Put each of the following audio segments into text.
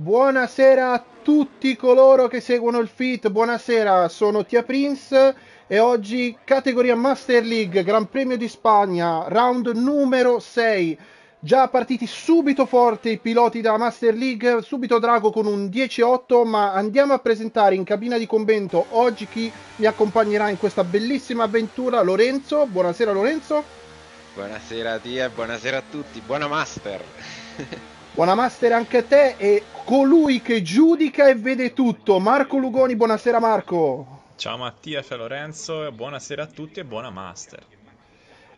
Buonasera a tutti coloro che seguono il FIT, buonasera, sono Tia Prince e oggi categoria Master League, Gran Premio di Spagna, round numero 6. Già partiti subito forte i piloti della Master League, subito Drago con un 10-8, ma andiamo a presentare in cabina di commento oggi chi mi accompagnerà in questa bellissima avventura, Lorenzo. Buonasera Lorenzo. Buonasera Tia buonasera a tutti, buona Master. Buona master anche a te e colui che giudica e vede tutto, Marco Lugoni. Buonasera Marco. Ciao Mattia, ciao Lorenzo, buonasera a tutti e buona master.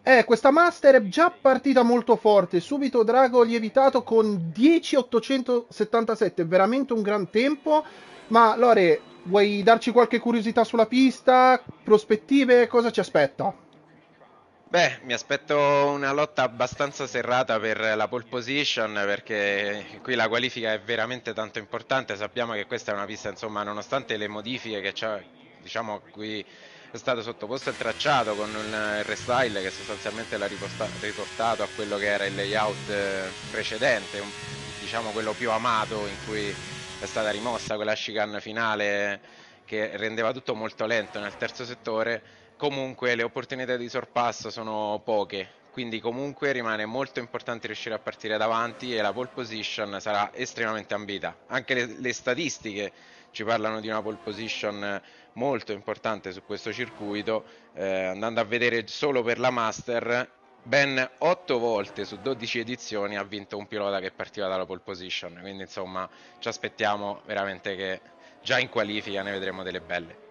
Eh, questa master è già partita molto forte, subito Drago lievitato con 10.877, veramente un gran tempo. Ma Lore, vuoi darci qualche curiosità sulla pista? Prospettive? Cosa ci aspetta? Beh, mi aspetto una lotta abbastanza serrata per la pole position perché qui la qualifica è veramente tanto importante. Sappiamo che questa è una pista, insomma, nonostante le modifiche che c'è, diciamo, qui è stato sottoposto il tracciato con il restyle che sostanzialmente l'ha riportato a quello che era il layout eh, precedente, diciamo quello più amato in cui è stata rimossa quella chicane finale che rendeva tutto molto lento nel terzo settore comunque le opportunità di sorpasso sono poche, quindi comunque rimane molto importante riuscire a partire davanti e la pole position sarà estremamente ambita. Anche le, le statistiche ci parlano di una pole position molto importante su questo circuito, eh, andando a vedere solo per la Master, ben 8 volte su 12 edizioni ha vinto un pilota che partiva dalla pole position, quindi insomma ci aspettiamo veramente che già in qualifica ne vedremo delle belle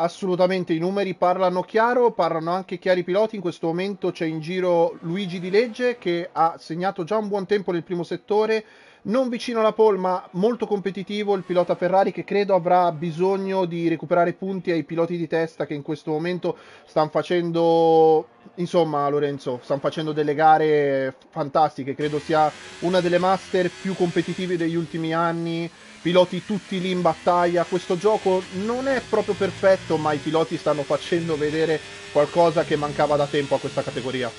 assolutamente i numeri parlano chiaro, parlano anche chiari piloti. In questo momento c'è in giro Luigi Di Legge che ha segnato già un buon tempo nel primo settore, non vicino alla pole ma molto competitivo. Il pilota Ferrari che credo avrà bisogno di recuperare punti ai piloti di testa che in questo momento stanno facendo, insomma Lorenzo, stanno facendo delle gare fantastiche. Credo sia una delle master più competitive degli ultimi anni piloti tutti lì in battaglia. Questo gioco non è proprio perfetto, ma i piloti stanno facendo vedere qualcosa che mancava da tempo a questa categoria.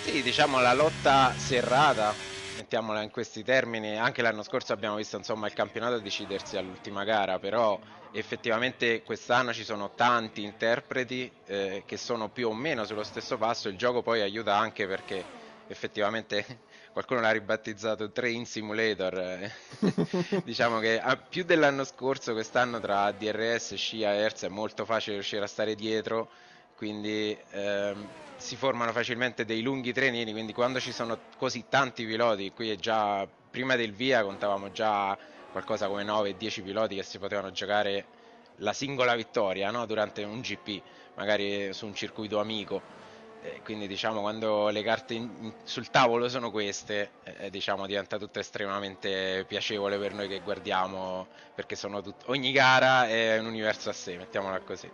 Sì, diciamo la lotta serrata, mettiamola in questi termini. Anche l'anno scorso abbiamo visto insomma il campionato decidersi all'ultima gara, però effettivamente quest'anno ci sono tanti interpreti eh, che sono più o meno sullo stesso passo. Il gioco poi aiuta anche perché effettivamente qualcuno l'ha ribattezzato Train Simulator. Eh. diciamo che più dell'anno scorso, quest'anno tra DRS, scia e Hertz è molto facile riuscire a stare dietro, quindi ehm, si formano facilmente dei lunghi trenini, quindi quando ci sono così tanti piloti, qui è già prima del via contavamo già qualcosa come 9-10 piloti che si potevano giocare la singola vittoria no? durante un GP, magari su un circuito amico quindi diciamo quando le carte in, sul tavolo sono queste, eh, diciamo diventa tutto estremamente piacevole per noi che guardiamo perché tut- ogni gara è un universo a sé, mettiamola così.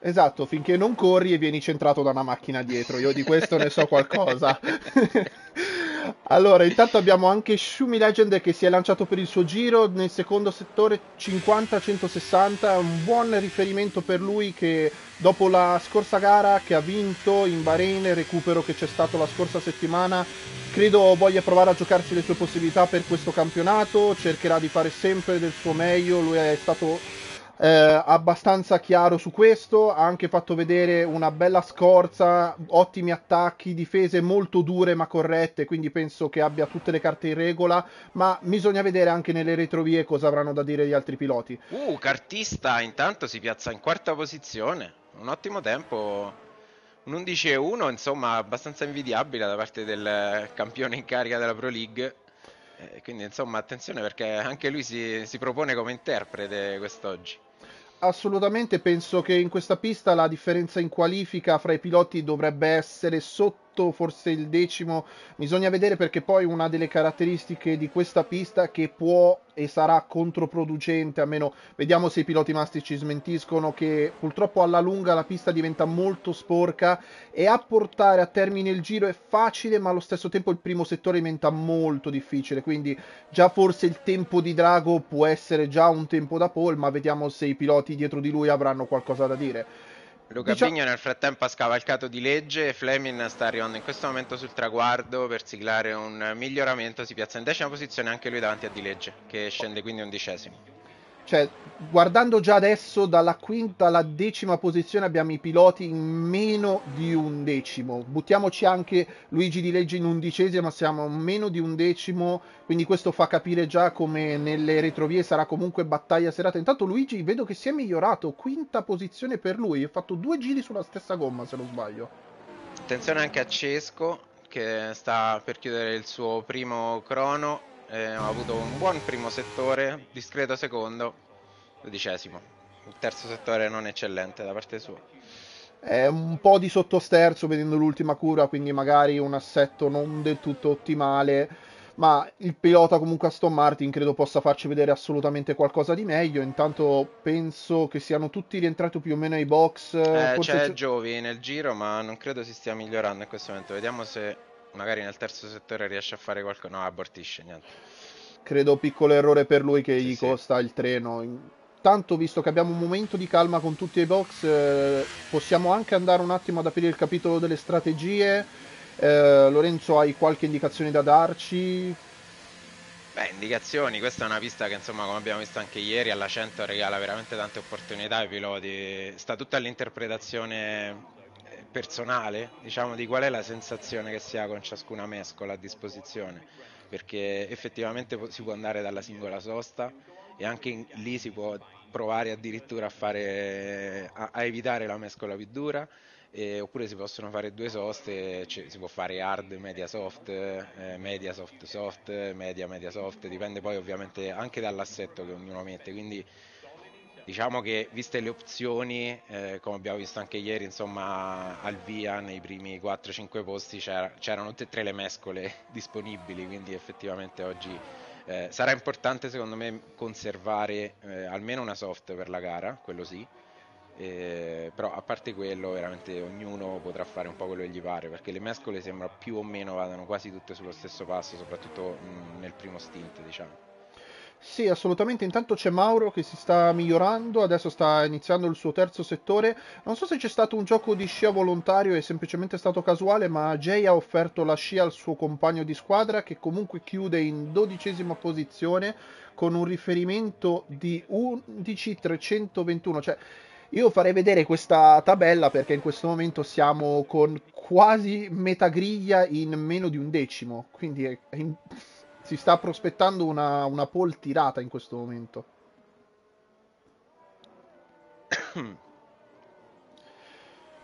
Esatto, finché non corri e vieni centrato da una macchina dietro, io di questo ne so qualcosa. Allora, intanto abbiamo anche Shumi Legend che si è lanciato per il suo giro nel secondo settore 50-160, un buon riferimento per lui che dopo la scorsa gara che ha vinto in Bahrain, recupero che c'è stato la scorsa settimana, credo voglia provare a giocarsi le sue possibilità per questo campionato, cercherà di fare sempre del suo meglio, lui è stato eh, abbastanza chiaro su questo, ha anche fatto vedere una bella scorza, ottimi attacchi, difese molto dure ma corrette, quindi penso che abbia tutte le carte in regola, ma bisogna vedere anche nelle retrovie cosa avranno da dire gli altri piloti. Uh, Cartista intanto si piazza in quarta posizione, un ottimo tempo. Un 11 1, insomma, abbastanza invidiabile da parte del campione in carica della Pro League. Eh, quindi, insomma, attenzione perché anche lui si, si propone come interprete quest'oggi assolutamente penso che in questa pista la differenza in qualifica fra i piloti dovrebbe essere sotto quarto, forse il decimo, bisogna vedere perché poi una delle caratteristiche di questa pista che può e sarà controproducente, almeno vediamo se i piloti mastici smentiscono, che purtroppo alla lunga la pista diventa molto sporca e a portare a termine il giro è facile, ma allo stesso tempo il primo settore diventa molto difficile, quindi già forse il tempo di Drago può essere già un tempo da pole, ma vediamo se i piloti dietro di lui avranno qualcosa da dire Luca diciamo... Bigno nel frattempo ha scavalcato di legge e Fleming sta arrivando in questo momento sul traguardo per siglare un miglioramento, si piazza in decima posizione anche lui davanti a di legge che scende quindi undicesimo. Cioè, guardando già adesso dalla quinta alla decima posizione abbiamo i piloti in meno di un decimo. Buttiamoci anche Luigi Di Legge in undicesima, siamo a meno di un decimo, quindi questo fa capire già come nelle retrovie sarà comunque battaglia serata. Intanto Luigi vedo che si è migliorato, quinta posizione per lui, ha fatto due giri sulla stessa gomma se non sbaglio. Attenzione anche a Cesco che sta per chiudere il suo primo crono eh, ha avuto un buon primo settore, discreto secondo, dodicesimo. Il terzo settore non eccellente da parte sua. È un po' di sottosterzo vedendo l'ultima cura, quindi magari un assetto non del tutto ottimale, ma il pilota comunque Aston Martin credo possa farci vedere assolutamente qualcosa di meglio. Intanto penso che siano tutti rientrati più o meno ai box. Eh, c'è c- Giovi nel giro, ma non credo si stia migliorando in questo momento. Vediamo se magari nel terzo settore riesce a fare qualcosa. No, abortisce, niente. Credo piccolo errore per lui che sì, gli sì. costa il treno. Tanto, visto che abbiamo un momento di calma con tutti i box, eh, possiamo anche andare un attimo ad aprire il capitolo delle strategie. Eh, Lorenzo, hai qualche indicazione da darci? Beh, indicazioni, questa è una pista che insomma come abbiamo visto anche ieri alla 100 regala veramente tante opportunità ai piloti, sta tutta all'interpretazione personale, diciamo, di qual è la sensazione che si ha con ciascuna mescola a disposizione, perché effettivamente si può andare dalla singola sosta e anche in, lì si può provare addirittura a, fare, a, a evitare la mescola più dura. Eh, oppure si possono fare due soste, cioè, si può fare hard, media soft, eh, media soft soft, media media soft, dipende poi ovviamente anche dall'assetto che ognuno mette, quindi Diciamo che viste le opzioni, eh, come abbiamo visto anche ieri, insomma, al via nei primi 4-5 posti c'era, c'erano tutte e tre le mescole disponibili, quindi effettivamente oggi eh, sarà importante secondo me conservare eh, almeno una soft per la gara, quello sì. Eh, però a parte quello veramente ognuno potrà fare un po' quello che gli pare perché le mescole sembra più o meno vadano quasi tutte sullo stesso passo soprattutto mh, nel primo stint diciamo sì, assolutamente. Intanto c'è Mauro che si sta migliorando, adesso sta iniziando il suo terzo settore. Non so se c'è stato un gioco di scia volontario, è semplicemente stato casuale, ma Jay ha offerto la scia al suo compagno di squadra che comunque chiude in dodicesima posizione con un riferimento di 11.321. Cioè, io farei vedere questa tabella perché in questo momento siamo con quasi metà griglia in meno di un decimo, quindi è, è in si sta prospettando una, una pole tirata in questo momento.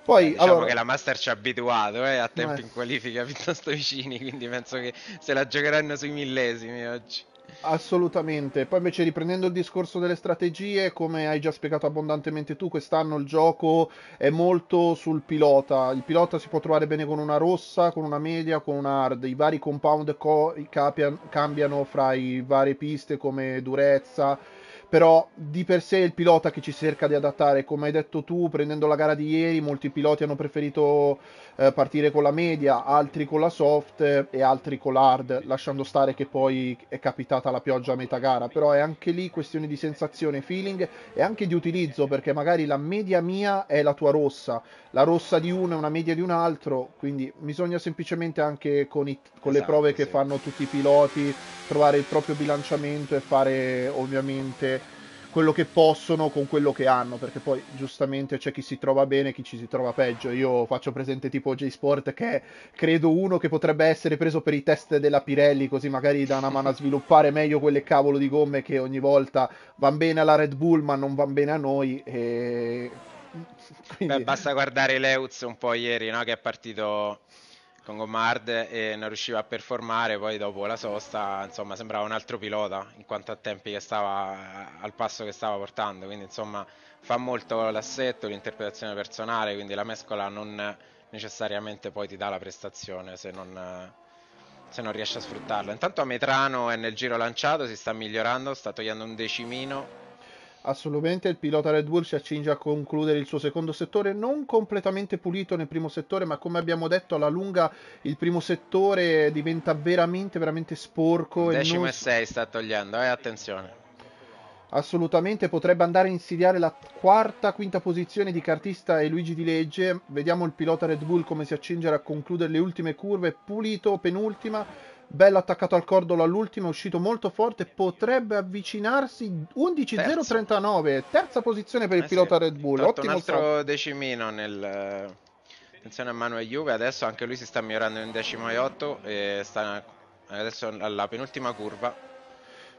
Poi, eh, diciamo allora... che la Master ci ha abituato eh, a tempi eh. in qualifica piuttosto vicini, quindi penso che se la giocheranno sui millesimi oggi. Assolutamente. Poi invece riprendendo il discorso delle strategie, come hai già spiegato abbondantemente tu, quest'anno il gioco è molto sul pilota. Il pilota si può trovare bene con una rossa, con una media, con una hard. I vari compound co- cambiano fra i varie piste come durezza, però di per sé è il pilota che ci cerca di adattare. Come hai detto tu, prendendo la gara di ieri, molti piloti hanno preferito eh, partire con la media, altri con la soft eh, e altri con l'hard, lasciando stare che poi è capitata la pioggia a metà gara. Però è anche lì questione di sensazione, feeling e anche di utilizzo, perché magari la media mia è la tua rossa, la rossa di uno è una media di un altro, quindi bisogna semplicemente anche con, i, con esatto, le prove sì. che fanno tutti i piloti trovare il proprio bilanciamento e fare ovviamente quello che possono con quello che hanno, perché poi giustamente c'è chi si trova bene e chi ci si trova peggio. Io faccio presente tipo J-Sport che è, credo uno che potrebbe essere preso per i test della Pirelli, così magari dà una mano a sviluppare meglio quelle cavolo di gomme che ogni volta vanno bene alla Red Bull ma non vanno bene a noi. E... Quindi... Beh, basta guardare Leutz un po' ieri, no? che è partito con Gomard e non riusciva a performare, poi dopo la sosta insomma sembrava un altro pilota in quanto a tempi che stava al passo che stava portando, quindi insomma fa molto l'assetto, l'interpretazione personale, quindi la mescola non necessariamente poi ti dà la prestazione se non, se non riesci a sfruttarla. Intanto a Metrano è nel giro lanciato, si sta migliorando, sta togliendo un decimino Assolutamente, il pilota Red Bull si accinge a concludere il suo secondo settore, non completamente pulito nel primo settore, ma come abbiamo detto alla lunga il primo settore diventa veramente, veramente sporco. Decimo e, non... e 6 sta togliendo, eh, attenzione. assolutamente potrebbe andare a insidiare la quarta, quinta posizione di Cartista e Luigi Di Legge. Vediamo il pilota Red Bull come si accinge a concludere le ultime curve, pulito, penultima, bello attaccato al cordolo all'ultima, è uscito molto forte, potrebbe avvicinarsi 11.039, terza posizione per il Eh pilota sì, Red Bull, tolto un ottimo altro salto. decimino nel... Attenzione a Manuel Juve, adesso anche lui si sta migliorando in decimo e 8 e sta adesso alla penultima curva.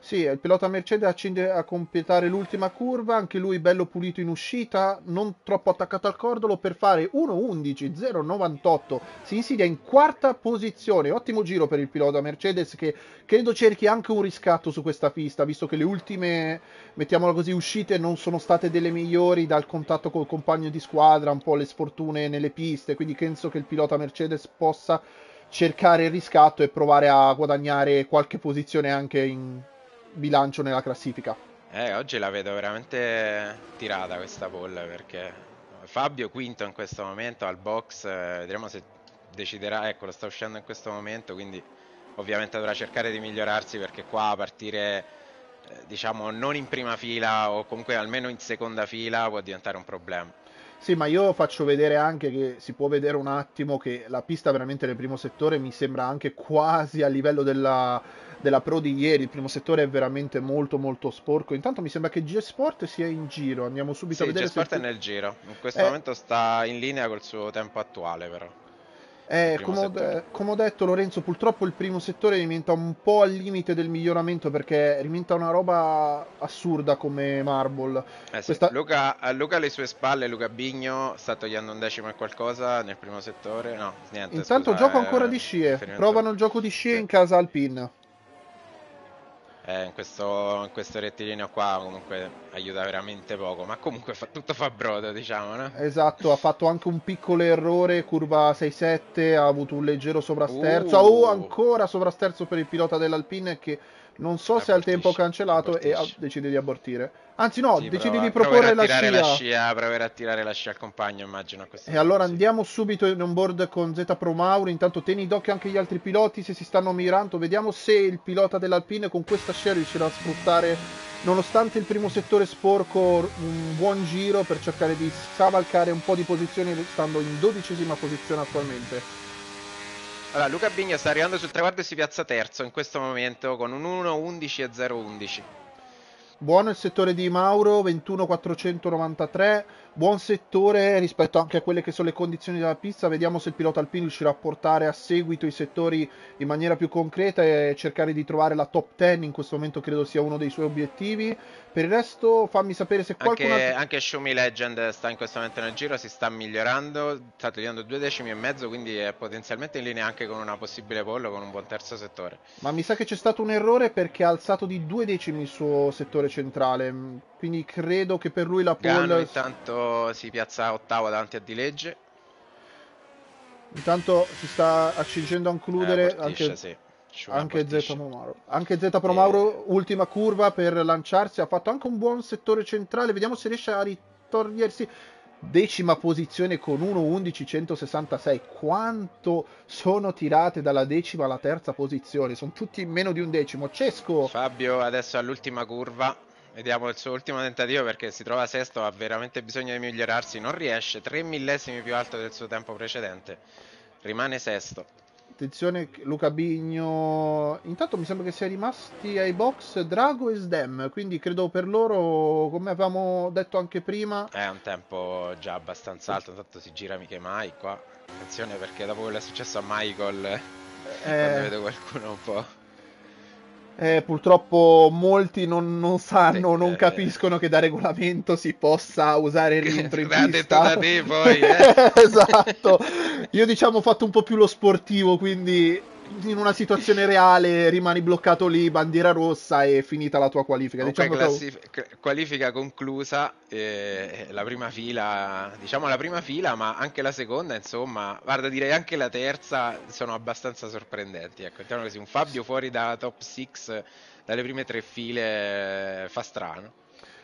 Sì, il pilota Mercedes accende a completare l'ultima curva, anche lui bello pulito in uscita, non troppo attaccato al cordolo per fare 1.11.098. Si insidia in quarta posizione, ottimo giro per il pilota Mercedes che credo cerchi anche un riscatto su questa pista, visto che le ultime, mettiamola così, uscite non sono state delle migliori dal contatto col compagno di squadra, un po' le sfortune nelle piste, quindi penso che il pilota Mercedes possa cercare il riscatto e provare a guadagnare qualche posizione anche in bilancio nella classifica. Eh, oggi la vedo veramente tirata questa pole perché Fabio quinto in questo momento al box, eh, vedremo se deciderà, ecco lo sta uscendo in questo momento, quindi ovviamente dovrà cercare di migliorarsi perché qua a partire eh, diciamo non in prima fila o comunque almeno in seconda fila può diventare un problema. Sì, ma io faccio vedere anche che si può vedere un attimo che la pista veramente nel primo settore mi sembra anche quasi a livello della, della Pro di ieri. Il primo settore è veramente molto molto sporco. Intanto mi sembra che G-Sport sia in giro. Andiamo subito Sì, a vedere G-Sport se... è nel giro, in questo Eh. momento sta in linea col suo tempo attuale però. Eh, come, ho, eh, come ho detto Lorenzo, purtroppo il primo settore diventa un po' al limite del miglioramento perché diventa una roba assurda come Marble. Eh sì, Questa- Luca, a Luca alle sue spalle, Luca Bigno sta togliendo un decimo e qualcosa nel primo settore. No, niente. Intanto scusa, gioco eh, ancora di scie. Provano il gioco di scie Sì. in casa Alpine. Eh, in questo, in questo rettilineo qua comunque aiuta veramente poco, ma comunque fa, tutto fa brodo, diciamo, no? Esatto, ha fatto anche un piccolo errore, curva 6-7, ha avuto un leggero sovrasterzo. Uh. Oh, ancora sovrasterzo per il pilota dell'Alpine che non so se ha il tempo cancellato e ha- abortisce. decide di abortire. Anzi no, Sì, decide prova- di proporre la scia. la scia. Proverà a tirare la scia al compagno, immagino. E allora punto, sì. andiamo subito in on board con Z Pro Mauro. Intanto tieni d'occhio anche gli altri piloti se si stanno mirando. Vediamo se il pilota dell'Alpine con questa scia riuscirà a sfruttare, nonostante il primo settore sporco, un buon giro per cercare di scavalcare un po' di posizioni, stando in dodicesima posizione attualmente. Allora, Luca Bigno sta arrivando sul traguardo e si piazza terzo in questo momento con un 1-11 e 0-11. Buono il settore di Mauro, 21.493. Buon settore rispetto anche a quelle che sono le condizioni della pista. Vediamo se il pilota alpino riuscirà a portare a seguito i settori in maniera più concreta e cercare di trovare la top 10. In questo momento credo sia uno dei suoi obiettivi. Per il resto, fammi sapere se qualcuno. Anche, altro- anche Shumi Legend sta in questo momento nel giro, si sta migliorando, sta togliendo due decimi e mezzo, quindi è potenzialmente in linea anche con una possibile pollo, con un buon terzo settore. Ma mi sa che c'è stato un errore perché ha alzato di due decimi il suo settore centrale. Quindi credo che per lui la Gano pole. intanto si piazza ottavo davanti a Dilegge. Intanto si sta accingendo a concludere Eh, Portisce, anche. sì. Anche. Z Promauro. Anche Z Promauro, ultima curva per lanciarsi. Ha fatto anche un buon settore centrale. Vediamo se riesce a ritogliersi. Decima posizione con 1.11.166. Quanto sono tirate dalla decima alla terza posizione? Sono tutti in meno di un decimo. Cesco. Fabio adesso all'ultima curva. Vediamo il suo ultimo tentativo perché si trova sesto, ha veramente bisogno di migliorarsi. Non riesce, 3 millesimi più alto del suo tempo precedente. Rimane sesto. Attenzione, Luca Bigno. Intanto mi sembra che sia rimasti ai box Drago e Sdem. Quindi credo per loro, come avevamo detto anche prima, È un tempo già abbastanza alto, tanto si gira mica mai qua. Attenzione perché dopo quello che è successo a Michael, eh, quando vedo qualcuno un po'... Eh, purtroppo molti non, non sanno, non eh. capiscono che da regolamento si possa usare il rientro in pista. detto da te poi, eh. esatto. Io diciamo ho fatto un po' più lo sportivo, quindi in una situazione reale rimani bloccato lì, bandiera rossa e finita la tua qualifica. Comunque Diciamo che- classif- c- qualifica conclusa, eh, la prima fila, diciamo la prima fila, ma anche la seconda, insomma, guarda direi anche la terza sono abbastanza sorprendenti. Ecco, diciamo così, un Fabio fuori da top 6 dalle prime tre file fa strano.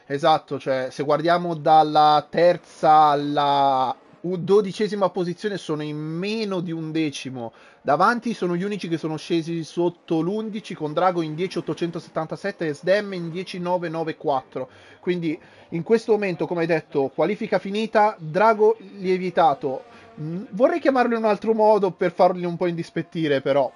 Esatto, cioè se guardiamo dalla terza alla dodicesima posizione sono in meno di un decimo. Davanti sono gli unici che sono scesi sotto l'11 con Drago in 10.877 e Sdem in 10.994. Quindi in questo momento, come hai detto, qualifica finita, Drago lievitato. Mm, vorrei chiamarlo in un altro modo per farli un po' indispettire, però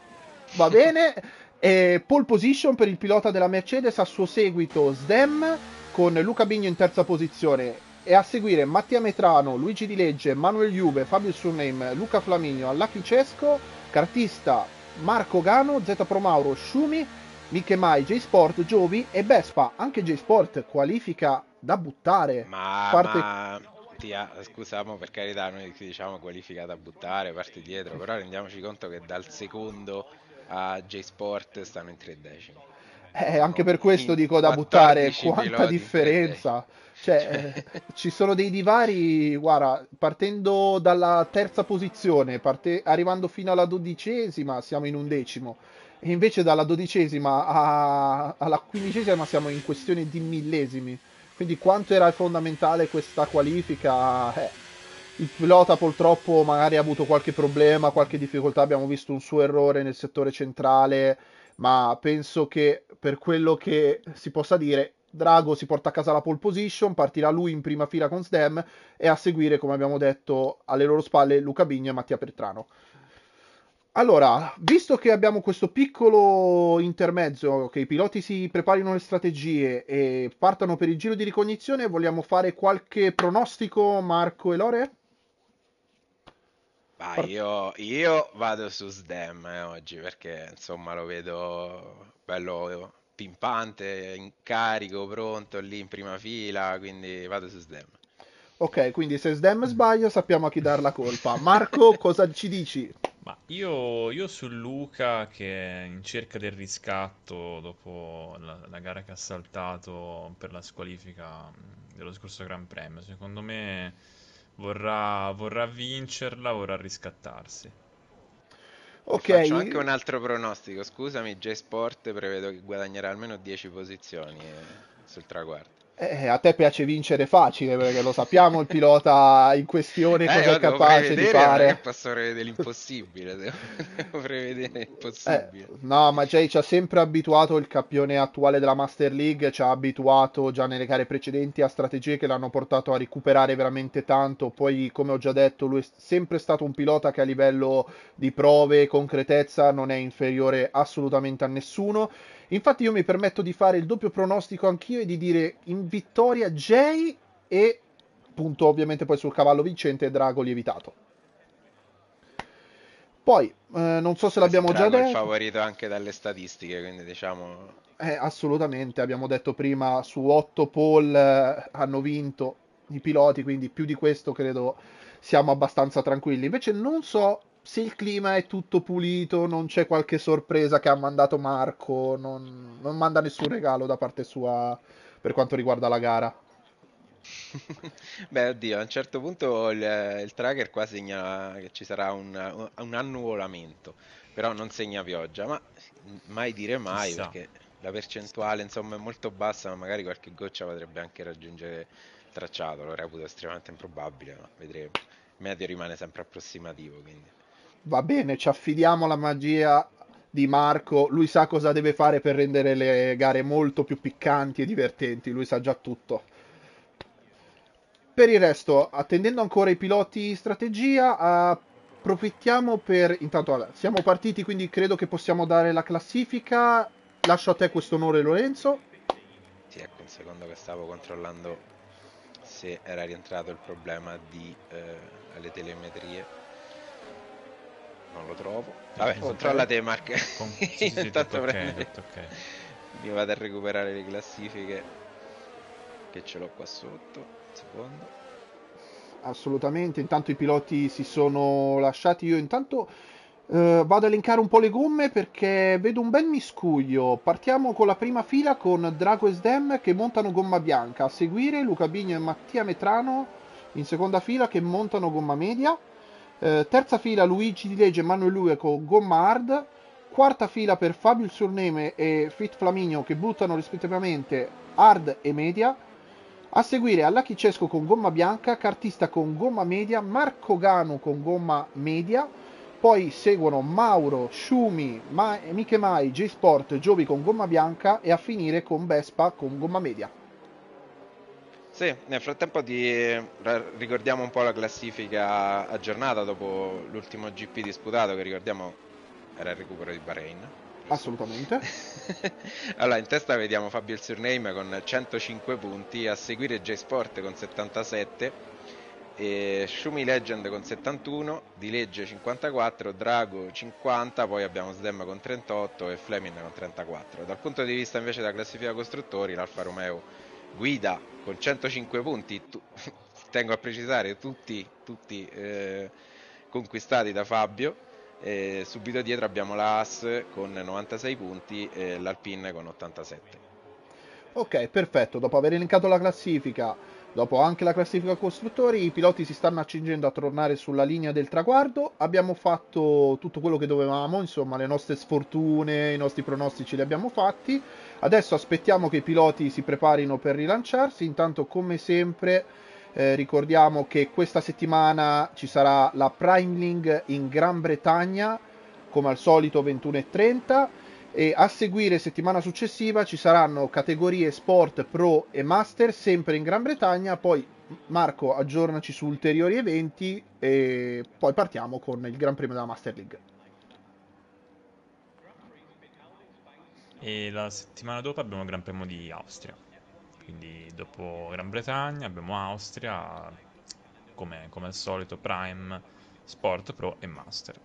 va bene. E pole position per il pilota della Mercedes, a suo seguito Sdem con Luca Bigno in terza posizione e a seguire Mattia Metrano, Luigi Di Legge, Manuel Juve, Fabio Surname, Luca Flaminio, Lucky Cesco, Cartista Marco Gano, Z Pro Mauro, Schumi, Miche Mai, J-Sport, Giovi e Vespa. Anche J-Sport qualifica da buttare. Ma, parte... ma... Tia, scusiamo per carità, noi diciamo qualifica da buttare, parte dietro, però rendiamoci conto che dal secondo a J-Sport stanno in tre decimi. Eh, anche per questo dico da buttare quanta differenza. Cioè, eh, ci sono dei divari, guarda, partendo dalla terza posizione, parte, arrivando fino alla dodicesima, siamo in undecimo. E invece dalla dodicesima a, alla quindicesima siamo in questione di millesimi. Quindi quanto era fondamentale questa qualifica? Eh, il pilota purtroppo magari ha avuto qualche problema, qualche difficoltà, abbiamo visto un suo errore nel settore centrale, ma penso che per quello che si possa dire Drago si porta a casa la pole position, partirà lui in prima fila con Sdem e a seguire, come abbiamo detto, alle loro spalle Luca Bigno e Mattia Pertrano. Allora, visto che abbiamo questo piccolo intermezzo, che i piloti si preparino le strategie e partano per il giro di ricognizione, vogliamo fare qualche pronostico, Marco e Lore? Bah, io, io, vado su Sdem eh, oggi perché insomma lo vedo bello pimpante, in carico, pronto lì in prima fila, quindi vado su Sdem. Ok, quindi se Sdem sbaglia sappiamo a chi dar la colpa. Marco, cosa ci dici? Ma io, io su Luca che è in cerca del riscatto dopo la, la gara che ha saltato per la squalifica dello scorso Gran Premio, secondo me vorrà, vorrà vincerla, vorrà riscattarsi. Ok. Faccio anche un altro pronostico, scusami, J-Sport prevedo che guadagnerà almeno 10 posizioni eh, sul traguardo. Eh, a te piace vincere facile perché lo sappiamo il pilota in questione eh, cosa è capace di fare. Non posso prevedere l'impossibile, devo, devo prevedere l'impossibile. Eh, no, ma Jay ci ha sempre abituato il campione attuale della Master League, ci ha abituato già nelle gare precedenti a strategie che l'hanno portato a recuperare veramente tanto. Poi, come ho già detto, lui è sempre stato un pilota che a livello di prove e concretezza non è inferiore assolutamente a nessuno. Infatti io mi permetto di fare il doppio pronostico anch'io e di dire in vittoria Jay e punto ovviamente poi sul cavallo vincente Drago lievitato. Poi, eh, non so se l'abbiamo già detto. è il favorito anche dalle statistiche, quindi diciamo... Eh, assolutamente, abbiamo detto prima, su 8 pole eh, hanno vinto i piloti, quindi più di questo credo siamo abbastanza tranquilli. Invece non so se il clima è tutto pulito, non c'è qualche sorpresa che ha mandato Marco, non, non manda nessun regalo da parte sua per quanto riguarda la gara. Beh, oddio, a un certo punto il, il tracker qua segna che ci sarà un, un annuvolamento, però non segna pioggia, ma mai dire mai Chissà. perché la percentuale insomma è molto bassa, ma magari qualche goccia potrebbe anche raggiungere il tracciato, lo reputo estremamente improbabile, ma vedremo. Il medio rimane sempre approssimativo, quindi va bene, ci affidiamo alla magia di Marco, lui sa cosa deve fare per rendere le gare molto più piccanti e divertenti, lui sa già tutto. Per il resto, attendendo ancora i piloti strategia, approfittiamo per... Intanto, siamo partiti, quindi credo che possiamo dare la classifica. Lascio a te questo onore, Lorenzo. Sì, ecco, un secondo che stavo controllando se era rientrato il problema di, eh, alle telemetrie non lo trovo. Vabbè, okay. controlla te Mark. Con... Sì, sì, Intanto okay, okay. Mi vado a recuperare le classifiche che ce l'ho qua sotto. Un secondo. Assolutamente, intanto i piloti si sono lasciati. Io intanto eh, vado a elencare un po' le gomme perché vedo un bel miscuglio. Partiamo con la prima fila con Drago e Sdem che montano gomma bianca. A seguire Luca Bigno e Mattia Metrano in seconda fila che montano gomma media. Eh, terza fila Luigi Di Legge e Manuel Lue con gomma hard. Quarta fila per Fabio il Surneme e Fit Flaminio che buttano rispettivamente hard e media. A seguire Allaki Cesco con gomma bianca, Cartista con gomma media, Marco Gano con gomma media, poi seguono Mauro, Shumi, Ma- Miche Mai, J-Sport, Giovi con gomma bianca e a finire con Vespa con gomma media. Sì, nel frattempo ti ricordiamo un po' la classifica aggiornata dopo l'ultimo GP disputato che ricordiamo era il recupero di Bahrain. Assolutamente. allora, in testa vediamo Fabio il Surname con 105 punti, a seguire J-Sport con 77, e Shumi Legend con 71, Di Legge 54, Drago 50, poi abbiamo Sdem con 38 e Fleming con 34. Dal punto di vista invece della classifica costruttori, l'Alfa Romeo guida con 105 punti, tu, tengo a precisare tutti, tutti eh, conquistati da Fabio e subito dietro abbiamo la Haas con 96 punti e l'Alpine con 87. Ok, perfetto. Dopo aver elencato la classifica, dopo anche la classifica costruttori, i piloti si stanno accingendo a tornare sulla linea del traguardo. Abbiamo fatto tutto quello che dovevamo, insomma, le nostre sfortune, i nostri pronostici li abbiamo fatti. Adesso aspettiamo che i piloti si preparino per rilanciarsi. Intanto, come sempre, eh, ricordiamo che questa settimana ci sarà la Prime League in Gran Bretagna, come al solito 21.30 e a seguire settimana successiva ci saranno categorie sport pro e master sempre in Gran Bretagna. Poi Marco aggiornaci su ulteriori eventi e poi partiamo con il Gran Premio della Master League e la settimana dopo abbiamo il Gran Premio di Austria quindi dopo Gran Bretagna abbiamo Austria come, come al solito Prime, Sport Pro e Master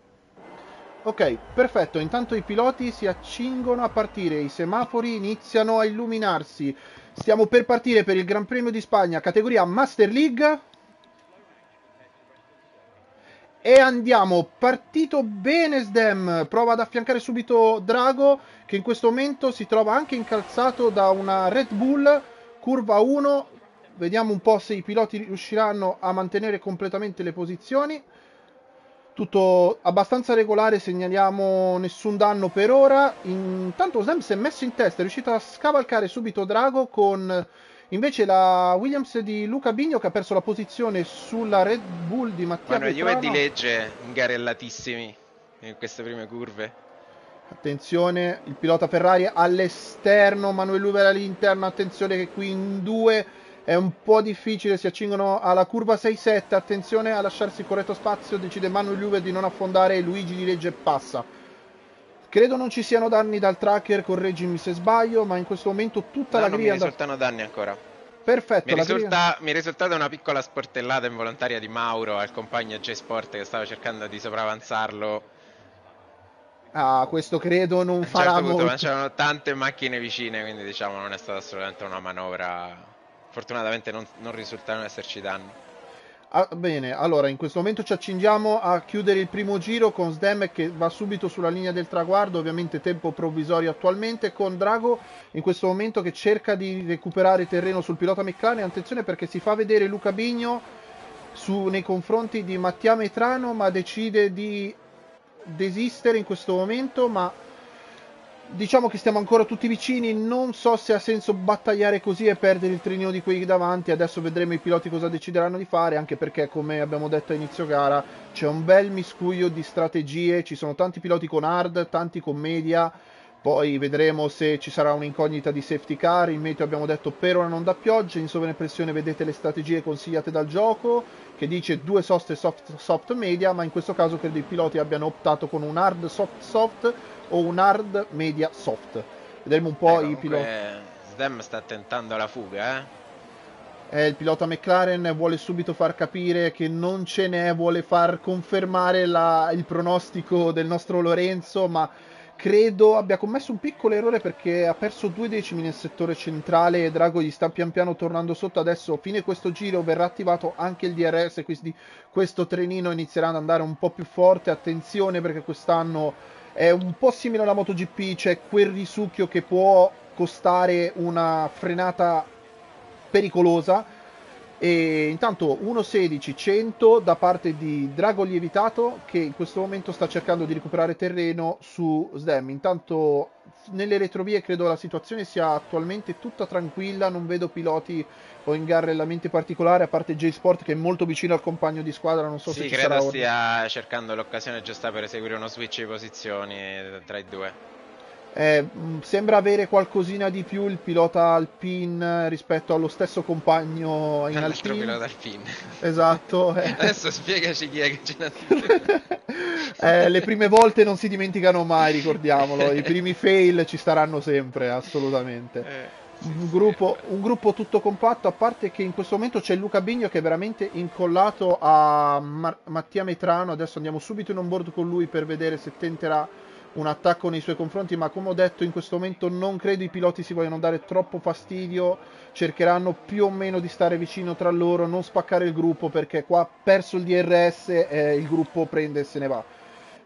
Ok, perfetto. Intanto i piloti si accingono a partire, i semafori iniziano a illuminarsi. Stiamo per partire per il Gran Premio di Spagna, categoria Master League. E andiamo, partito bene Sdem, prova ad affiancare subito Drago che in questo momento si trova anche incalzato da una Red Bull, curva 1, vediamo un po' se i piloti riusciranno a mantenere completamente le posizioni. Tutto abbastanza regolare, segnaliamo nessun danno per ora. Intanto Sam si è messo in testa, è riuscito a scavalcare subito Drago con invece la Williams di Luca Bigno che ha perso la posizione sulla Red Bull di Mattia Petrano. Juve di legge ingarellatissimi in queste prime curve. Attenzione, il pilota Ferrari all'esterno, Manuel Uber all'interno, attenzione che qui in due è un po' difficile, si accingono alla curva 6-7, attenzione a lasciarsi il corretto spazio, decide Manuel Juve di non affondare e Luigi di legge passa. Credo non ci siano danni dal tracker, correggimi se sbaglio, ma in questo momento tutta no, la griglia... Non mi risultano da... danni ancora. Perfetto. Mi, risulta, griglia... mi risultata una piccola sportellata involontaria di Mauro al compagno J-Sport che stava cercando di sopravanzarlo. Ah, questo credo non farà certo punto, molto. C'erano tante macchine vicine, quindi diciamo non è stata assolutamente una manovra Fortunatamente non, non risultano esserci danni. Ah, bene, allora in questo momento ci accingiamo a chiudere il primo giro con Sdem che va subito sulla linea del traguardo, ovviamente tempo provvisorio attualmente, con Drago in questo momento che cerca di recuperare terreno sul pilota McLaren, attenzione perché si fa vedere Luca Bigno su, nei confronti di Mattia Metrano ma decide di desistere in questo momento, ma diciamo che stiamo ancora tutti vicini. Non so se ha senso battagliare così e perdere il trenino di quelli davanti. Adesso vedremo i piloti cosa decideranno di fare. Anche perché, come abbiamo detto a inizio gara, c'è un bel miscuglio di strategie. Ci sono tanti piloti con hard, tanti con media. Poi vedremo se ci sarà un'incognita di safety car. Il meteo abbiamo detto per ora non da pioggia. In sovraimpressione vedete le strategie consigliate dal gioco che dice due soste soft, soft media, ma in questo caso credo i piloti abbiano optato con un hard soft soft o un hard media soft. Vedremo un po' eh, i piloti. Sdem sta tentando la fuga, eh? Eh, il pilota McLaren vuole subito far capire che non ce n'è, vuole far confermare la, il pronostico del nostro Lorenzo, ma credo abbia commesso un piccolo errore perché ha perso due decimi nel settore centrale e Drago gli sta pian piano tornando sotto. Adesso, fine questo giro, verrà attivato anche il DRS, quindi questo trenino inizierà ad andare un po' più forte. Attenzione perché quest'anno è un po' simile alla MotoGP, c'è quel risucchio che può costare una frenata pericolosa. E intanto 1.16-100 da parte di Drago Lievitato che in questo momento sta cercando di recuperare terreno su Sdem. Intanto nelle retrovie credo la situazione sia attualmente tutta tranquilla, non vedo piloti o ingarrellamenti particolari, a parte J-Sport che è molto vicino al compagno di squadra, non so sì, se ci credo sarà stia cercando l'occasione giusta per eseguire uno switch di posizioni tra i due. Eh, sembra avere qualcosina di più il pilota Alpine rispetto allo stesso compagno in Alpine. pilota Alpine. Esatto. eh. Adesso spiegaci chi è che ce più. Eh, le prime volte non si dimenticano mai, ricordiamolo. I primi fail ci staranno sempre, assolutamente. Eh, Un gruppo, un gruppo tutto compatto, a parte che in questo momento c'è Luca Bigno che è veramente incollato a Mar- Mattia Metrano. Adesso andiamo subito in on board con lui per vedere se tenterà un attacco nei suoi confronti. Ma come ho detto, in questo momento non credo i piloti si vogliano dare troppo fastidio. Cercheranno più o meno di stare vicino tra loro, non spaccare il gruppo perché qua perso il DRS eh, il gruppo prende e se ne va.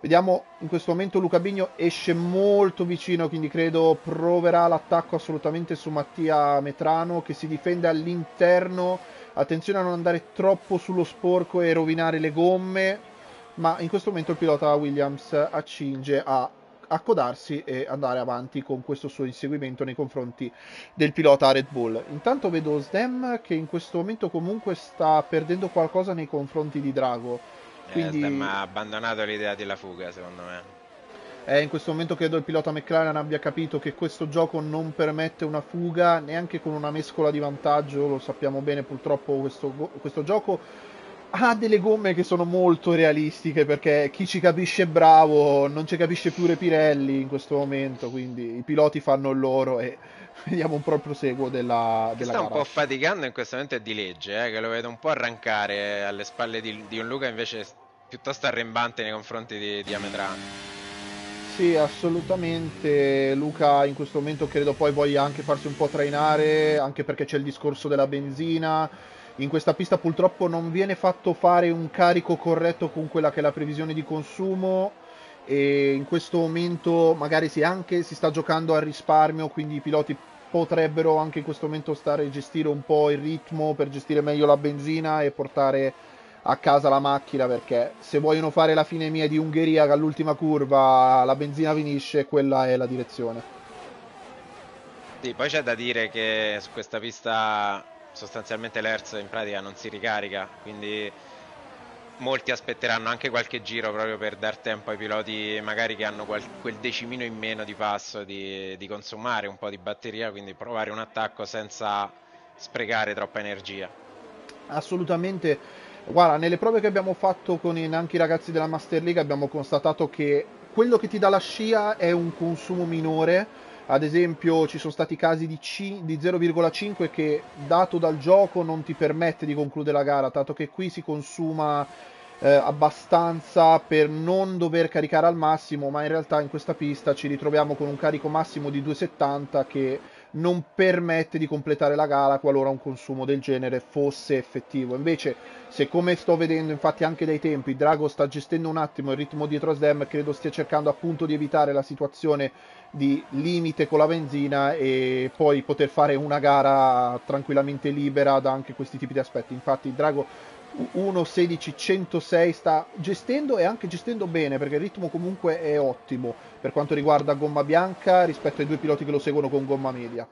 Vediamo in questo momento Luca Bigno esce molto vicino, quindi credo proverà l'attacco assolutamente su Mattia Metrano che si difende all'interno. Attenzione a non andare troppo sullo sporco e rovinare le gomme, ma in questo momento il pilota Williams accinge a accodarsi e andare avanti con questo suo inseguimento nei confronti del pilota Red Bull. Intanto vedo Sdem che in questo momento comunque sta perdendo qualcosa nei confronti di Drago. Quindi... Eh, Stem ha abbandonato l'idea della fuga, secondo me. Eh, in questo momento credo il pilota McLaren abbia capito che questo gioco non permette una fuga neanche con una mescola di vantaggio, lo sappiamo bene purtroppo questo, questo gioco ha delle gomme che sono molto realistiche perché chi ci capisce è bravo, non ci capisce pure Pirelli in questo momento, quindi i piloti fanno il loro e vediamo un po' il proseguo della, della sta un gara. po' faticando in questo momento è di legge, eh, che lo vedo un po' arrancare alle spalle di, di un Luca invece piuttosto arrembante nei confronti di, di Ametrano. Sì, assolutamente. Luca in questo momento credo poi voglia anche farsi un po' trainare, anche perché c'è il discorso della benzina. In questa pista purtroppo non viene fatto fare un carico corretto con quella che è la previsione di consumo e in questo momento magari si, anche, si sta giocando al risparmio, quindi i piloti potrebbero anche in questo momento stare a gestire un po' il ritmo per gestire meglio la benzina e portare a casa la macchina perché se vogliono fare la fine mia di Ungheria che all'ultima curva la benzina finisce, quella è la direzione. Sì, poi c'è da dire che su questa pista sostanzialmente l'Hertz in pratica non si ricarica, quindi molti aspetteranno anche qualche giro proprio per dar tempo ai piloti magari che hanno quel, quel decimino in meno di passo di, di consumare un po' di batteria, quindi provare un attacco senza sprecare troppa energia. Assolutamente. Guarda, nelle prove che abbiamo fatto con i, anche i ragazzi della Master League abbiamo constatato che quello che ti dà la scia è un consumo minore. Ad esempio, ci sono stati casi di, C- di 0,5 che, dato dal gioco, non ti permette di concludere la gara, dato che qui si consuma eh, abbastanza per non dover caricare al massimo, ma in realtà in questa pista ci ritroviamo con un carico massimo di 2,70 che non permette di completare la gara qualora un consumo del genere fosse effettivo. Invece, se come sto vedendo, infatti, anche dai tempi, Drago sta gestendo un attimo il ritmo dietro a Sdem, credo stia cercando appunto di evitare la situazione di limite con la benzina e poi poter fare una gara tranquillamente libera da anche questi tipi di aspetti. Infatti, Drago 1.16.106 sta gestendo e anche gestendo bene perché il ritmo comunque è ottimo per quanto riguarda gomma bianca rispetto ai due piloti che lo seguono con gomma media.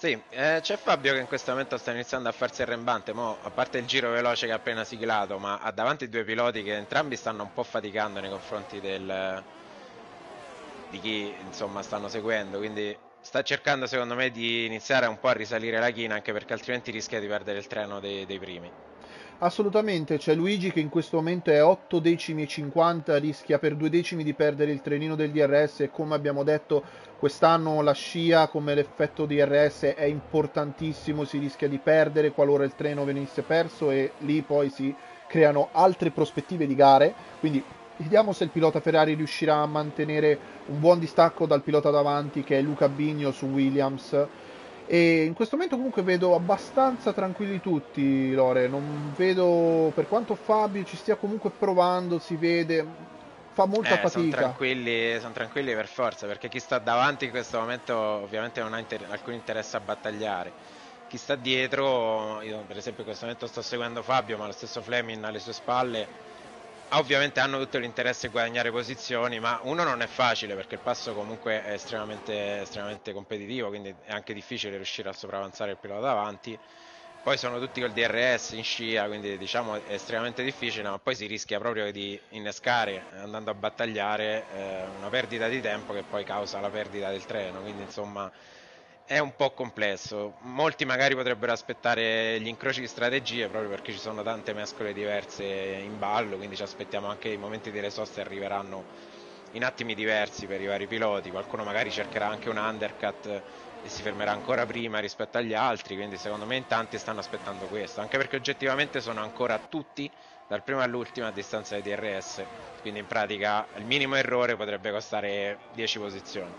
Sì, eh, c'è Fabio che in questo momento sta iniziando a farsi arrembante, mo, a parte il giro veloce che ha appena siglato, ma ha davanti due piloti che entrambi stanno un po' faticando nei confronti del, di chi insomma stanno seguendo, quindi sta cercando secondo me di iniziare un po' a risalire la china anche perché altrimenti rischia di perdere il treno dei, dei primi. Assolutamente, c'è Luigi che in questo momento è 8 decimi e 50, rischia per 2 decimi di perdere il trenino del DRS e come abbiamo detto quest'anno la scia come l'effetto DRS è importantissimo, si rischia di perdere qualora il treno venisse perso e lì poi si creano altre prospettive di gare, quindi vediamo se il pilota Ferrari riuscirà a mantenere un buon distacco dal pilota davanti che è Luca Bigno su Williams e in questo momento comunque vedo abbastanza tranquilli tutti, Lore. Non vedo, per quanto Fabio ci stia comunque provando, si vede. fa molta eh, fatica. Sono tranquilli, son tranquilli per forza, perché chi sta davanti in questo momento ovviamente non ha inter- alcun interesse a battagliare. Chi sta dietro, io per esempio in questo momento sto seguendo Fabio, ma lo stesso Fleming alle sue spalle, ovviamente hanno tutto l'interesse a guadagnare posizioni, ma uno non è facile perché il passo comunque è estremamente, estremamente competitivo, quindi è anche difficile riuscire a sopravanzare il pilota davanti. Poi sono tutti col DRS in scia, quindi diciamo è estremamente difficile, ma poi si rischia proprio di innescare andando a battagliare eh, una perdita di tempo che poi causa la perdita del treno, quindi insomma è un po' complesso. Molti magari potrebbero aspettare gli incroci di strategie proprio perché ci sono tante mescole diverse in ballo, quindi ci aspettiamo anche i momenti delle soste arriveranno in attimi diversi per i vari piloti, qualcuno magari cercherà anche un undercut e si fermerà ancora prima rispetto agli altri, quindi secondo me in tanti stanno aspettando questo, anche perché oggettivamente sono ancora tutti dal primo all'ultimo a distanza di DRS, quindi in pratica il minimo errore potrebbe costare 10 posizioni.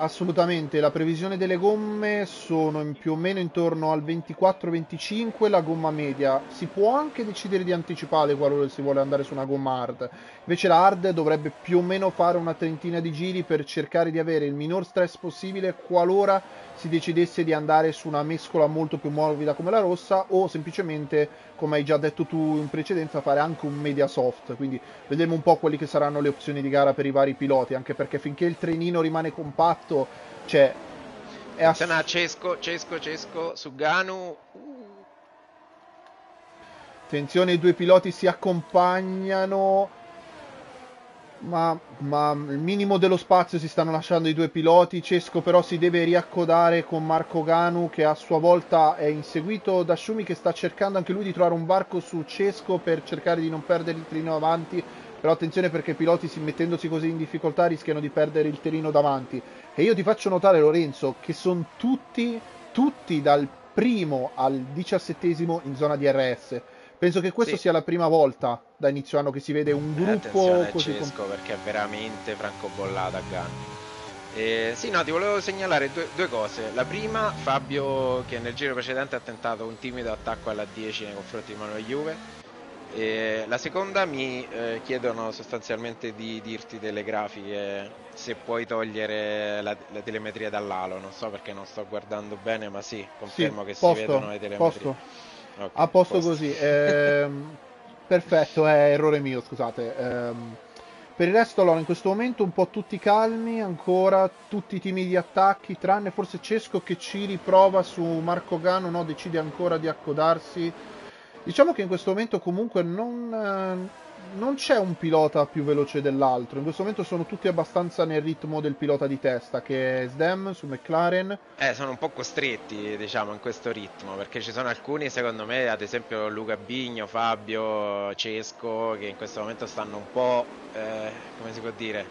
Assolutamente, la previsione delle gomme sono più o meno intorno al 24-25 la gomma media. Si può anche decidere di anticipare qualora si vuole andare su una gomma hard. Invece la hard dovrebbe più o meno fare una trentina di giri per cercare di avere il minor stress possibile qualora si decidesse di andare su una mescola molto più morbida come la rossa o semplicemente, come hai già detto tu in precedenza, fare anche un media soft. Quindi vedremo un po' quelle che saranno le opzioni di gara per i vari piloti, anche perché finché il trenino rimane compatto, cioè... È ass- a Cesco, Cesco, Cesco, su Ganu. Attenzione, i due piloti si accompagnano ma, ma, il minimo dello spazio si stanno lasciando i due piloti. Cesco però si deve riaccodare con Marco Ganu che a sua volta è inseguito da Shumi che sta cercando anche lui di trovare un varco su Cesco per cercare di non perdere il trino avanti. Però attenzione perché i piloti mettendosi così in difficoltà rischiano di perdere il terino davanti. E io ti faccio notare Lorenzo che sono tutti, tutti dal primo al diciassettesimo in zona DRS Penso che questa sì. sia la prima volta da inizio anno che si vede un gruppo eh, così Cesco com- perché è veramente francobollata a Gun. Eh, sì, no, ti volevo segnalare due, due, cose. La prima, Fabio che nel giro precedente ha tentato un timido attacco alla 10 nei confronti di Manuel Juve. E la seconda mi eh, chiedono sostanzialmente di dirti delle grafiche se puoi togliere la, la telemetria dall'alo. Non so perché non sto guardando bene, ma sì, confermo sì, che posto, si vedono le telemetrie. Posto. Okay, a posto, posto. così. Eh, perfetto, è errore mio, scusate. Eh, per il resto, allora, in questo momento un po' tutti calmi, ancora tutti timidi attacchi, tranne forse Cesco che ci riprova su Marco Gano, no, decide ancora di accodarsi. Diciamo che in questo momento comunque non, eh, non c'è un pilota più veloce dell'altro. In questo momento sono tutti abbastanza nel ritmo del pilota di testa, che è Sdem su McLaren. Eh, sono un po' costretti, diciamo, in questo ritmo, perché ci sono alcuni, secondo me, ad esempio Luca Bigno, Fabio, Cesco, che in questo momento stanno un po', eh, come si può dire,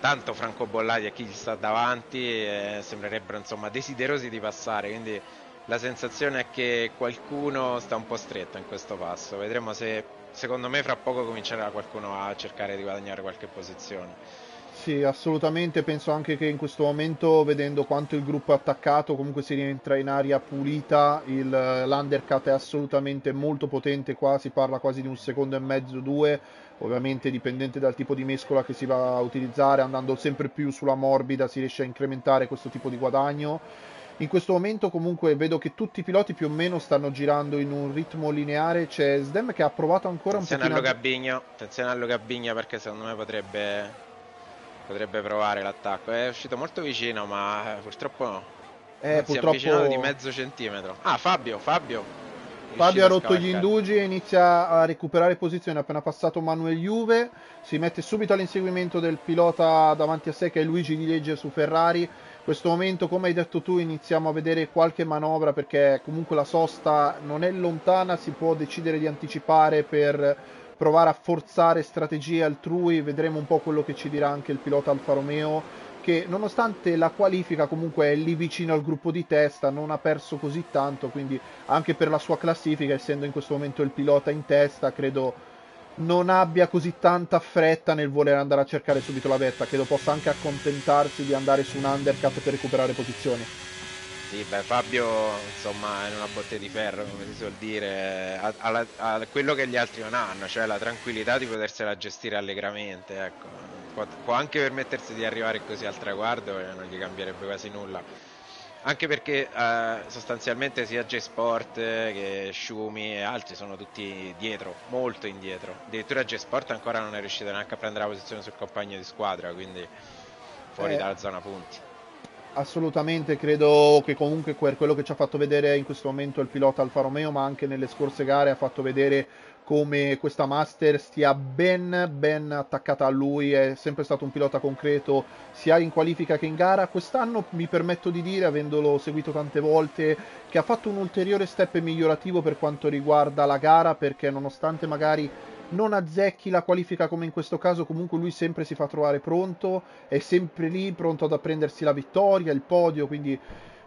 tanto francobollati a chi gli sta davanti, eh, sembrerebbero, insomma, desiderosi di passare, quindi la sensazione è che qualcuno sta un po' stretto in questo passo. Vedremo se secondo me fra poco comincerà qualcuno a cercare di guadagnare qualche posizione. Sì, assolutamente, penso anche che in questo momento, vedendo quanto il gruppo è attaccato, comunque si rientra in aria pulita, il, l'undercut è assolutamente molto potente qua, si parla quasi di un secondo e mezzo, due, ovviamente dipendente dal tipo di mescola che si va a utilizzare, andando sempre più sulla morbida si riesce a incrementare questo tipo di guadagno in questo momento comunque vedo che tutti i piloti più o meno stanno girando in un ritmo lineare. C'è Sdem che ha provato ancora attenzione un po'. Allo Gabigno, attenzione allo Gabigno perché secondo me potrebbe, potrebbe provare l'attacco. È uscito molto vicino ma purtroppo no. Eh, purtroppo... Si è avvicinato di mezzo centimetro. Ah, Fabio, Fabio. Fabio ha rotto gli indugi e inizia a recuperare posizione. Appena passato Manuel Juve, si mette subito all'inseguimento del pilota davanti a sé che è Luigi Di Legge su Ferrari questo momento, come hai detto tu, iniziamo a vedere qualche manovra perché comunque la sosta non è lontana, si può decidere di anticipare per provare a forzare strategie altrui, vedremo un po' quello che ci dirà anche il pilota Alfa Romeo che nonostante la qualifica comunque è lì vicino al gruppo di testa, non ha perso così tanto, quindi anche per la sua classifica, essendo in questo momento il pilota in testa, credo non abbia così tanta fretta nel voler andare a cercare subito la vetta, credo possa anche accontentarsi di andare su un undercut per recuperare posizioni. Sì, beh, Fabio insomma è una botte di ferro, come si suol dire, ha, ha, quello che gli altri non hanno, cioè la tranquillità di potersela gestire allegramente, ecco. può, può, anche permettersi di arrivare così al traguardo e non gli cambierebbe quasi nulla. Anche perché eh, sostanzialmente sia J-Sport che Shumi e altri sono tutti dietro, molto indietro. Addirittura J-Sport ancora non è riuscito neanche a prendere la posizione sul compagno di squadra, quindi fuori eh. dalla zona punti assolutamente credo che comunque quello che ci ha fatto vedere in questo momento il pilota Alfa Romeo, ma anche nelle scorse gare ha fatto vedere come questa Master stia ben ben attaccata a lui, è sempre stato un pilota concreto sia in qualifica che in gara. Quest'anno mi permetto di dire, avendolo seguito tante volte, che ha fatto un ulteriore step migliorativo per quanto riguarda la gara, perché nonostante magari non azzecchi la qualifica come in questo caso, comunque lui sempre si fa trovare pronto, è sempre lì pronto ad apprendersi la vittoria, il podio, quindi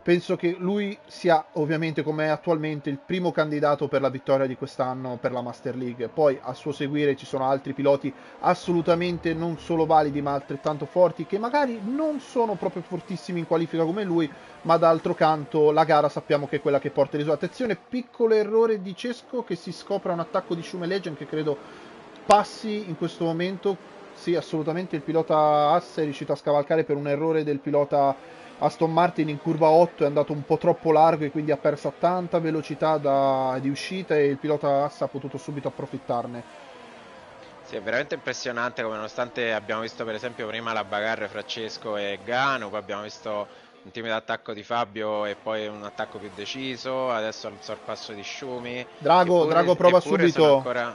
penso che lui sia ovviamente come è attualmente il primo candidato per la vittoria di quest'anno per la Master League. Poi a suo seguire ci sono altri piloti assolutamente non solo validi ma altrettanto forti che magari non sono proprio fortissimi in qualifica come lui, ma d'altro canto la gara sappiamo che è quella che porta i risultati. Attenzione, piccolo errore di Cesco che si scopre un attacco di Schume Legend che credo passi in questo momento. Sì, assolutamente il pilota Asse è riuscito a scavalcare per un errore del pilota Aston Martin in curva 8 è andato un po' troppo largo e quindi ha perso tanta velocità da, di uscita e il pilota Assa ha potuto subito approfittarne. Sì, è veramente impressionante come nonostante abbiamo visto per esempio prima la bagarre fra Cesco e Gano, poi abbiamo visto un timido attacco di Fabio e poi un attacco più deciso, adesso il sorpasso di Schumi. Drago, eppure, Drago prova subito. Ancora...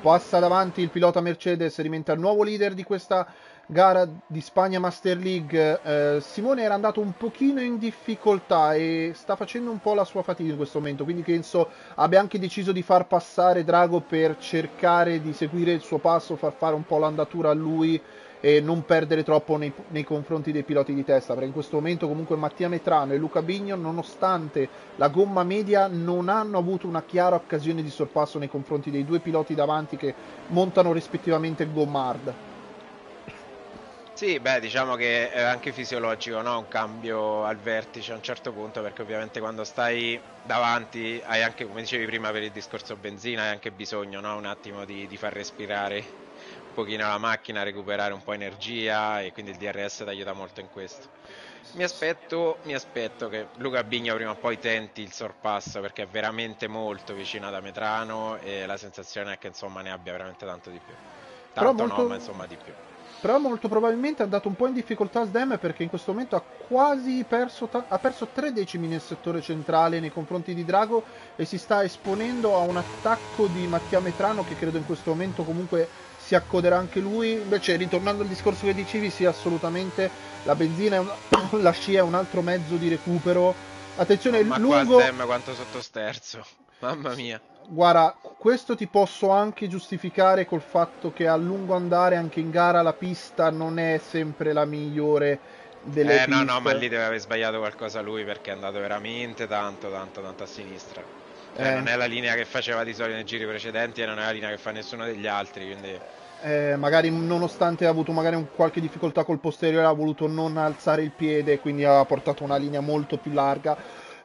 Passa davanti il pilota Mercedes, diventa il nuovo leader di questa gara di Spagna Master League eh, Simone era andato un pochino in difficoltà e sta facendo un po' la sua fatica in questo momento quindi penso abbia anche deciso di far passare Drago per cercare di seguire il suo passo far fare un po' l'andatura a lui e non perdere troppo nei, nei, confronti dei piloti di testa perché in questo momento comunque Mattia Metrano e Luca Bigno nonostante la gomma media non hanno avuto una chiara occasione di sorpasso nei confronti dei due piloti davanti che montano rispettivamente il gomma hard sì, beh, diciamo che è anche fisiologico, no? Un cambio al vertice a un certo punto, perché ovviamente quando stai davanti hai anche, come dicevi prima per il discorso benzina, hai anche bisogno, no? Un attimo di, di far respirare un pochino la macchina, recuperare un po' energia e quindi il DRS ti aiuta molto in questo. Mi aspetto, mi aspetto che Luca Bigno prima o poi tenti il sorpasso perché è veramente molto vicino ad Ametrano e la sensazione è che insomma ne abbia veramente tanto di più. Tanto molto... no, ma insomma di più però molto probabilmente è andato un po' in difficoltà Sdem perché in questo momento ha quasi perso, ha perso 3 decimi nel settore centrale nei confronti di Drago e si sta esponendo a un attacco di Mattia Metrano che credo in questo momento comunque si accoderà anche lui. Invece ritornando al discorso che dicevi, sì assolutamente la benzina è un... la scia è un altro mezzo di recupero. Attenzione, Ma lungo... qua Sdem quanto sottosterzo. Mamma mia. Guarda, questo ti posso anche giustificare col fatto che a lungo andare anche in gara la pista non è sempre la migliore delle eh, piste. no, no, ma lì deve aver sbagliato qualcosa lui perché è andato veramente tanto, tanto, tanto a sinistra. Cioè, eh. non è la linea che faceva di solito nei giri precedenti e non è la linea che fa nessuno degli altri, quindi... Eh, magari nonostante ha avuto magari qualche difficoltà col posteriore ha voluto non alzare il piede quindi ha portato una linea molto più larga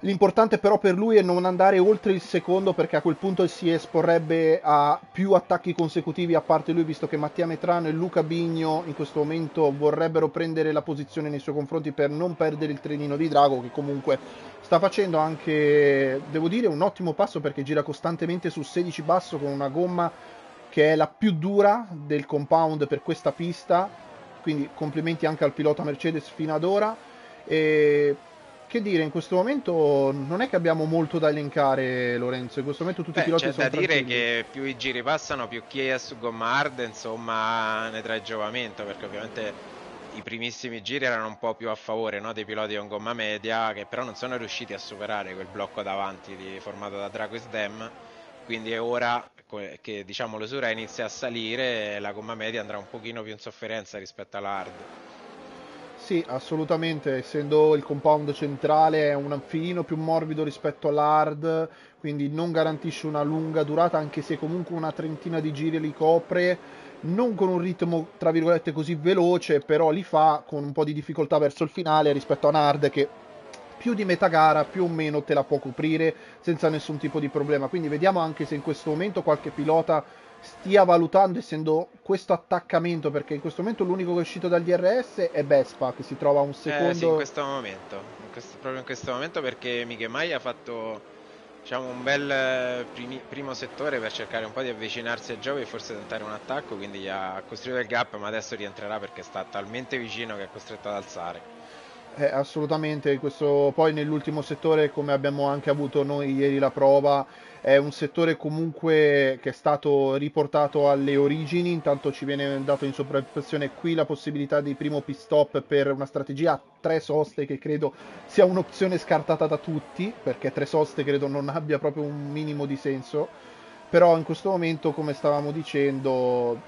L'importante però per lui è non andare oltre il secondo perché a quel punto si esporrebbe a più attacchi consecutivi a parte lui visto che Mattia Metrano e Luca Bigno in questo momento vorrebbero prendere la posizione nei suoi confronti per non perdere il trenino di Drago che comunque sta facendo anche, devo dire, un ottimo passo perché gira costantemente su 16 basso con una gomma che è la più dura del compound per questa pista. Quindi complimenti anche al pilota Mercedes fino ad ora. E che dire, in questo momento non è che abbiamo molto da elencare, Lorenzo. In questo momento tutti Beh, i piloti sono C'è da dire che più i giri passano, più chi è su gomma hard, insomma, ne trae giovamento, perché ovviamente i primissimi giri erano un po' più a favore no, dei piloti con gomma media, che però non sono riusciti a superare quel blocco davanti di, formato da Draco e Sdem. Quindi è ora che diciamo, l'usura inizia a salire e la gomma media andrà un pochino più in sofferenza rispetto alla hard. Sì, assolutamente, essendo il compound centrale è un filino più morbido rispetto all'hard, quindi non garantisce una lunga durata, anche se comunque una trentina di giri li copre, non con un ritmo tra virgolette così veloce, però li fa con un po' di difficoltà verso il finale rispetto a un hard che più di metà gara più o meno te la può coprire senza nessun tipo di problema. Quindi vediamo anche se in questo momento qualche pilota stia valutando, essendo questo attaccamento, perché in questo momento l'unico che è uscito dal DRS è Vespa, che si trova un secondo... Eh, sì, in questo momento, in questo, proprio in questo momento perché Mai ha fatto diciamo, un bel eh, primi, primo settore per cercare un po' di avvicinarsi a Giovi e forse tentare un attacco, quindi ha costruito il gap, ma adesso rientrerà perché sta talmente vicino che è costretto ad alzare. Eh, assolutamente, questo poi nell'ultimo settore, come abbiamo anche avuto noi ieri la prova, è un settore comunque che è stato riportato alle origini, intanto ci viene dato in sovrapposizione qui la possibilità di primo pit stop per una strategia a tre soste che credo sia un'opzione scartata da tutti, perché tre soste credo non abbia proprio un minimo di senso, però in questo momento, come stavamo dicendo,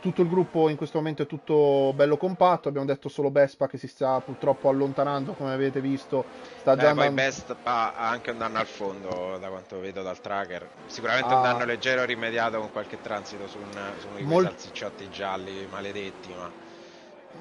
tutto il gruppo in questo momento è tutto bello compatto. Abbiamo detto solo Vespa che si sta purtroppo allontanando, come avete visto. Sta già Beh, andando... poi Vespa ha anche un danno al fondo, da quanto vedo dal tracker. Sicuramente ah. un danno leggero rimediato con qualche transito su, un, su uno di quei Mol... salsicciotti gialli maledetti, ma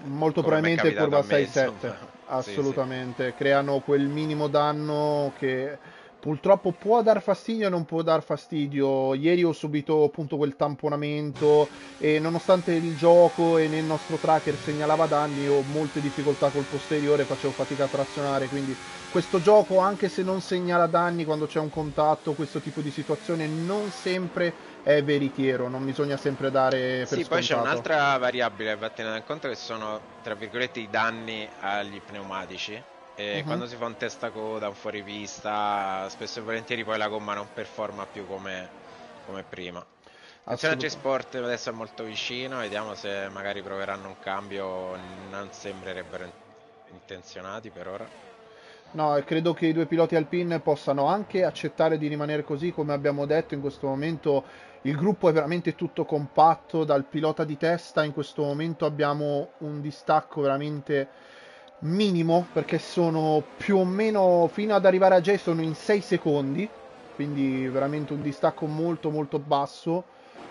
molto probabilmente curva 6-7 assolutamente sì, sì. creano quel minimo danno che Purtroppo può dar fastidio e non può dar fastidio. Ieri ho subito appunto quel tamponamento e nonostante il gioco e nel nostro tracker segnalava danni, ho molte difficoltà col posteriore, facevo fatica a trazionare, quindi questo gioco anche se non segnala danni quando c'è un contatto, questo tipo di situazione non sempre è veritiero, non bisogna sempre dare per sì, scontato. poi c'è un'altra variabile va tenere in conto che sono tra virgolette i danni agli pneumatici uh-huh. quando si fa un testa coda, un fuoripista, spesso e volentieri poi la gomma non performa più come, come prima. Attenzione a G-Sport adesso è molto vicino, vediamo se magari proveranno un cambio, non sembrerebbero intenzionati per ora. No, credo che i due piloti alpine possano anche accettare di rimanere così, come abbiamo detto in questo momento il gruppo è veramente tutto compatto, dal pilota di testa in questo momento abbiamo un distacco veramente minimo perché sono più o meno fino ad arrivare a Jason in 6 secondi quindi veramente un distacco molto molto basso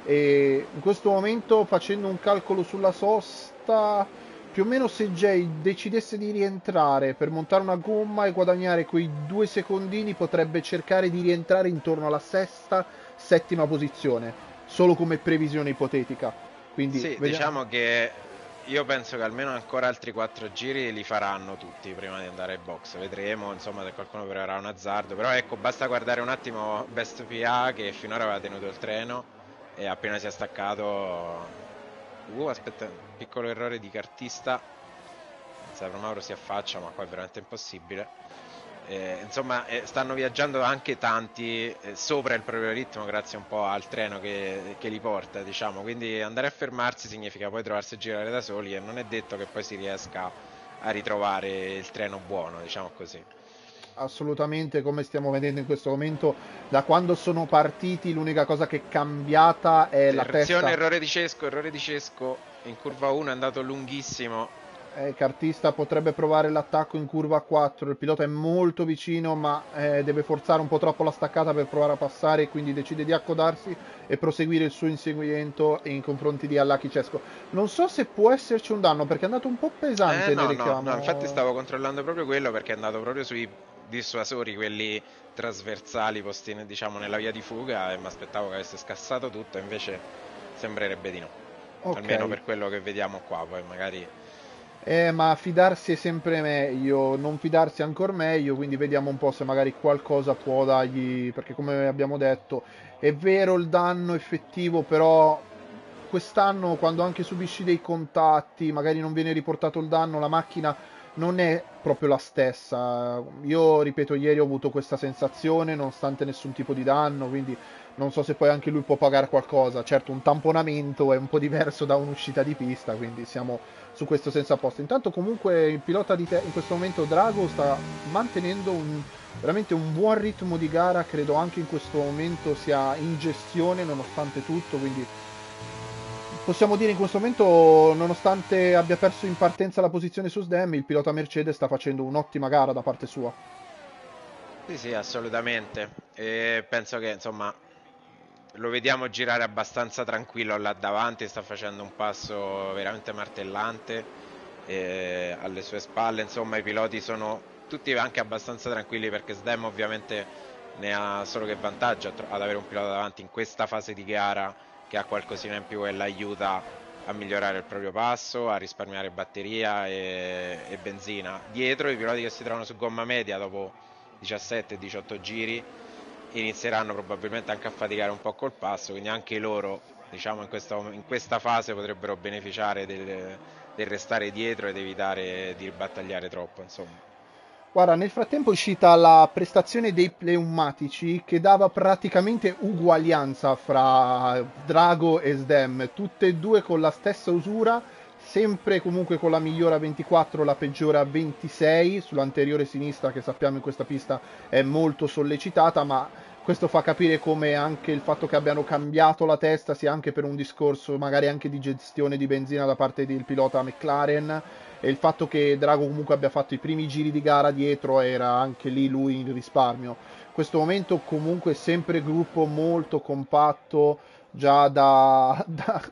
e in questo momento facendo un calcolo sulla sosta più o meno se Jay decidesse di rientrare per montare una gomma e guadagnare quei due secondini potrebbe cercare di rientrare intorno alla sesta settima posizione solo come previsione ipotetica quindi sì, vediamo. diciamo che io penso che almeno ancora altri 4 giri li faranno tutti prima di andare ai box. Vedremo, insomma, se qualcuno proverà un azzardo. Però ecco, basta guardare un attimo Best PA che finora aveva tenuto il treno e appena si è staccato... Uh, aspetta, piccolo errore di cartista. Servo Mauro si affaccia, ma qua è veramente impossibile. Eh, insomma, eh, stanno viaggiando anche tanti eh, sopra il proprio ritmo grazie un po' al treno che, che, li porta, diciamo. Quindi andare a fermarsi significa poi trovarsi a girare da soli e non è detto che poi si riesca a ritrovare il treno buono, diciamo così. Assolutamente, come stiamo vedendo in questo momento, da quando sono partiti l'unica cosa che è cambiata è la testa. errore di Cesco, errore di Cesco, in curva 1 è andato lunghissimo, eh, Cartista potrebbe provare l'attacco in curva 4, il pilota è molto vicino ma eh, deve forzare un po' troppo la staccata per provare a passare e quindi decide di accodarsi e proseguire il suo inseguimento in confronti di Allaki Cesco. Non so se può esserci un danno perché è andato un po' pesante eh, no, no, no, infatti stavo controllando proprio quello perché è andato proprio sui dissuasori, quelli trasversali posti diciamo, nella via di fuga e mi aspettavo che avesse scassato tutto, invece sembrerebbe di no. Okay. Almeno per quello che vediamo qua, poi magari eh, ma fidarsi è sempre meglio, non fidarsi è ancora meglio, quindi vediamo un po' se magari qualcosa può dargli, perché come abbiamo detto è vero il danno effettivo, però quest'anno quando anche subisci dei contatti, magari non viene riportato il danno, la macchina non è proprio la stessa. Io ripeto, ieri ho avuto questa sensazione nonostante nessun tipo di danno, quindi non so se poi anche lui può pagare qualcosa. Certo, un tamponamento è un po' diverso da un'uscita di pista, quindi siamo su questo senso a posto. Intanto comunque il pilota di te in questo momento Drago sta mantenendo un, veramente un buon ritmo di gara, credo anche in questo momento sia in gestione nonostante tutto, quindi possiamo dire in questo momento nonostante abbia perso in partenza la posizione su SDM, il pilota Mercedes sta facendo un'ottima gara da parte sua. Sì, sì, assolutamente. E penso che insomma lo vediamo girare abbastanza tranquillo là davanti, sta facendo un passo veramente martellante alle sue spalle, insomma i piloti sono tutti anche abbastanza tranquilli perché Sdem ovviamente ne ha solo che vantaggio ad avere un pilota davanti in questa fase di gara che ha qualcosina in più e l'aiuta a migliorare il proprio passo, a risparmiare batteria e, e benzina. Dietro i piloti che si trovano su gomma media dopo 17-18 giri inizieranno probabilmente anche a faticare un po' col passo, quindi anche loro diciamo in questa, in questa fase potrebbero beneficiare del, del, restare dietro ed evitare di battagliare troppo. Insomma. Guarda, nel frattempo è uscita la prestazione dei pneumatici che dava praticamente uguaglianza fra Drago e Sdem, tutte e due con la stessa usura, sempre comunque con la migliore a 24, la peggiore a 26, sull'anteriore sinistra che sappiamo in questa pista è molto sollecitata, ma questo fa capire come anche il fatto che abbiano cambiato la testa sia anche per un discorso magari anche di gestione di benzina da parte del pilota McLaren e il fatto che Drago comunque abbia fatto i primi giri di gara dietro era anche lì lui in risparmio. In questo momento comunque sempre gruppo molto compatto già da, da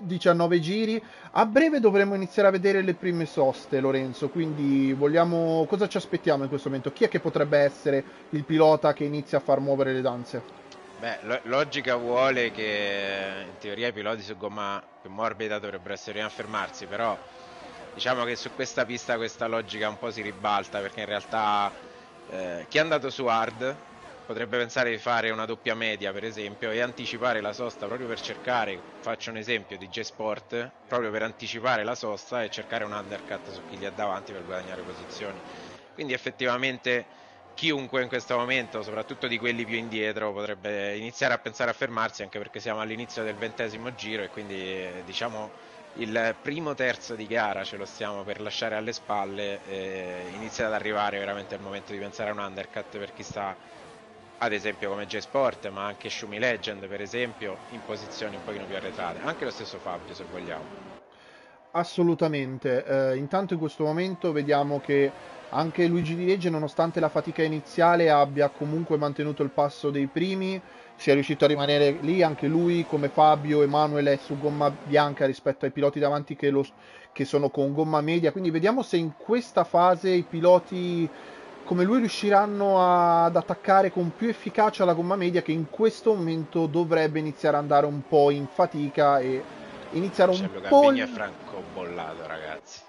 19 giri. A breve dovremo iniziare a vedere le prime soste, Lorenzo. Quindi vogliamo. Cosa ci aspettiamo in questo momento? Chi è che potrebbe essere il pilota che inizia a far muovere le danze? Beh, lo- logica vuole che in teoria i piloti su gomma più morbida dovrebbero essere a fermarsi, però Diciamo che su questa pista questa logica un po' si ribalta perché in realtà eh, chi è andato su hard potrebbe pensare di fare una doppia media per esempio e anticipare la sosta proprio per cercare, faccio un esempio di J-Sport, proprio per anticipare la sosta e cercare un undercut su chi gli è davanti per guadagnare posizioni. Quindi effettivamente chiunque in questo momento, soprattutto di quelli più indietro, potrebbe iniziare a pensare a fermarsi anche perché siamo all'inizio del ventesimo giro e quindi diciamo il primo terzo di gara ce lo stiamo per lasciare alle spalle e inizia ad arrivare veramente il momento di pensare a un undercut per chi sta ad esempio come J-Sport ma anche Shumi Legend per esempio in posizioni un pochino più arretrate. Anche lo stesso Fabio se vogliamo. Assolutamente. Eh, intanto in questo momento vediamo che anche Luigi Di Legge nonostante la fatica iniziale abbia comunque mantenuto il passo dei primi sia riuscito a rimanere lì anche lui come Fabio Emanuele su gomma bianca rispetto ai piloti davanti che, lo, che sono con gomma media. Quindi vediamo se in questa fase i piloti come lui riusciranno ad attaccare con più efficacia la gomma media che in questo momento dovrebbe iniziare ad andare un po' in fatica e iniziare un po' Gambini è franco bollato ragazzi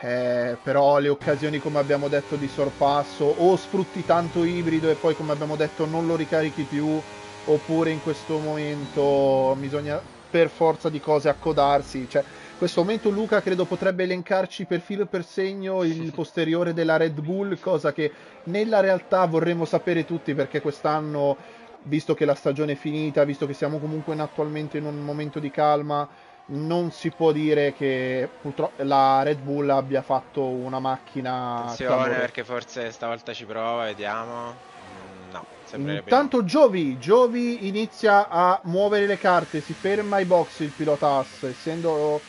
eh, però le occasioni come abbiamo detto di sorpasso o sfrutti tanto ibrido e poi come abbiamo detto non lo ricarichi più oppure in questo momento bisogna per forza di cose accodarsi. Cioè, questo momento Luca credo potrebbe elencarci per filo e per segno il posteriore della Red Bull, cosa che nella realtà vorremmo sapere tutti perché quest'anno, visto che la stagione è finita, visto che siamo comunque attualmente in un momento di calma, non si può dire che purtroppo la Red Bull abbia fatto una macchina. Attenzione perché forse stavolta ci prova, vediamo. Intanto Giovi, Giovi inizia a muovere le carte, si ferma ai box il pilota Ass, essendo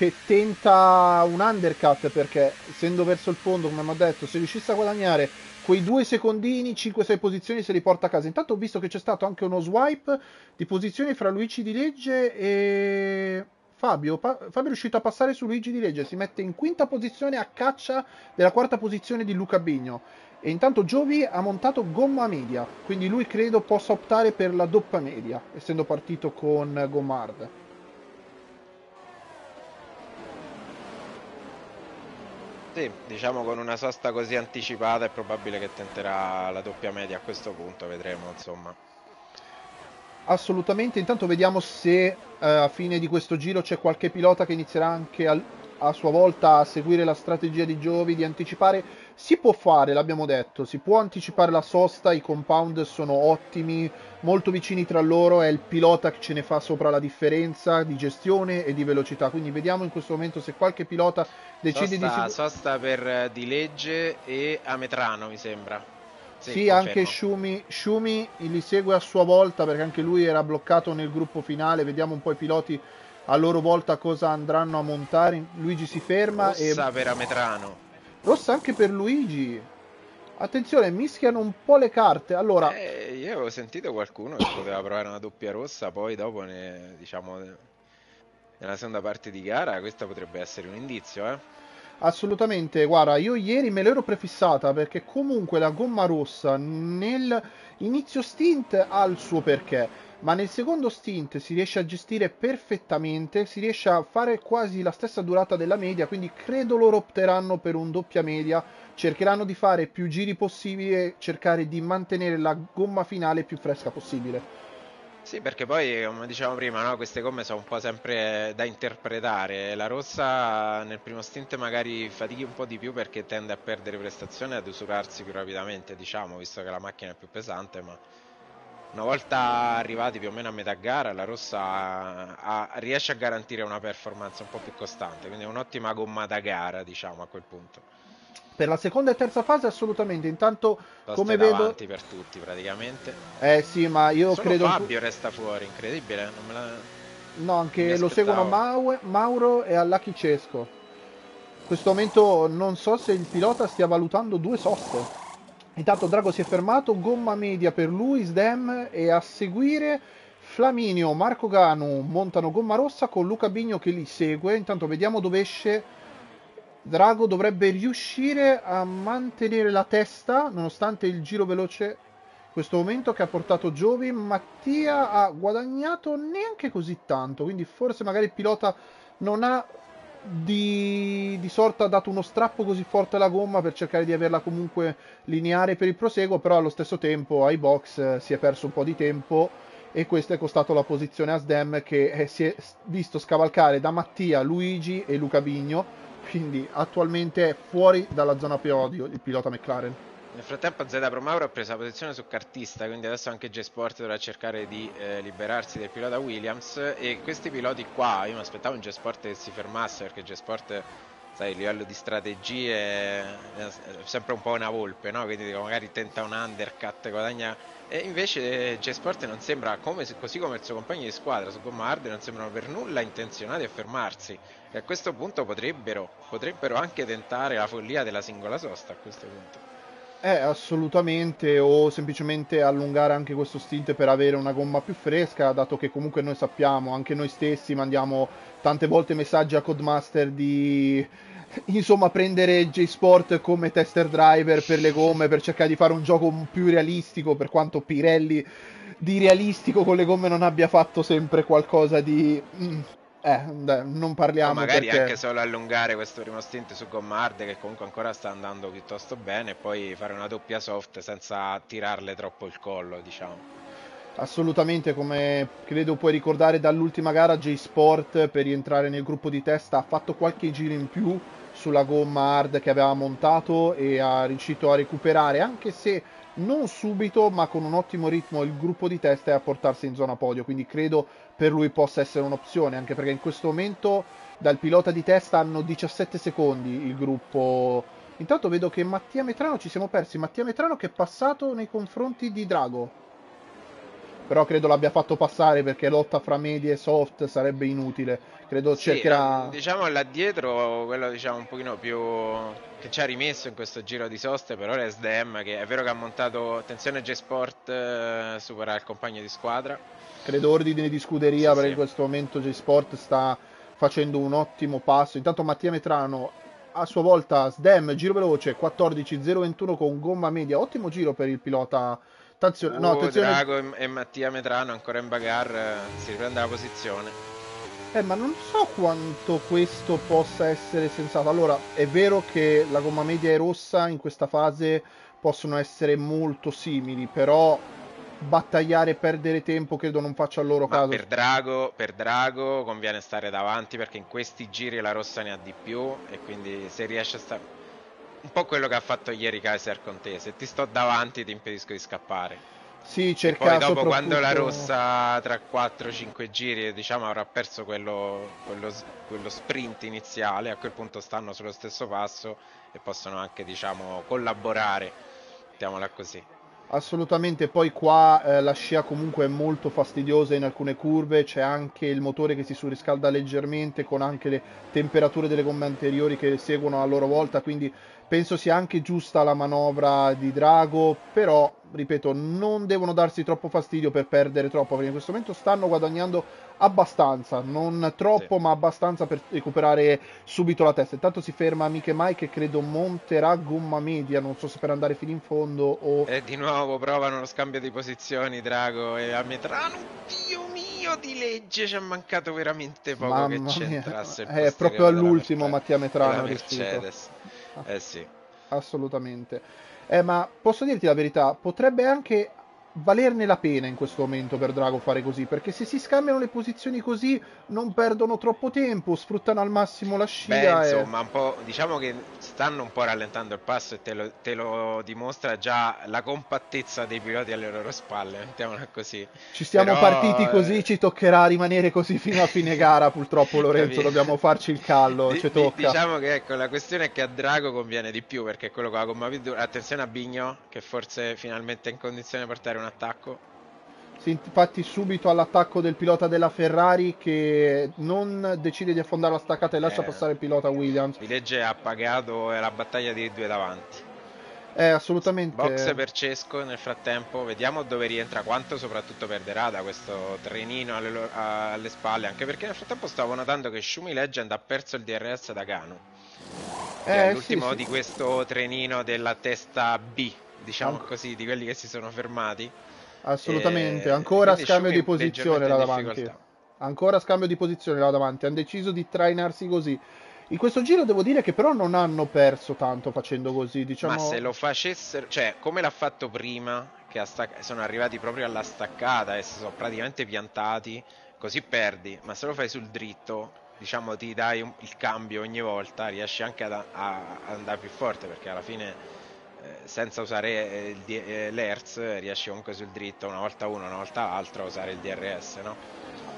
che tenta un undercut perché essendo verso il fondo, come abbiamo detto, se riuscisse a guadagnare quei due secondini, 5-6 posizioni se li porta a casa. Intanto ho visto che c'è stato anche uno swipe di posizioni fra Luigi Di Legge e Fabio. Pa- Fabio è riuscito a passare su Luigi Di Legge, si mette in quinta posizione a caccia della quarta posizione di Luca Bigno. E intanto Giovi ha montato gomma media, quindi lui credo possa optare per la doppia media, essendo partito con Gomard. Sì, diciamo con una sosta così anticipata è probabile che tenterà la doppia media a questo punto, vedremo insomma. Assolutamente, intanto vediamo se eh, a fine di questo giro c'è qualche pilota che inizierà anche al, a sua volta a seguire la strategia di Giovi di anticipare si può fare, l'abbiamo detto, si può anticipare la sosta, i compound sono ottimi, molto vicini tra loro, è il pilota che ce ne fa sopra la differenza di gestione e di velocità, quindi vediamo in questo momento se qualche pilota decide sosta, di... Sosta per eh, Di Legge e Ametrano mi sembra. Sì, sì anche Shumi, Shumi li segue a sua volta perché anche lui era bloccato nel gruppo finale, vediamo un po' i piloti a loro volta cosa andranno a montare. Luigi si ferma Rossa e... per Ametrano. Rossa anche per Luigi. Attenzione, mischiano un po' le carte. Allora, eh, io avevo sentito qualcuno che poteva provare una doppia rossa, poi dopo ne, diciamo nella seconda parte di gara, questo potrebbe essere un indizio, eh. Assolutamente, guarda, io ieri me l'ero prefissata perché comunque la gomma rossa nel inizio stint ha il suo perché, ma nel secondo stint si riesce a gestire perfettamente, si riesce a fare quasi la stessa durata della media, quindi credo loro opteranno per un doppia media, cercheranno di fare più giri possibili e cercare di mantenere la gomma finale più fresca possibile. Sì, perché poi, come dicevamo prima, no, queste gomme sono un po' sempre da interpretare. La rossa nel primo stint magari fatichi un po' di più perché tende a perdere prestazione e ad usurarsi più rapidamente, diciamo, visto che la macchina è più pesante, ma una volta arrivati più o meno a metà gara, la rossa ha, ha, riesce a garantire una performance un po' più costante, quindi è un'ottima gomma da gara, diciamo, a quel punto. Per la seconda e terza fase assolutamente, intanto Toste come vedo... per tutti praticamente. Eh sì, ma io Solo credo... Fabio resta fuori, incredibile. Non me la... No, anche lo seguono Mau- Mauro e Allaki Cesco. In questo momento non so se il pilota stia valutando due soste. Intanto Drago si è fermato, gomma media per lui, Sdem e a seguire Flaminio, Marco Ganu montano gomma rossa con Luca Bigno che li segue. Intanto vediamo dove esce Drago dovrebbe riuscire a mantenere la testa nonostante il giro veloce questo momento che ha portato Giovi. Mattia ha guadagnato neanche così tanto, quindi forse magari il pilota non ha di, di, sorta dato uno strappo così forte alla gomma per cercare di averla comunque lineare per il proseguo, però allo stesso tempo ai box eh, si è perso un po' di tempo e questo è costato la posizione a Sdem che eh, si è visto scavalcare da Mattia, Luigi e Luca Vigno quindi attualmente è fuori dalla zona odio il pilota McLaren. Nel frattempo Z Pro Mauro ha preso la posizione su cartista, quindi adesso anche J-Sport dovrà cercare di eh, liberarsi del pilota Williams e questi piloti qua, io mi aspettavo un J-Sport che si fermasse perché J-Sport sai, il livello di strategie è sempre un po' una volpe, no? quindi magari tenta un undercut, guadagna e invece J-Sport non sembra, come, così come il suo compagno di squadra su Gomma Hard, non sembrano per nulla intenzionati a fermarsi. E a questo punto potrebbero, potrebbero anche tentare la follia della singola sosta a questo punto. Eh, assolutamente, o semplicemente allungare anche questo stint per avere una gomma più fresca, dato che comunque noi sappiamo, anche noi stessi mandiamo tante volte messaggi a Codemaster di insomma prendere J-Sport come tester driver per le gomme per cercare di fare un gioco più realistico per quanto Pirelli di realistico con le gomme non abbia fatto sempre qualcosa di eh, non parliamo no, magari perché... anche solo allungare questo primo stint su gomma hard che comunque ancora sta andando piuttosto bene e poi fare una doppia soft senza tirarle troppo il collo diciamo assolutamente come credo puoi ricordare dall'ultima gara J-Sport per rientrare nel gruppo di testa ha fatto qualche giro in più sulla gomma hard che aveva montato e ha riuscito a recuperare, anche se non subito, ma con un ottimo ritmo il gruppo di testa e a portarsi in zona podio. Quindi credo per lui possa essere un'opzione, anche perché in questo momento dal pilota di testa hanno 17 secondi il gruppo. Intanto vedo che Mattia Metrano ci siamo persi. Mattia Metrano che è passato nei confronti di Drago. Però credo l'abbia fatto passare perché lotta fra media e soft sarebbe inutile credo sì, cercherà... Diciamo là dietro, quello diciamo un pochino più che ci ha rimesso in questo giro di soste per ora è SDM che è vero che ha montato, attenzione J-Sport, eh, supera il compagno di squadra. Credo ordine di scuderia sì, perché sì. in questo momento J-Sport sta facendo un ottimo passo. Intanto Mattia Metrano a sua volta SDM, giro veloce 14-0-21 con gomma media, ottimo giro per il pilota. Attenzione, uh, no, attenzione. Drago e Mattia Metrano ancora in bagarre, eh, si riprende la posizione. Eh, ma non so quanto questo possa essere sensato. Allora, è vero che la gomma media e rossa in questa fase possono essere molto simili, però battagliare e perdere tempo credo non faccia al loro ma caso. Per Drago, per Drago conviene stare davanti perché in questi giri la rossa ne ha di più e quindi se riesce a stare... Un po' quello che ha fatto ieri Kaiser con te, se ti sto davanti ti impedisco di scappare. Sì, cerca poi dopo soprattutto... quando la rossa tra 4-5 giri diciamo avrà perso quello, quello, quello, sprint iniziale, a quel punto stanno sullo stesso passo e possono anche diciamo collaborare, mettiamola così. Assolutamente, poi qua eh, la scia comunque è molto fastidiosa in alcune curve, c'è anche il motore che si surriscalda leggermente con anche le temperature delle gomme anteriori che seguono a loro volta, quindi penso sia anche giusta la manovra di Drago, però ripeto, non devono darsi troppo fastidio per perdere troppo, perché in questo momento stanno guadagnando abbastanza, non troppo, sì. ma abbastanza per recuperare subito la testa. Intanto si ferma Amiche Mai che credo monterà gomma media, non so se per andare fino in fondo o... E di nuovo provano lo scambio di posizioni Drago e Ametrano. Dio mio, di legge ci è mancato veramente poco Mamma che c'entrasse. È proprio all'ultimo Mattia Metrano. Mercedes. Eh sì. Assolutamente. Eh, ma posso dirti la verità, potrebbe anche valerne la pena in questo momento per Drago fare così, perché se si scambiano le posizioni così non perdono troppo tempo, sfruttano al massimo la scia. Beh, insomma, un po', diciamo che stanno un po' rallentando il passo e te lo, te lo, dimostra già la compattezza dei piloti alle loro spalle, mettiamola così. Ci siamo Però, partiti così, eh... ci toccherà rimanere così fino a fine gara, purtroppo Lorenzo, dobbiamo farci il callo, ci tocca. Diciamo che ecco, la questione è che a Drago conviene di più, perché quello con la gomma più dura, attenzione a Bigno, che forse finalmente è in condizione di portare un attacco. Sì, infatti subito all'attacco del pilota della Ferrari che non decide di affondare la staccata e lascia eh, passare il pilota Williams. Di legge ha pagato la battaglia dei due davanti. Eh, assolutamente. Box per Cesco nel frattempo, vediamo dove rientra, quanto soprattutto perderà da questo trenino alle, alle spalle, anche perché nel frattempo stavo notando che Shumi Legend ha perso il DRS da Gano. Eh, è l'ultimo sì, sì. di questo trenino della testa B, diciamo ah. così, di quelli che si sono fermati. Assolutamente, e... ancora scambio di posizione là davanti. Ancora scambio di posizione là davanti. Hanno deciso di trainarsi così. In questo giro devo dire che però non hanno perso tanto facendo così. Diciamo... Ma se lo facessero, cioè come l'ha fatto prima, che stac... sono arrivati proprio alla staccata e si sono praticamente piantati, così perdi. Ma se lo fai sul dritto, diciamo ti dai un... il cambio ogni volta, riesci anche ad, a... ad andare più forte perché alla fine eh, senza usare eh, eh, l'ERS riesci comunque sul dritto una volta uno, una volta l'altro a usare il DRS, no?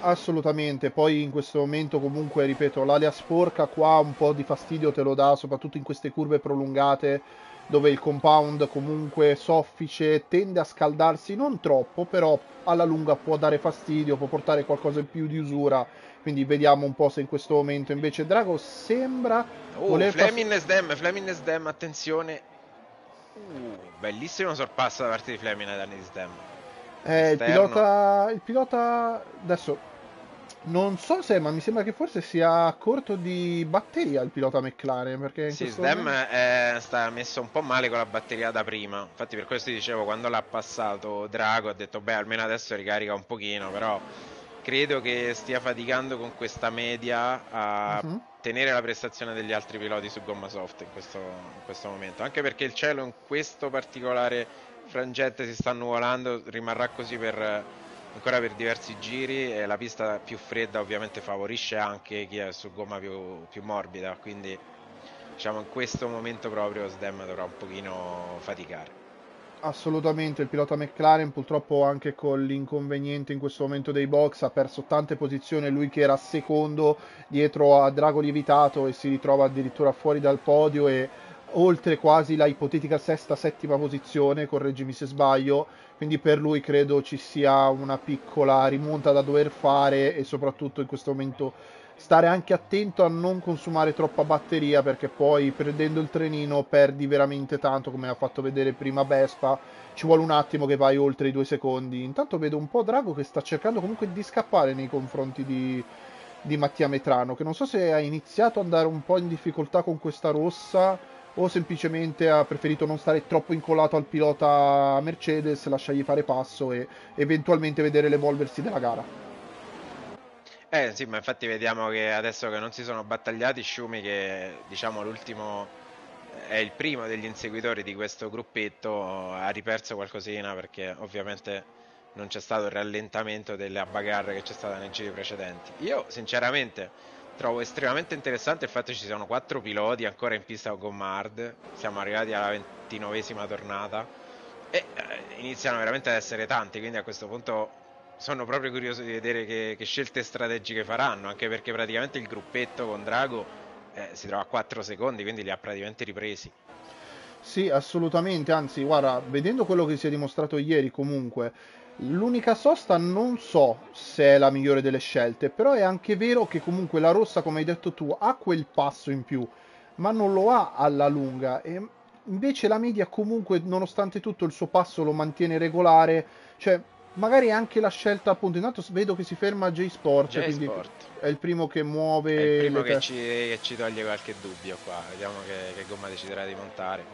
Assolutamente, poi in questo momento comunque, ripeto, l'alea sporca qua un po' di fastidio te lo dà, soprattutto in queste curve prolungate dove il compound comunque soffice tende a scaldarsi non troppo, però alla lunga può dare fastidio, può portare qualcosa in più di usura. Quindi vediamo un po' se in questo momento invece Drago sembra oh, voler Fleming fas- SDM, Fleming SDM, attenzione, Uh, bellissimo sorpasso da parte di Fleming ai danni di Stem. Eh, il pilota, il pilota adesso non so se, ma mi sembra che forse sia corto di batteria il pilota McLaren. Perché sì, Stem momento... sta messo un po' male con la batteria da prima. Infatti, per questo dicevo, quando l'ha passato Drago, ha detto: Beh, almeno adesso ricarica un pochino. Però credo che stia faticando con questa media a uh-huh. tenere la prestazione degli altri piloti su gomma soft in questo, in questo, momento. Anche perché il cielo in questo particolare frangente si sta annuvolando, rimarrà così per, ancora per diversi giri e la pista più fredda ovviamente favorisce anche chi è su gomma più, più morbida. Quindi diciamo in questo momento proprio Sdem dovrà un pochino faticare. Assolutamente, il pilota McLaren purtroppo anche con l'inconveniente in questo momento dei box ha perso tante posizioni, lui che era secondo dietro a Drago Lievitato e si ritrova addirittura fuori dal podio e oltre quasi la ipotetica sesta, settima posizione, correggimi se sbaglio, quindi per lui credo ci sia una piccola rimonta da dover fare e soprattutto in questo momento stare anche attento a non consumare troppa batteria perché poi perdendo il trenino perdi veramente tanto come ha fatto vedere prima Vespa. Ci vuole un attimo che vai oltre i due secondi. Intanto vedo un po' Drago che sta cercando comunque di scappare nei confronti di, di Mattia Metrano che non so se ha iniziato ad andare un po' in difficoltà con questa rossa o semplicemente ha preferito non stare troppo incollato al pilota Mercedes lasciargli fare passo e eventualmente vedere l'evolversi della gara eh sì, ma infatti vediamo che adesso che non si sono battagliati, Shumi che diciamo l'ultimo è il primo degli inseguitori di questo gruppetto, ha riperso qualcosina perché ovviamente non c'è stato il rallentamento della bagarre che c'è stata nei giri precedenti. Io sinceramente trovo estremamente interessante il fatto che ci siano quattro piloti ancora in pista con gomma hard, siamo arrivati alla ventinovesima tornata e eh, iniziano veramente ad essere tanti, quindi a questo punto sono proprio curioso di vedere che, che, scelte strategiche faranno, anche perché praticamente il gruppetto con Drago eh, si trova a 4 secondi, quindi li ha praticamente ripresi. Sì, assolutamente, anzi, guarda, vedendo quello che si è dimostrato ieri comunque, l'unica sosta non so se è la migliore delle scelte, però è anche vero che comunque la rossa, come hai detto tu, ha quel passo in più, ma non lo ha alla lunga e invece la media comunque, nonostante tutto, il suo passo lo mantiene regolare, cioè magari anche la scelta appunto intanto vedo che si ferma J-Sport, J quindi Sport. è il primo che muove È il primo che ci, che ci toglie qualche dubbio qua. Vediamo che, che gomma deciderà di montare.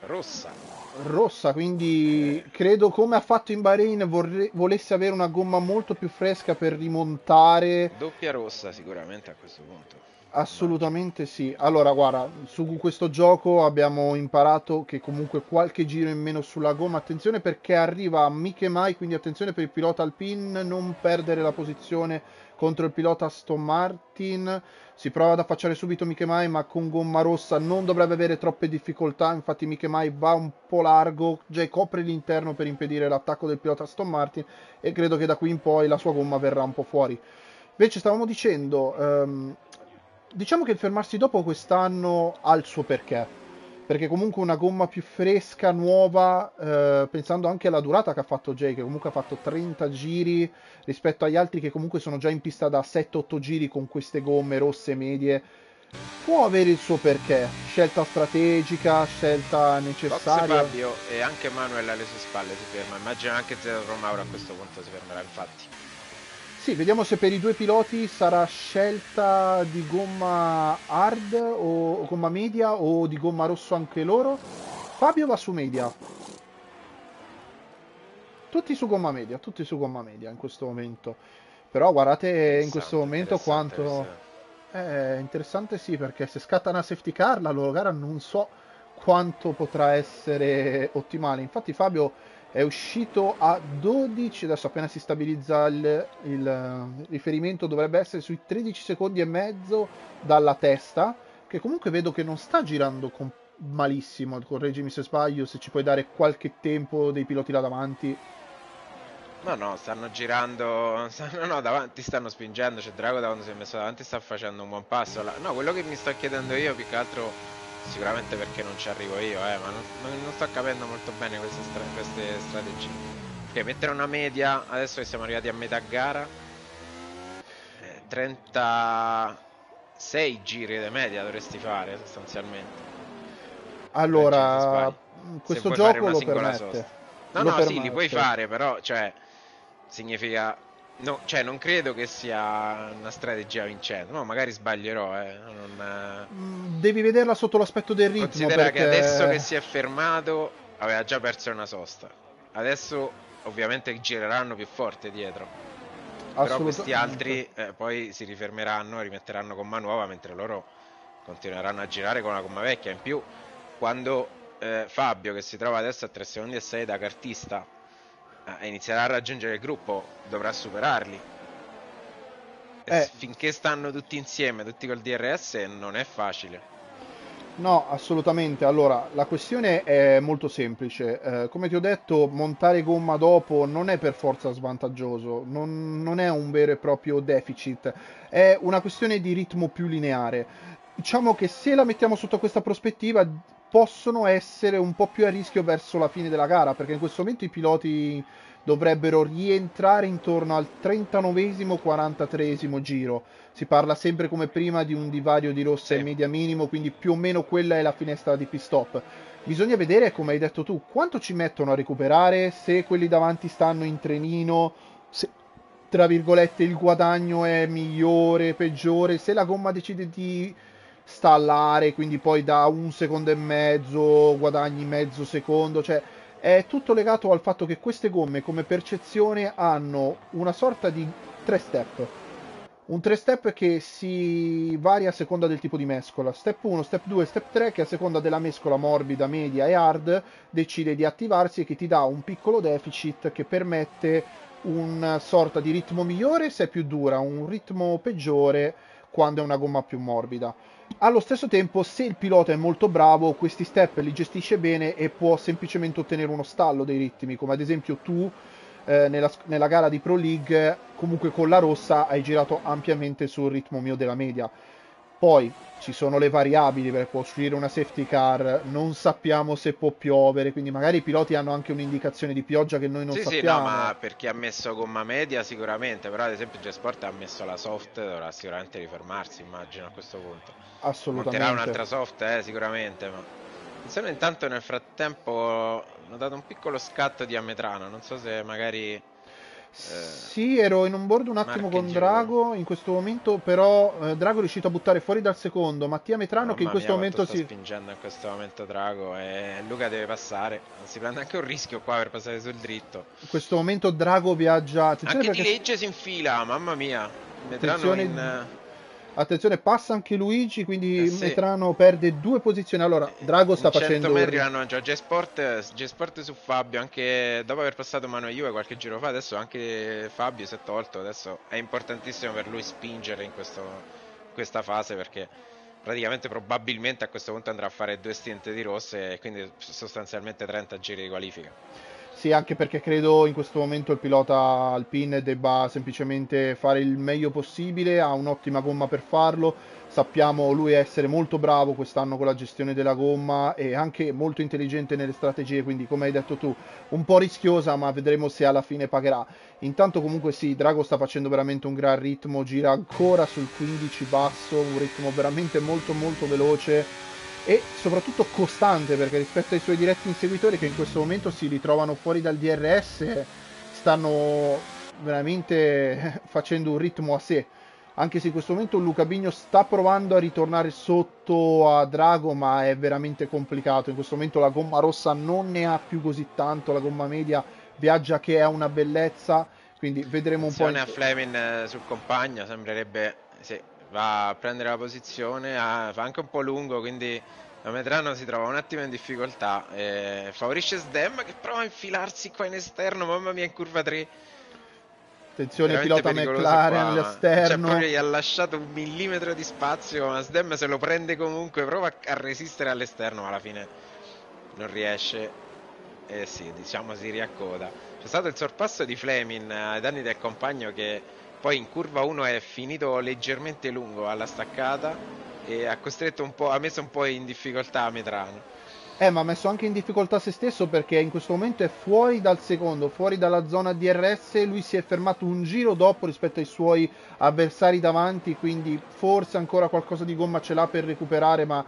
Rossa. rossa, quindi credo come ha fatto in Bahrain vorre- volesse avere una gomma molto più fresca per rimontare Doppia rossa sicuramente a questo punto. Assolutamente sì. Allora, guarda, su questo gioco abbiamo imparato che comunque qualche giro in meno sulla gomma. Attenzione perché arriva Miche Mai, quindi attenzione per il pilota Alpine, non perdere la posizione contro il pilota Aston Martin. Si prova ad affacciare subito Miche Mai, ma con gomma rossa non dovrebbe avere troppe difficoltà. Infatti Miche Mai va un po' largo, già copre l'interno per impedire l'attacco del pilota Aston Martin e credo che da qui in poi la sua gomma verrà un po' fuori. Invece stavamo dicendo, ehm, diciamo che fermarsi dopo quest'anno ha il suo perché. Perché comunque una gomma più fresca, nuova, eh, pensando anche alla durata che ha fatto Jay, che comunque ha fatto 30 giri rispetto agli altri che comunque sono già in pista da 7-8 giri con queste gomme rosse medie, può avere il suo perché. Scelta strategica, scelta necessaria. Fabio e anche Manuel alle sue spalle si ferma. Immagino anche Zero Romauro a questo punto si fermerà infatti. Sì, vediamo se per i due piloti sarà scelta di gomma hard o gomma media o di gomma rosso anche loro. Fabio va su media. Tutti su gomma media, tutti su gomma media in questo momento. Però guardate in questo momento quanto... È interessante sì, perché se scatta una safety car la loro gara non so quanto potrà essere ottimale. Infatti Fabio è uscito a 12, adesso appena si stabilizza il, il, eh, riferimento dovrebbe essere sui 13 secondi e mezzo dalla testa, che comunque vedo che non sta girando con- malissimo, correggimi se sbaglio, se ci puoi dare qualche tempo dei piloti là davanti. No, no, stanno girando. stanno- no, davanti stanno spingendo. C'è Drago da quando si è messo davanti sta facendo un buon passo. No, quello che mi sto chiedendo io, più che altro, sicuramente perché non ci arrivo io, eh, ma non, non- non sto capendo molto bene queste, stra- queste strategie. Ok, mettere una media, adesso che siamo arrivati a metà gara, eh, 36 giri di media dovresti fare sostanzialmente. Allora, sbaglio. questo gioco lo permette. sosta. No, Lo no, sì, li puoi permette. fare, però, cioè, significa... No, cioè, non credo che sia una strategia vincente. No, magari sbaglierò, eh. Non, Mm, Devi vederla sotto l'aspetto del ritmo Considera perché... che adesso che si è fermato, aveva già perso una sosta. Adesso, ovviamente, gireranno più forte dietro. Però questi altri eh, poi si rifermeranno e rimetteranno gomma nuova, mentre loro continueranno a girare con la gomma vecchia. In più, quando eh, Fabio, che si trova adesso a 3 secondi e 6 da cartista, eh, inizierà a raggiungere il gruppo, dovrà superarli. E Eh. Finché stanno tutti insieme, tutti col DRS, non è facile. No, assolutamente. Allora, la questione è molto semplice. Eh, come ti ho detto, montare gomma dopo non è per forza svantaggioso, non, non è un vero e proprio deficit, è una questione di ritmo più lineare. Diciamo che se la mettiamo sotto questa prospettiva, possono essere un po' più a rischio verso la fine della gara, perché in questo momento i piloti dovrebbero rientrare intorno al 39-43 giro. Si parla sempre come prima di un divario di rossa e media minimo, quindi più o meno quella è la finestra di pit stop. Bisogna vedere, come hai detto tu, quanto ci mettono a recuperare, se quelli davanti stanno in trenino, se tra virgolette il guadagno è migliore, peggiore, se la gomma decide di stallare, quindi poi da un secondo e mezzo guadagni mezzo secondo, cioè è tutto legato al fatto che queste gomme come percezione hanno una sorta di tre step. Un tre step che si varia a seconda del tipo di mescola. Step 1, step 2, step 3 che a seconda della mescola morbida, media e hard decide di attivarsi e che ti dà un piccolo deficit che permette una sorta di ritmo migliore se è più dura, un ritmo peggiore quando è una gomma più morbida. Allo stesso tempo, se il pilota è molto bravo, questi step li gestisce bene e può semplicemente ottenere uno stallo dei ritmi, come ad esempio tu eh, nella, nella gara di Pro League, comunque con la rossa hai girato ampiamente sul ritmo mio della media. Poi ci sono le variabili, perché può uscire una safety car, non sappiamo se può piovere, quindi magari i piloti hanno anche un'indicazione di pioggia che noi non sì, sì, sappiamo. no, ma per chi ha messo gomma media sicuramente, però ad esempio G-Sport ha messo la soft, dovrà sicuramente rifermarsi, immagino a questo punto. Assolutamente. Monterà un'altra soft, eh, sicuramente, ma Attenzione intanto nel frattempo ho notato un piccolo scatto di Ametrano, non so se magari sì, ero in un board un attimo con Drago in questo momento, però eh, Drago è riuscito a buttare fuori dal secondo. Mattia Metrano Mamma che in questo momento si... sta spingendo in questo momento Drago e Luca deve passare. Si prende anche un rischio qua per passare sul dritto. In questo momento Drago viaggia... Attenzione anche perché... di legge si infila, mamma mia. Metrano Attenzione... in Attenzione, passa anche Luigi, quindi eh sì. Metrano perde due posizioni. Allora, Drago sta facendo... 100 metri hanno già G-Sport, G-Sport su Fabio, anche dopo aver passato mano a Juve qualche giro fa, adesso anche Fabio si è tolto, adesso è importantissimo per lui spingere in questo, questa fase perché praticamente probabilmente a questo punto andrà a fare due stinte di rosse e quindi sostanzialmente 30 giri di qualifica. Sì, anche perché credo in questo momento il pilota Alpine debba semplicemente fare il meglio possibile, ha un'ottima gomma per farlo. Sappiamo lui essere molto bravo quest'anno con la gestione della gomma e anche molto intelligente nelle strategie, quindi come hai detto tu, un po' rischiosa, ma vedremo se alla fine pagherà. Intanto comunque sì, Drago sta facendo veramente un gran ritmo, gira ancora sul 15 basso, un ritmo veramente molto molto veloce e soprattutto costante perché rispetto ai suoi diretti inseguitori che in questo momento si ritrovano fuori dal DRS stanno veramente facendo un ritmo a sé. Anche se in questo momento Luca Bigno sta provando a ritornare sotto a Drago ma è veramente complicato. In questo momento la gomma rossa non ne ha più così tanto la gomma media viaggia che è una bellezza quindi vedremo un Azione po' in... a Fleming eh, sul compagno sembrerebbe sì, va a prendere la posizione, ah, fa anche un po' lungo, quindi la Medrano si trova un attimo in difficoltà. Eh, favorisce Sdem che prova a infilarsi qua in esterno, mamma mia in curva 3. Attenzione pilota McLaren all'esterno. Cioè, gli ha lasciato un millimetro di spazio, ma Sdem se lo prende comunque, prova a resistere all'esterno, ma alla fine non riesce. Eh sì, diciamo si riaccoda. C'è stato il sorpasso di Fleming ai danni del compagno che poi in curva 1 è finito leggermente lungo alla staccata e ha costretto un po', ha messo un po' in difficoltà Metrano. Eh, ma ha messo anche in difficoltà se stesso perché in questo momento è fuori dal secondo, fuori dalla zona DRS. Lui si è fermato un giro dopo rispetto ai suoi avversari davanti, quindi forse ancora qualcosa di gomma ce l'ha per recuperare, ma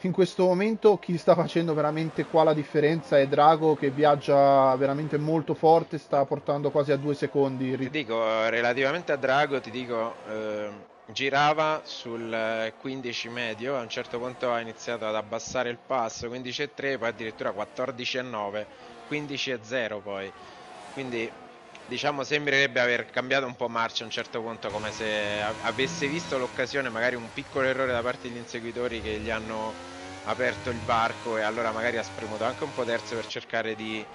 in questo momento chi sta facendo veramente qua la differenza è Drago che viaggia veramente molto forte, sta portando quasi a due secondi. Ti dico, relativamente a Drago, ti dico, eh, girava sul 15 medio, a un certo punto ha iniziato ad abbassare il passo, 15,3, poi addirittura 14,9, 15,0 poi. Quindi diciamo sembrerebbe aver cambiato un po' marcia a un certo punto come se avesse visto l'occasione magari un piccolo errore da parte degli inseguitori che gli hanno aperto il varco e allora magari ha spremuto anche un po' terzo per cercare di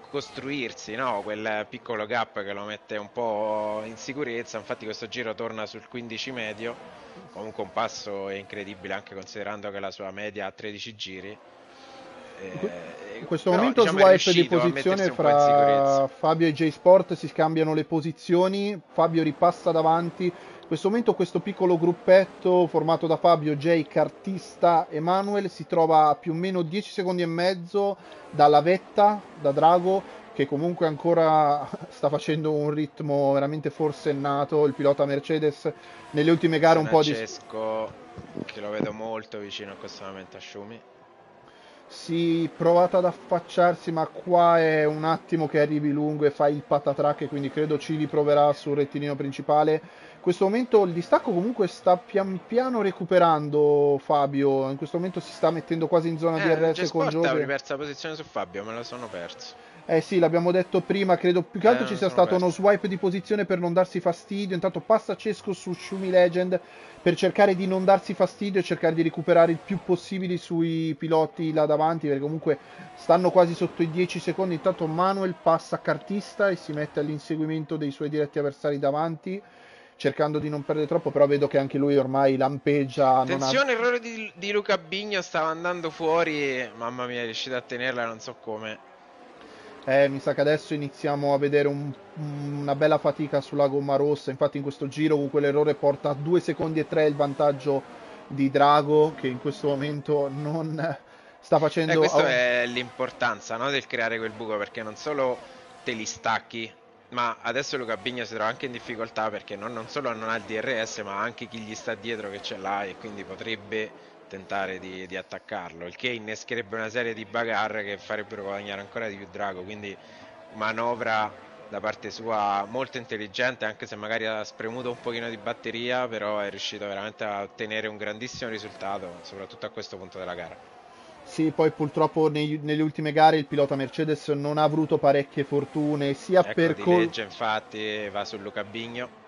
costruirsi no? quel piccolo gap che lo mette un po' in sicurezza infatti questo giro torna sul 15 medio comunque un passo incredibile anche considerando che la sua media ha 13 giri in questo Però, momento diciamo, swipe di posizione fra Fabio e J Sport si scambiano le posizioni, Fabio ripassa davanti. In questo momento questo piccolo gruppetto formato da Fabio, J, Cartista, Emanuele si trova a più o meno 10 secondi e mezzo dalla vetta, da Drago, che comunque ancora sta facendo un ritmo veramente forsennato, il pilota Mercedes nelle ultime gare un po' di... Francesco, che lo vedo molto vicino a questo momento a Schumi si provata ad affacciarsi, ma qua è un attimo che arrivi lungo e fai il patatrack, quindi credo ci riproverà sul rettilineo principale. In questo momento il distacco comunque sta pian piano recuperando Fabio, in questo momento si sta mettendo quasi in zona eh, DRS con Giove. Avevo perso la posizione su Fabio, me la sono perso. Eh sì, l'abbiamo detto prima, credo più che altro eh, ci sia stato uno swipe di posizione per non darsi fastidio, intanto passa Cesco su Shumi Legend per cercare di non darsi fastidio e cercare di recuperare il più possibile sui piloti là davanti perché comunque stanno quasi sotto i 10 secondi. Intanto Manuel passa a cartista e si mette all'inseguimento dei suoi diretti avversari davanti cercando di non perdere troppo però vedo che anche lui ormai lampeggia attenzione ha... errore di, di Luca Bigno stava andando fuori mamma mia è riuscito a tenerla non so come eh, mi sa che adesso iniziamo a vedere un, una bella fatica sulla gomma rossa. Infatti, in questo giro con quell'errore porta a 2 secondi e 3 il vantaggio di Drago, che in questo momento non sta facendo. E eh, questa è l'importanza no, del creare quel buco perché non solo te li stacchi, ma adesso Luca Bigna si trova anche in difficoltà perché non, non solo non ha il DRS, ma anche chi gli sta dietro che ce l'ha e quindi potrebbe tentare di, di, attaccarlo, il che innescherebbe una serie di bagarre che farebbero guadagnare ancora di più Drago, quindi manovra da parte sua molto intelligente, anche se magari ha spremuto un pochino di batteria, però è riuscito veramente a ottenere un grandissimo risultato, soprattutto a questo punto della gara. Sì, poi purtroppo nei, nelle ultime gare il pilota Mercedes non ha avuto parecchie fortune, sia ecco, per... Col... legge infatti va su Luca Bigno.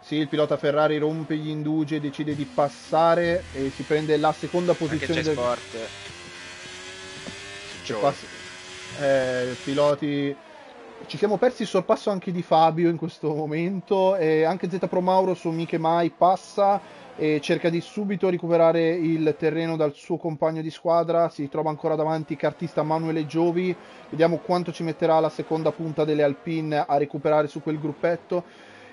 Sì, il pilota Ferrari rompe gli indugi e decide di passare e si prende la seconda posizione del sport. Pass... Eh, piloti ci siamo persi il sorpasso anche di Fabio in questo momento e anche Z Pro Mauro su Miche Mai passa e cerca di subito recuperare il terreno dal suo compagno di squadra, si trova ancora davanti cartista Manuele Giovi, vediamo quanto ci metterà la seconda punta delle Alpine a recuperare su quel gruppetto.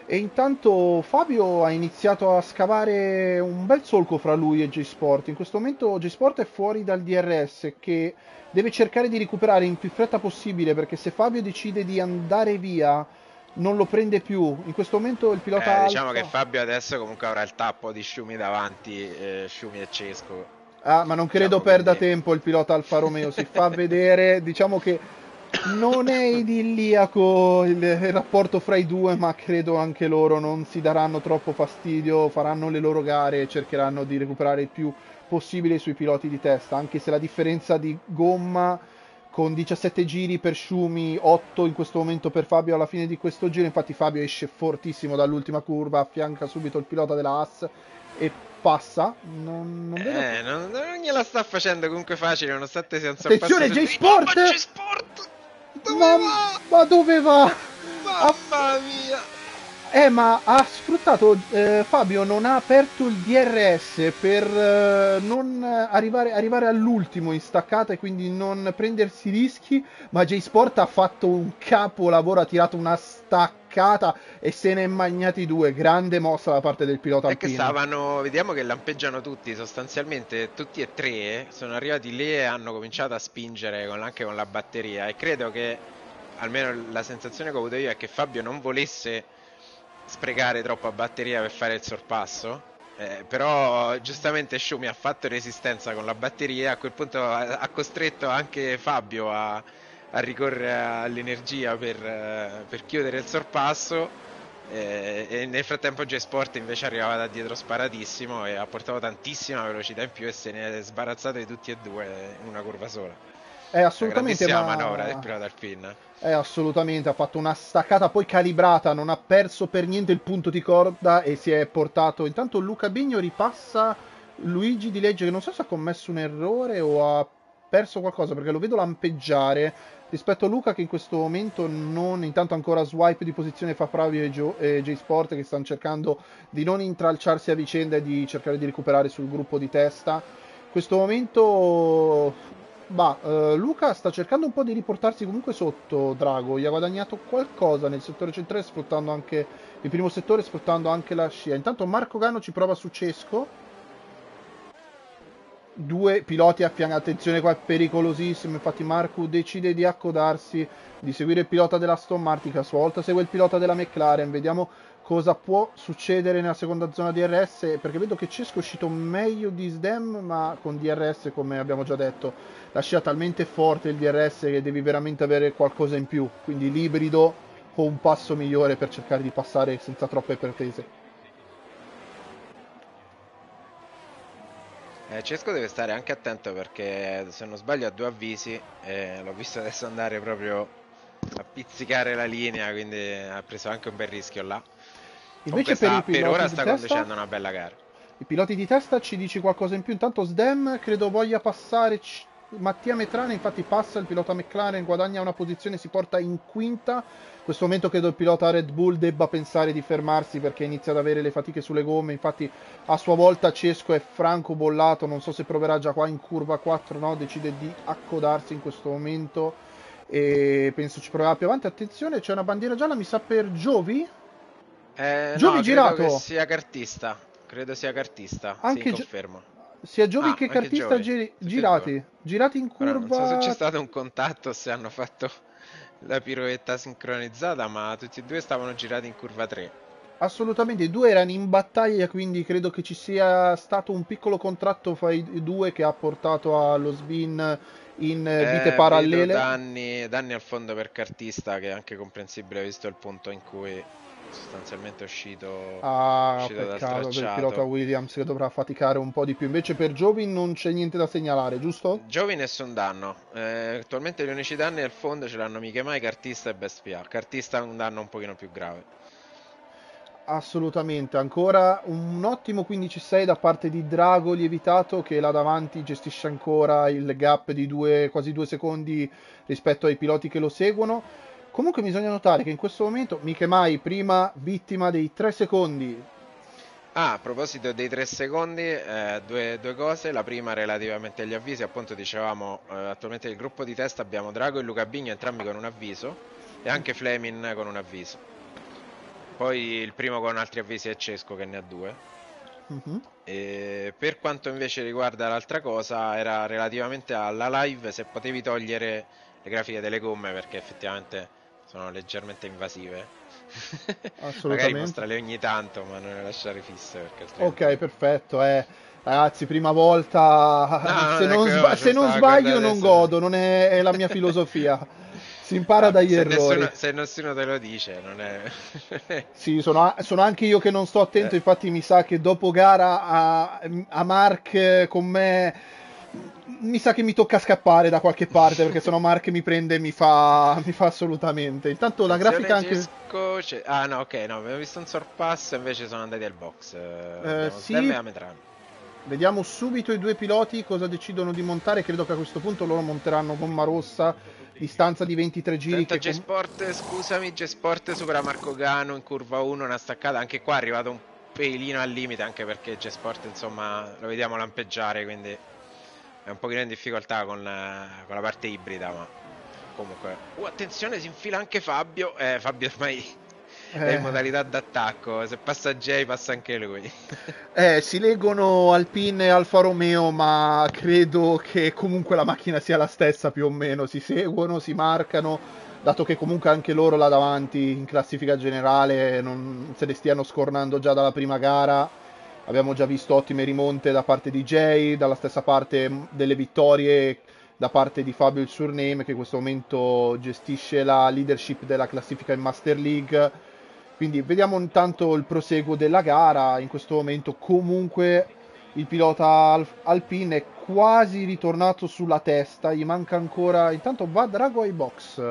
E intanto Fabio ha iniziato a scavare un bel solco fra lui e J-Sport. In questo momento J-Sport è fuori dal DRS che deve cercare di recuperare in più fretta possibile perché se Fabio decide di andare via non lo prende più. In questo momento il pilota. Eh, diciamo che Fabio adesso comunque avrà il tappo di Schumi davanti, eh, Schumi e Cesco. Ah, ma non credo diciamo perda quindi... tempo il pilota Alfa Romeo. Si fa vedere, diciamo che non è idilliaco il, il, rapporto fra i due, ma credo anche loro non si daranno troppo fastidio, faranno le loro gare e cercheranno di recuperare il più possibile sui piloti di testa, anche se la differenza di gomma con 17 giri per Schumi, 8 in questo momento per Fabio alla fine di questo giro, infatti Fabio esce fortissimo dall'ultima curva, affianca subito il pilota della Haas e passa. Non, non. Eh, non, non gliela sta facendo comunque facile, nonostante sia un Attenzione, J-Sport! J-Sport! Dove ma, ma dove va? Mamma mia! Eh, ma ha sfruttato, eh, Fabio non ha aperto il DRS per eh, non arrivare, arrivare, all'ultimo in staccata e quindi non prendersi rischi, ma J-Sport ha fatto un capolavoro, ha tirato una staccata e se ne è magnati due, grande mossa da parte del pilota alpino. È che stavano, vediamo che lampeggiano tutti, sostanzialmente tutti e tre sono arrivati lì e hanno cominciato a spingere con, anche con la batteria e credo che, almeno la sensazione che ho avuto io è che Fabio non volesse sprecare troppa batteria per fare il sorpasso. Eh, però giustamente Shumi ha fatto resistenza con la batteria, a quel punto ha, ha costretto anche Fabio a, a ricorrere all'energia per, per, chiudere il sorpasso. Eh, e nel frattempo J-Sport invece arrivava da dietro sparatissimo e ha portato tantissima velocità in più e se ne è sbarazzato di tutti e due in una curva sola. È assolutamente una ma... manovra del pilota alpin. È assolutamente, ha fatto una staccata poi calibrata, non ha perso per niente il punto di corda e si è portato. Intanto Luca Bigno ripassa Luigi di Legge che non so se ha commesso un errore o ha perso qualcosa perché lo vedo lampeggiare rispetto a Luca che in questo momento non intanto ancora swipe di posizione fa Flavio e, e J-Sport che stanno cercando di non intralciarsi a vicenda e di cercare di recuperare sul gruppo di testa in questo momento Bah, uh, Luca sta cercando un po' di riportarsi comunque sotto Drago, gli ha guadagnato qualcosa nel settore centrale sfruttando anche il primo settore, sfruttando anche la scia. Intanto Marco Gano ci prova su Cesco. Due piloti a fianco, attenzione qua è pericolosissimo, infatti Marco decide di accodarsi, di seguire il pilota della Aston Martin che a sua volta segue il pilota della McLaren, vediamo cosa può succedere nella seconda zona DRS perché vedo che Cesco è uscito meglio di Sdem ma con DRS come abbiamo già detto la scia talmente forte il DRS che devi veramente avere qualcosa in più. Quindi l'ibrido o un passo migliore per cercare di passare senza troppe pretese eh, Cesco deve stare anche attento perché se non sbaglio ha due avvisi e l'ho visto adesso andare proprio a pizzicare la linea quindi ha preso anche un bel rischio là Invece per, sta, per ora sta testa, conducendo una bella gara. I piloti di testa ci dici qualcosa in più. Intanto Sdem credo voglia passare Mattia Metrane, infatti passa il pilota McLaren, guadagna una posizione, si porta in quinta. In questo momento credo il pilota Red Bull debba pensare di fermarsi perché inizia ad avere le fatiche sulle gomme. Infatti a sua volta Cesco è franco bollato, non so se proverà già qua in curva 4, no? decide di accodarsi in questo momento e penso ci proverà più avanti. Attenzione, c'è una bandiera gialla, mi sa per Giovi. Eh, Giovi no, girato. Credo sia cartista. Credo sia cartista. Anche sì, confermo. Sia Giovi ah, che cartista Giovi. girati. Girati in curva. Però non so se c'è stato un contatto, se hanno fatto la piroetta sincronizzata, ma tutti e due stavano girati in curva 3. Assolutamente, i due erano in battaglia, quindi credo che ci sia stato un piccolo contratto fra i due che ha portato allo Sbin in eh, vite parallele. Danni, danni al fondo per cartista, che è anche comprensibile visto il punto in cui sostanzialmente uscito, ah, uscito peccato per il pilota Williams che dovrà faticare un po' di più. Invece per Jovin non c'è niente da segnalare, giusto? Jovin nessun danno. Eh, attualmente gli unici danni al fondo ce l'hanno Michemai, Cartista e Best PR. Cartista ha un danno un pochino più grave. Assolutamente, ancora un ottimo 15-6 da parte di Drago lievitato che là davanti gestisce ancora il gap di due, quasi due secondi rispetto ai piloti che lo seguono. Comunque bisogna notare che in questo momento Mikemai prima vittima dei 3 secondi. Ah, a proposito dei 3 secondi, eh, due, due, cose. La prima relativamente agli avvisi, appunto dicevamo eh, attualmente nel gruppo di testa abbiamo Drago e Luca Bigno entrambi con un avviso e anche Fleming con un avviso. Poi il primo con altri avvisi è Cesco che ne ha due. Uh-huh. per quanto invece riguarda l'altra cosa, era relativamente alla live se potevi togliere le grafiche delle gomme perché effettivamente sono leggermente invasive. Assolutamente. Magari mostrale ogni tanto, ma non le lasciare fisse. Ok, perfetto. Eh. Ragazzi, prima volta. No, se, non, sba- se non sbaglio, non godo, non è, è la mia filosofia. Si impara ah, dagli se errori. Nessuno, se nessuno te lo dice, non è. sì, sono, sono, anche io che non sto attento. Eh. Infatti, mi sa che dopo gara a, a Mark con me. Mi sa che mi tocca scappare da qualche parte perché sennò Mark mi prende e mi fa, mi fa assolutamente. Intanto la grafica anche. C'è... Ah, no, ok, no, abbiamo visto un sorpasso. Invece sono andati al box. Eh, sì. Vediamo subito i due piloti cosa decidono di montare. Credo che a questo punto loro monteranno gomma rossa distanza di 23 giri. Che G-Sport, scusami, G-Sport supera Marco Gano in curva 1, una staccata. Anche qua è arrivato un pelino al limite, anche perché G-Sport insomma lo vediamo lampeggiare, quindi è un pochino in difficoltà con la, con la parte ibrida, ma comunque... Uh, attenzione, si infila anche Fabio. Eh, Fabio ormai è in eh. modalità d'attacco. Se passa Jay, passa anche lui. eh, si leggono Alpine e Alfa Romeo, ma credo che comunque la macchina sia la stessa più o meno. Si seguono, si marcano, dato che comunque anche loro là davanti in classifica generale non se ne stiano scornando già dalla prima gara. Abbiamo già visto ottime rimonte da parte di Jay, dalla stessa parte delle vittorie da parte di Fabio il Surname che in questo momento gestisce la leadership della classifica in Master League quindi vediamo intanto il proseguo della gara. In questo momento comunque il pilota Alpine è quasi ritornato sulla testa, gli manca ancora. Intanto va Drago ai box.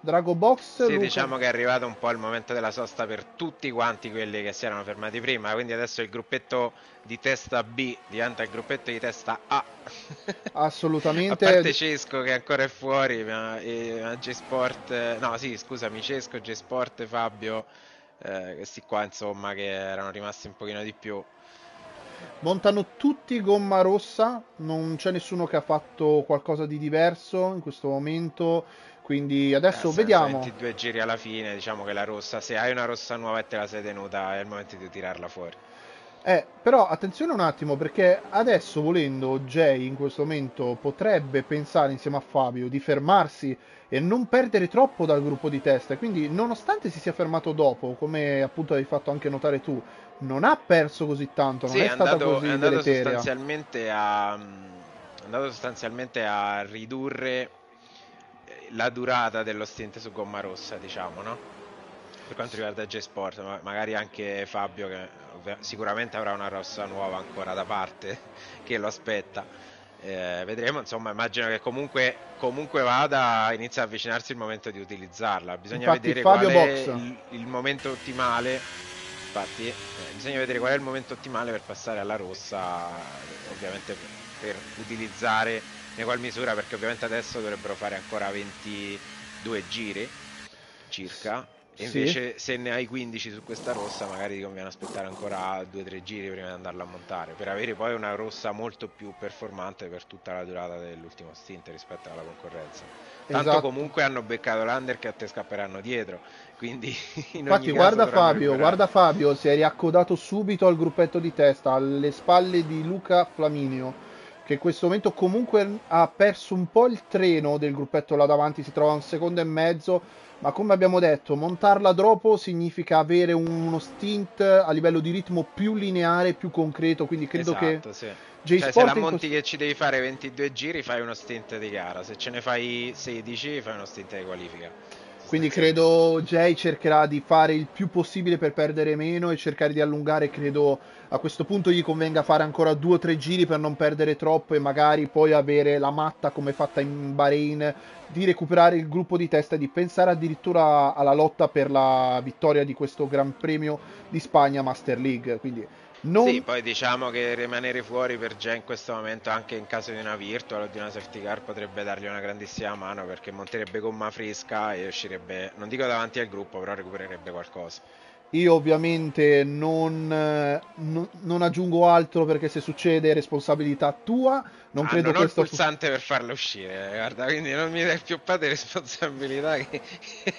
Drago box. Sì, Luca... diciamo che è arrivato un po' il momento della sosta per tutti quanti quelli che si erano fermati prima. Quindi adesso il gruppetto di testa B diventa il gruppetto di testa A. Assolutamente. A parte Cesco che ancora è fuori, ma, ma G-Sport. No, sì, scusami, Cesco, G-Sport, Fabio eh, questi qua insomma che erano rimasti un pochino di più montano tutti gomma rossa non c'è nessuno che ha fatto qualcosa di diverso in questo momento quindi adesso eh, vediamo 22 giri alla fine diciamo che la rossa se hai una rossa nuova e te la sei tenuta è il momento di tirarla fuori eh, però attenzione un attimo perché adesso volendo Jay in questo momento potrebbe pensare insieme a Fabio di fermarsi e non perdere troppo dal gruppo di testa. Quindi, nonostante si sia fermato dopo, come appunto hai fatto anche notare tu, non ha perso così tanto, non sì, è, è stata andato, così è andato sostanzialmente a, è andato sostanzialmente a ridurre eh, la durata dello stint su gomma rossa, diciamo, no? Per quanto riguarda J-Sport, ma magari anche Fabio che sicuramente avrà una rossa nuova ancora da parte che lo aspetta eh, vedremo, insomma, immagino che comunque, comunque vada, inizia a avvicinarsi il momento di utilizzarla. Bisogna infatti, vedere Fabio qual è il, il, momento ottimale. Infatti, eh, bisogna vedere qual è il momento ottimale per passare alla rossa, ovviamente per utilizzare in qual misura, perché ovviamente adesso dovrebbero fare ancora 22 giri circa e invece sì. se ne hai 15 su questa rossa magari ti conviene aspettare ancora 2-3 giri prima di andarla a montare per avere poi una rossa molto più performante per tutta la durata dell'ultimo stint rispetto alla concorrenza. Tanto esatto. comunque hanno beccato l'undercut e scapperanno dietro, quindi Infatti guarda Fabio, guarda Fabio, si è riaccodato subito al gruppetto di testa alle spalle di Luca Flaminio che in questo momento comunque ha perso un po' il treno del gruppetto là davanti, si trova un secondo e mezzo, ma come abbiamo detto, montarla dopo significa avere uno stint a livello di ritmo più lineare, più concreto, quindi credo esatto, che... Sì. Cioè, se la monti questo... che ci devi fare 22 giri, fai uno stint di gara, se ce ne fai 16, fai uno stint di qualifica. Quindi credo Jay cercherà di fare il più possibile per perdere meno e cercare di allungare. Credo a questo punto gli convenga fare ancora due o tre giri per non perdere troppo e magari poi avere la matta come fatta in Bahrain di recuperare il gruppo di testa e di pensare addirittura alla lotta per la vittoria di questo Gran Premio di Spagna Master League. Quindi non... Sì, poi diciamo che rimanere fuori per Gia in questo momento, anche in caso di una virtual o di una safety car, potrebbe dargli una grandissima mano perché monterebbe gomma fresca e uscirebbe, non dico davanti al gruppo, però recupererebbe qualcosa. Io ovviamente non, non, non, aggiungo altro perché se succede è responsabilità tua. Non ah, credo non questo ho il pulsante fu... per farlo uscire, guarda, quindi non mi dai più parte responsabilità. Che...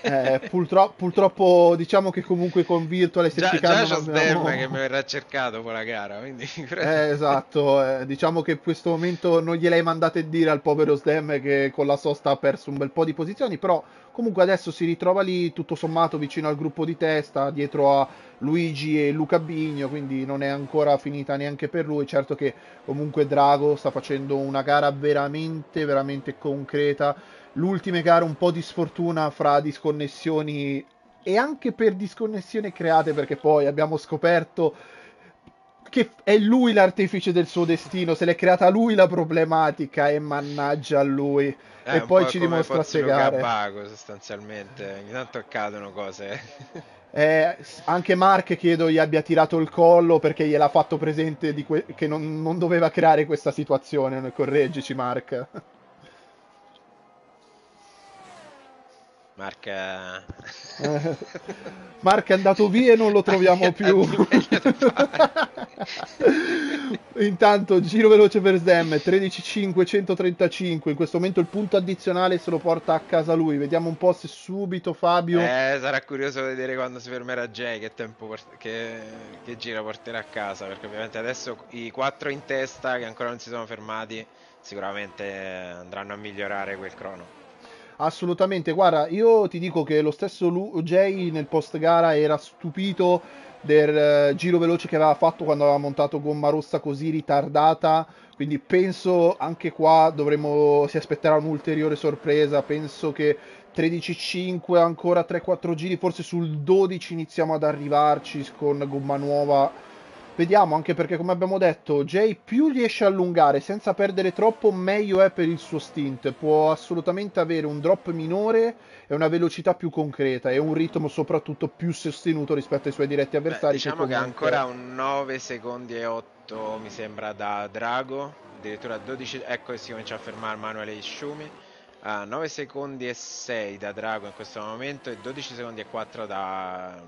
eh, purtroppo, purtroppo, diciamo che comunque con Virtual già, già c'ho abbiamo... che mi verrà cercato poi la gara, quindi... eh, esatto, eh, diciamo che in questo momento non gliel'hai mandate dire al povero Stem che con la sosta ha perso un bel po' di posizioni, però Comunque adesso si ritrova lì tutto sommato vicino al gruppo di testa, dietro a Luigi e Luca Bigno, quindi non è ancora finita neanche per lui. Certo che comunque Drago sta facendo una gara veramente, veramente concreta. L'ultima gara un po' di sfortuna fra disconnessioni e anche per disconnessioni create perché poi abbiamo scoperto che è lui l'artefice del suo destino, se l'è creata lui la problematica e mannaggia a lui. Eh, e poi ci dimostra a spiegare. Bago, sostanzialmente, ogni tanto accadono cose. Eh, anche Mark chiedo gli abbia tirato il collo perché gliel'ha fatto presente que- che non, non, doveva creare questa situazione. Correggici, Mark. Mark, eh... Mark è andato via e non lo troviamo più. Intanto giro veloce per Sdem 13.535 in questo momento il punto addizionale se lo porta a casa lui. Vediamo un po' se subito Fabio eh, sarà curioso vedere quando si fermerà Jay che tempo port- che, che gira porterà a casa perché ovviamente adesso i quattro in testa che ancora non si sono fermati sicuramente andranno a migliorare quel crono Assolutamente, guarda, io ti dico che lo stesso Jay nel post gara era stupito del uh, giro veloce che aveva fatto quando aveva montato gomma rossa così ritardata. Quindi penso anche qua dovremmo si aspetterà un'ulteriore sorpresa. Penso che 13.5 ancora 3-4 giri, forse sul 12 iniziamo ad arrivarci con gomma nuova Vediamo anche perché, come abbiamo detto, Jay più riesce a allungare senza perdere troppo, meglio è per il suo stint. Può assolutamente avere un drop minore e una velocità più concreta e un ritmo soprattutto più sostenuto rispetto ai suoi diretti avversari. Beh, diciamo che, comunque... che ancora un 9 secondi e 8 mi sembra da Drago, addirittura 12, ecco che si comincia a fermare Manuele Ishumi. Uh, 9 secondi e 6 da Drago in questo momento e 12 secondi e 4 da,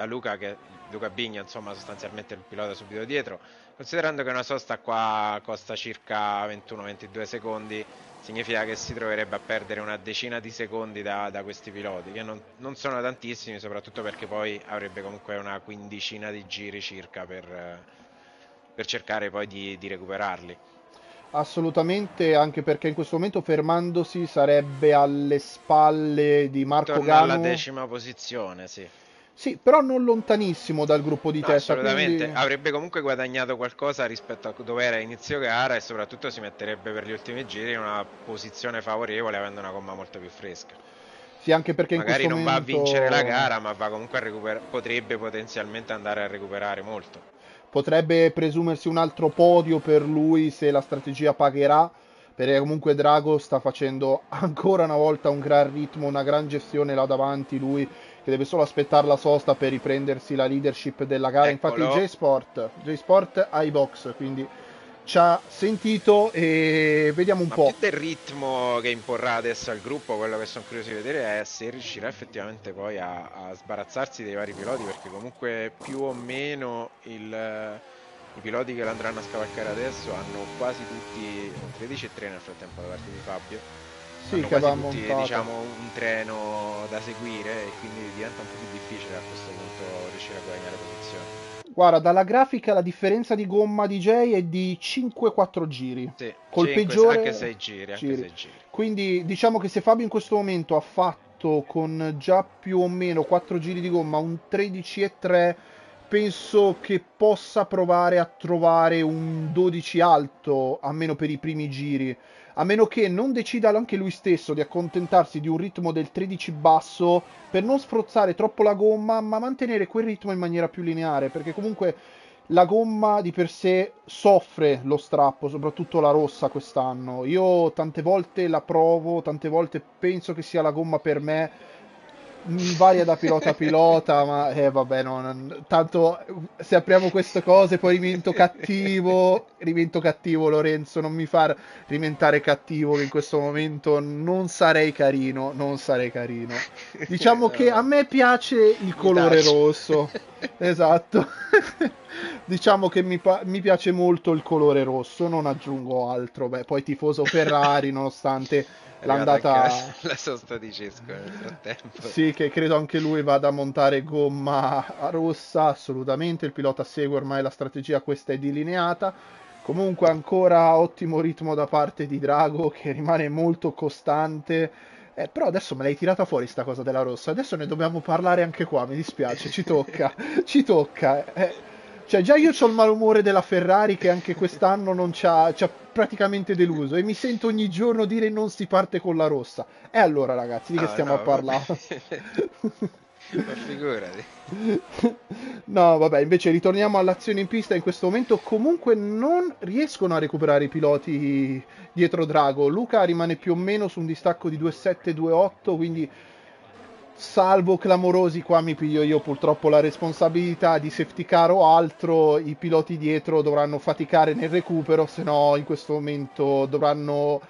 da Luca che Luca Bigna insomma sostanzialmente il pilota subito dietro considerando che una sosta qua costa circa 21-22 secondi significa che si troverebbe a perdere una decina di secondi da, da questi piloti che non, non, sono tantissimi soprattutto perché poi avrebbe comunque una quindicina di giri circa per, per cercare poi di, di recuperarli Assolutamente, anche perché in questo momento fermandosi sarebbe alle spalle di Marco Torna Gano. alla decima posizione, sì. Sì, però non lontanissimo dal gruppo di no, testa. Assolutamente, quindi... avrebbe comunque guadagnato qualcosa rispetto a dove era inizio gara e soprattutto si metterebbe per gli ultimi giri in una posizione favorevole avendo una gomma molto più fresca. Sì, anche perché magari non momento... va a vincere la gara, ma va comunque a recuperare, potrebbe potenzialmente andare a recuperare molto. Potrebbe presumersi un altro podio per lui se la strategia pagherà perché comunque Drago sta facendo ancora una volta un gran ritmo, una gran gestione là davanti, lui che deve solo aspettare la sosta per riprendersi la leadership della gara. Eccolo. Infatti J-Sport, J-Sport iBox, quindi ci ha sentito e vediamo un Ma po'. più del ritmo che imporrà adesso al gruppo, quello che sono curioso di vedere è se riuscirà effettivamente poi a, a sbarazzarsi dei vari piloti, perché comunque più o meno il, i piloti che lo andranno a scavalcare adesso hanno quasi tutti 13 e 3 nel frattempo da parte di Fabio sì, che aveva tutti, montato. diciamo, un treno da seguire e quindi diventa un po' più difficile a questo punto riuscire a guadagnare posizione. Guarda, dalla grafica la differenza di gomma DJ è di 5-4 giri. Sì, Col 5, peggiore- anche 6 giri, anche giri. 6 giri. Quindi diciamo che se Fabio in questo momento ha fatto con già più o meno 4 giri di gomma un 13 e 3, penso che possa provare a trovare un 12 alto, almeno per i primi giri. A meno che non decida anche lui stesso di accontentarsi di un ritmo del 13 basso per non sfrozzare troppo la gomma, ma mantenere quel ritmo in maniera più lineare, perché comunque la gomma di per sé soffre lo strappo, soprattutto la rossa quest'anno. Io tante volte la provo, tante volte penso che sia la gomma per me. Mi varia da pilota a pilota, ma eh, vabbè, no, non- tanto se apriamo queste cose poi divento cattivo, divento cattivo Lorenzo, non mi far diventare cattivo che in questo momento non sarei carino, non sarei carino. Diciamo che a me piace il colore rosso. Esatto. Diciamo che mi, mi piace molto il colore rosso, non aggiungo altro. Beh, poi tifoso Ferrari, nonostante arrivata l'andata... la sosta di Cesco nel frattempo. Sì, che credo anche lui vada a montare gomma rossa, assolutamente. Il pilota segue ormai la strategia, questa è delineata. Comunque ancora ottimo ritmo da parte di Drago che rimane molto costante. Eh, però adesso me l'hai tirata fuori sta cosa della rossa. Adesso ne dobbiamo parlare anche qua, mi dispiace, ci tocca, ci tocca. Eh, cioè già io ho il malumore della Ferrari che anche quest'anno non ci ha, praticamente deluso e mi sento ogni giorno dire non si parte con la rossa. E allora ragazzi, di che No, stiamo no, a parlare? Ma figurati. No, vabbè, invece ritorniamo all'azione in pista. In questo momento comunque non riescono a recuperare i piloti dietro Drago. Luca rimane più o meno su un distacco di 2-7-2-8, quindi salvo clamorosi qua mi piglio io purtroppo la responsabilità di safety car o altro. I piloti dietro dovranno faticare nel recupero, se no in questo momento dovranno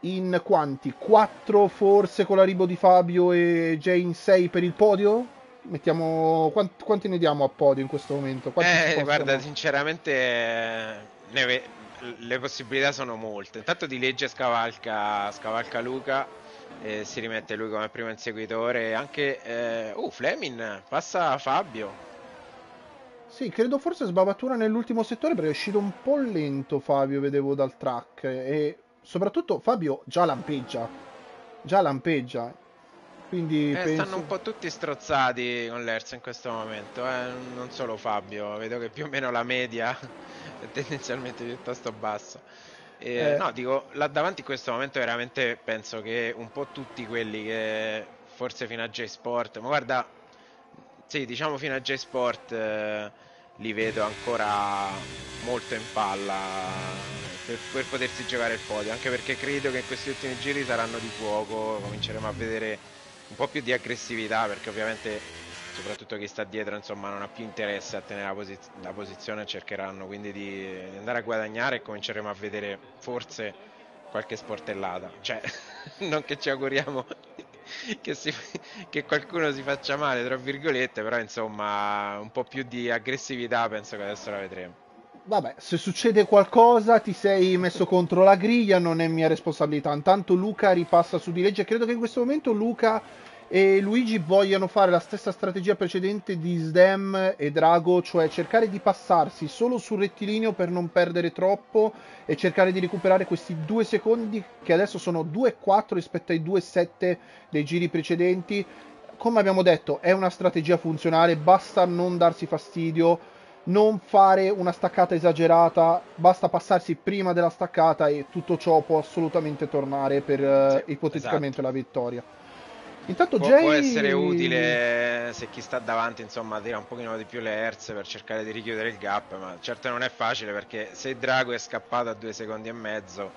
in quanti? 4 forse con l'arrivo di Fabio e in 6 per il podio? Mettiamo quanti, quanti ne diamo a podio in questo momento? Quanti Eh, guarda, sinceramente eh, ve- le possibilità sono molte. Intanto di legge scavalca, scavalca Luca e si rimette lui come primo inseguitore. Anche eh, uh, Fleming passa Fabio. Sì, credo forse sbavatura nell'ultimo settore perché è uscito un po' lento Fabio, vedevo dal track e soprattutto Fabio già lampeggia. Già lampeggia. Quindi Eh, penso Stanno un po' tutti strozzati con l'Erz in questo momento, eh, non solo Fabio, vedo che più o meno la media è tendenzialmente piuttosto bassa. E, Eh. No, dico, là davanti in questo momento veramente penso che un po' tutti quelli che forse fino a J-Sport, ma guarda, sì, diciamo fino a J-Sport eh, li vedo ancora molto in palla per, per potersi giocare il podio, anche perché credo che in questi ultimi giri saranno di fuoco, cominceremo a vedere un po' più di aggressività perché ovviamente soprattutto chi sta dietro insomma non ha più interesse a tenere la, posiz- la posizione cercheranno quindi di, andare a guadagnare e cominceremo a vedere forse qualche sportellata cioè non che ci auguriamo che, si- che qualcuno si faccia male tra virgolette però insomma un po' più di aggressività penso che adesso la vedremo Vabbè, se succede qualcosa ti sei messo contro la griglia, non è mia responsabilità. Intanto Luca ripassa su di legge. Credo che in questo momento Luca e Luigi vogliano fare la stessa strategia precedente di Sdem e Drago, cioè cercare di passarsi solo sul rettilineo per non perdere troppo e cercare di recuperare questi due secondi che adesso sono 2,4 rispetto ai 2,7 dei giri precedenti. Come abbiamo detto, è una strategia funzionale, basta non darsi fastidio non fare una staccata esagerata, basta passarsi prima della staccata e tutto ciò può assolutamente tornare per eh, Sì, ipoteticamente esatto. la vittoria. Intanto Può, Jay può essere utile se chi sta davanti insomma tira un pochino di più le herze per cercare di richiudere il gap, ma certo non è facile perché se Drago è scappato a due secondi e mezzo,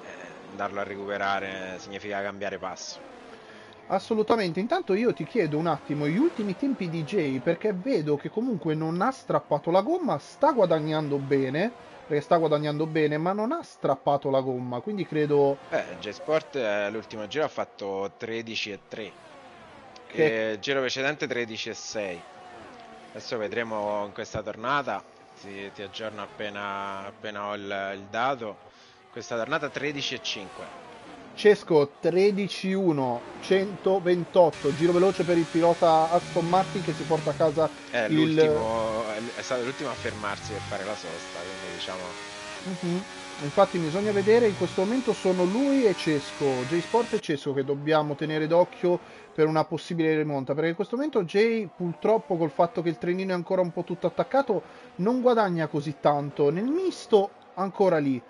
eh, andarlo a recuperare significa cambiare passo. Assolutamente, intanto io ti chiedo un attimo gli ultimi tempi di Jay perché vedo che comunque non ha strappato la gomma, sta guadagnando bene, perché sta guadagnando bene, ma non ha strappato la gomma, quindi credo Beh, J-Sport eh, l'ultimo giro ha fatto 13 e 3, Che- e giro precedente 13 e 6. Adesso vedremo in questa tornata, ti, ti aggiorno appena, appena ho il, il dato. Questa tornata 13 e 5. Cesco 13-1, 128, giro veloce per il pilota Aston Martin che si porta a casa È il... l'ultimo, è stato l'ultimo a fermarsi per fare la sosta, quindi diciamo... Mhm. Infatti bisogna vedere, in questo momento sono lui e Cesco, J-Sport e Cesco che dobbiamo tenere d'occhio per una possibile rimonta, perché in questo momento Jay purtroppo col fatto che il trenino è ancora un po' tutto attaccato non guadagna così tanto, nel misto ancora lì,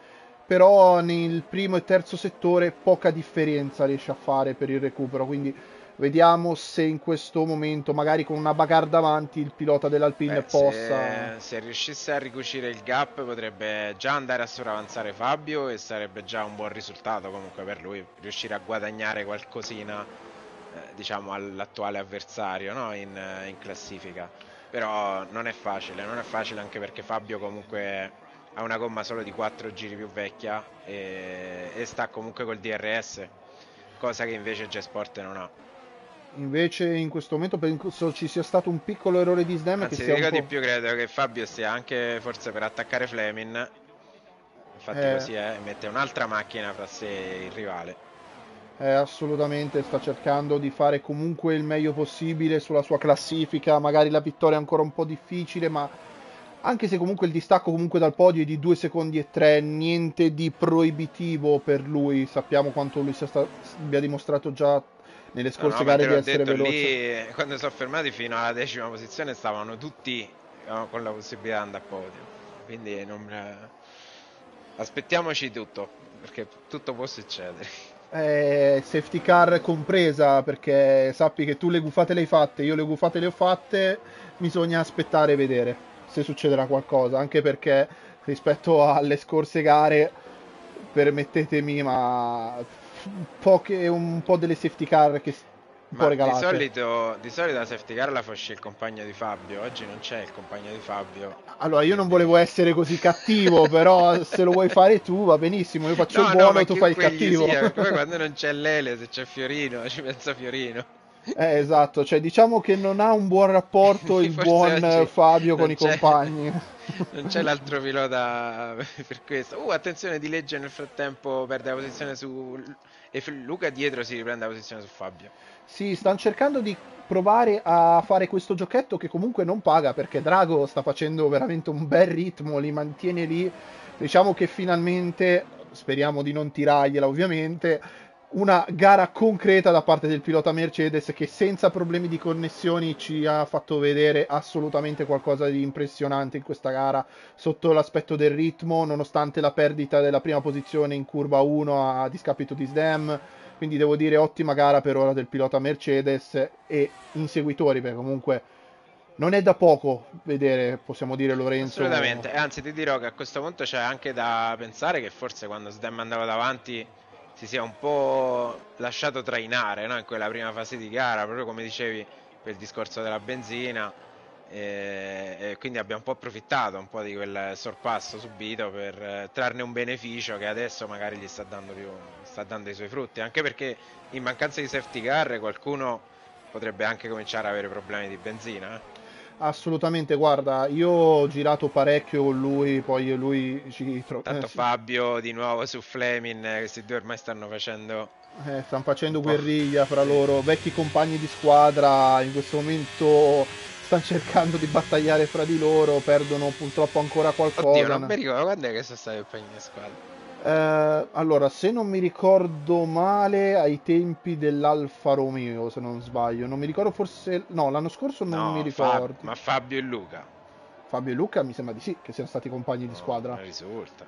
però nel primo e terzo settore poca differenza riesce a fare per il recupero, quindi Vediamo se in questo momento, magari con una bagarre davanti, il pilota dell'Alpine Beh, possa. Se, se riuscisse a ricucire il gap, potrebbe già andare a sovravanzare Fabio e sarebbe già un buon risultato comunque per lui. Riuscire a guadagnare qualcosina, eh, diciamo, all'attuale avversario no? in, in classifica. Però non è facile, non è facile anche perché Fabio comunque ha una gomma solo di 4 giri più vecchia e, e sta comunque col DRS, cosa che invece G-Sport non ha. Invece in questo momento penso ci sia stato un piccolo errore di Snem Anzi, che sia sia dico di più, credo che Fabio stia anche forse per attaccare Fleming. Infatti Eh. così è, mette un'altra macchina fra sé e il rivale. Eh, assolutamente sta cercando di fare comunque il meglio possibile sulla sua classifica, magari la vittoria è ancora un po' difficile, ma anche se comunque il distacco comunque dal podio è di 2 secondi e 3, niente di proibitivo per lui, sappiamo quanto lui sia sta- abbia dimostrato già nelle No, scorse no, ma gare di essere detto, veloce. lì quando sono fermati fino alla decima posizione stavano tutti eh, con la possibilità di andare a podio. Quindi non, aspettiamoci tutto, perché tutto può succedere. Eh, safety car compresa perché sappi che tu le gufate le hai fatte, io le gufate le ho fatte, bisogna aspettare e vedere se succederà qualcosa, anche perché rispetto alle scorse gare, permettetemi, ma poche, un po' delle safety car che Ma di solito, di solito la safety car la fascia il compagno di Fabio, oggi non c'è il compagno di Fabio. Allora, io non volevo essere così cattivo, però se lo vuoi fare tu va benissimo, io faccio No, il no, buono, ma tu fai il cattivo. sia, poi quando non c'è Lele, se c'è Fiorino, ci pensa Fiorino. Eh, esatto, cioè diciamo che non ha un buon rapporto il buon Fabio con i compagni. Non c'è l'altro pilota per questo. Uh, attenzione di legge nel frattempo perde la posizione su... E Luca dietro si riprende la posizione su Fabio. Sì, stanno cercando di provare a fare questo giochetto che comunque non paga perché Drago sta facendo veramente un bel ritmo, li mantiene lì. Diciamo che finalmente, speriamo di non tirargliela ovviamente, una gara concreta da parte del pilota Mercedes che senza problemi di connessioni ci ha fatto vedere assolutamente qualcosa di impressionante in questa gara sotto l'aspetto del ritmo, nonostante la perdita della prima posizione in curva 1 a discapito di Sdem. Quindi devo dire ottima gara per ora del pilota Mercedes e inseguitori, perché comunque non è da poco vedere, possiamo dire, Lorenzo. Assolutamente. Anzi, ti dirò che a questo punto c'è anche da pensare che forse quando Sdem andava davanti si sia un po' lasciato trainare no? in quella prima fase di gara, proprio come dicevi per il discorso della benzina. E, e quindi abbia un po' approfittato un po' di quel sorpasso subito per eh, trarne un beneficio che adesso magari gli sta dando, più, sta dando i suoi frutti. Anche perché in mancanza di safety car qualcuno potrebbe anche cominciare ad avere problemi di benzina. eh. Assolutamente, guarda, io ho girato parecchio con lui, poi lui ci tro- Tanto eh, sì, Fabio di nuovo su Fleming, eh, questi due ormai stanno facendo... eh, stanno facendo guerriglia fra loro, vecchi compagni di squadra, in questo momento stanno cercando di battagliare fra di loro, perdono purtroppo ancora qualcosa. Oddio, non mi ricordo quando è che sono stati compagni di squadra. Eh, allora, se non mi ricordo male, ai tempi dell'Alfa Romeo, se non sbaglio, non mi ricordo forse... No, l'anno scorso non No, mi Fab- ricordo. ma Fabio e Luca. Fabio e Luca mi sembra di sì, che siano stati compagni di No, squadra. Non risulta.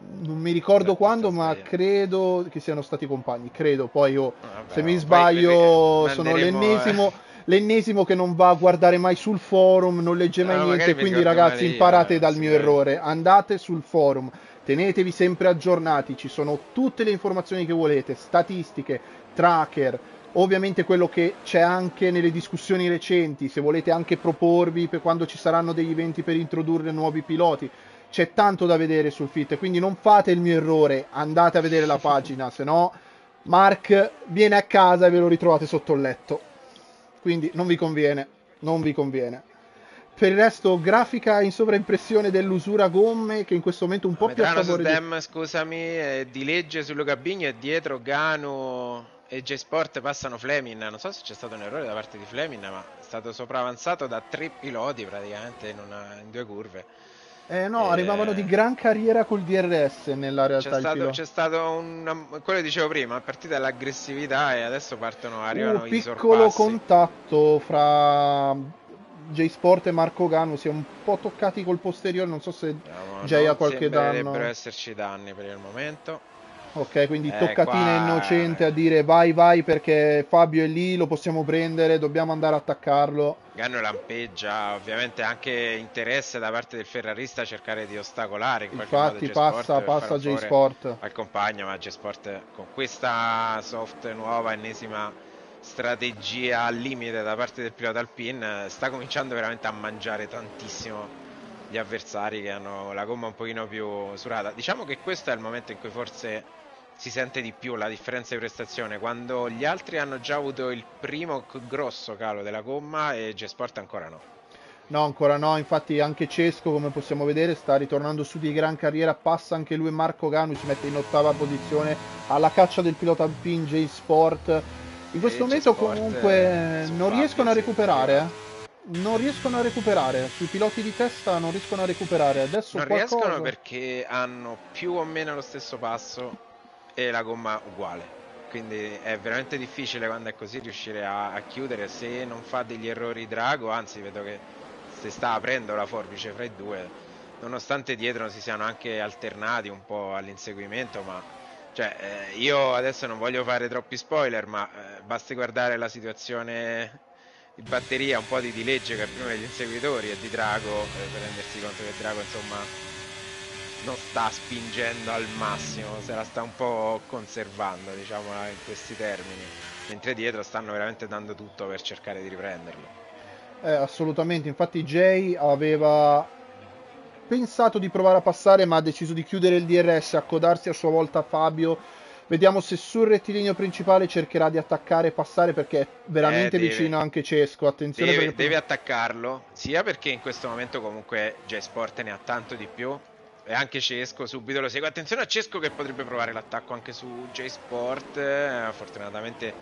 Non mi ricordo Beh, quando, ma sbagliando. credo che siano stati compagni. Credo, poi io, Ah, vabbè, se mi sbaglio, sono l'ennesimo, eh. l'ennesimo che non va a guardare mai sul forum, non legge mai No, niente. Quindi, ragazzi, imparate eh, dal mio errore. Andate sul forum, tenetevi sempre aggiornati. Ci sono tutte le informazioni che volete, statistiche, tracker. Ovviamente quello che c'è anche nelle discussioni recenti, se volete anche proporvi per quando ci saranno degli eventi per introdurre nuovi piloti, c'è tanto da vedere sul fit, quindi non fate il mio errore, andate a vedere la pagina, se no Mark viene a casa e ve lo ritrovate sotto il letto. Quindi non vi conviene, non vi conviene. Per il resto, grafica in sovraimpressione dell'usura gomme che in questo momento un po' più a favore di... Dem, scusami, eh, di legge su Luca Bigno e dietro Gano e J-Sport passano Fleming. Non so se c'è stato un errore da parte di Fleming, ma stato sopravanzato da tre piloti praticamente in, una, in due curve. Eh no, arrivavano di gran carriera col DRS nella realtà. C'è stato, c'è stato un, quello che dicevo prima, a partita dall'aggressività e adesso partono, arrivano un piccolo sorpassi. contatto fra J-Sport e Marco Ganu si è un po' toccati col posteriore, non so se Diciamo, Jay ha qualche danno. sembrerebbero esserci danni per il momento. Ok, quindi Eh, toccatina qua- innocente a dire vai vai perché Fabio è lì, lo possiamo prendere, dobbiamo andare a attaccarlo. Ganno lampeggia, ovviamente anche interesse da parte del ferrarista a cercare di ostacolare in qualche Infatti modo passa, passa J-Sport. al compagno, ma J-Sport con questa soft nuova ennesima strategia al limite da parte del pilota Alpine eh, sta cominciando veramente a mangiare tantissimo gli avversari che hanno la gomma un pochino più surata. Diciamo che questo è il momento in cui forse si sente di più la differenza di prestazione quando gli altri hanno già avuto il primo grosso calo della gomma e J-Sport ancora no. No, ancora no, infatti anche Cesco, come possiamo vedere, sta ritornando su di gran carriera, passa anche lui Marco Ganu, si mette in ottava posizione alla caccia del pilota Alpine J-Sport. In questo momento J-Sport, comunque eh, non riescono a recuperare, eh. Non riescono a recuperare, sui piloti di testa non riescono a recuperare. Adesso Non qualcosa... riescono perché hanno più o meno lo stesso passo e la gomma uguale. Quindi è veramente difficile quando è così riuscire a, a chiudere se non fa degli errori Drago, anzi vedo che si sta aprendo la forbice fra i due, nonostante dietro si siano anche alternati un po' all'inseguimento, ma cioè, eh, io adesso non voglio fare troppi spoiler, ma eh, basti guardare la situazione di batteria, un po' di dilegge che prima degli inseguitori e di Drago eh, per rendersi conto che Drago insomma non sta spingendo al massimo, se la sta un po' conservando, diciamo in questi termini, mentre dietro stanno veramente dando tutto per cercare di riprenderlo. Eh, assolutamente, infatti Jay aveva pensato di provare a passare ma ha deciso di chiudere il DRS, accodarsi a sua volta a Fabio. Vediamo se sul rettilineo principale cercherà di attaccare e passare perché è veramente Eh, vicino anche Cesco. Attenzione Deve, perché deve attaccarlo, sia perché in questo momento comunque J-Sport ne ha tanto di più, e anche Cesco subito lo segue. Attenzione a Cesco che potrebbe provare l'attacco anche su J-Sport, eh, fortunatamente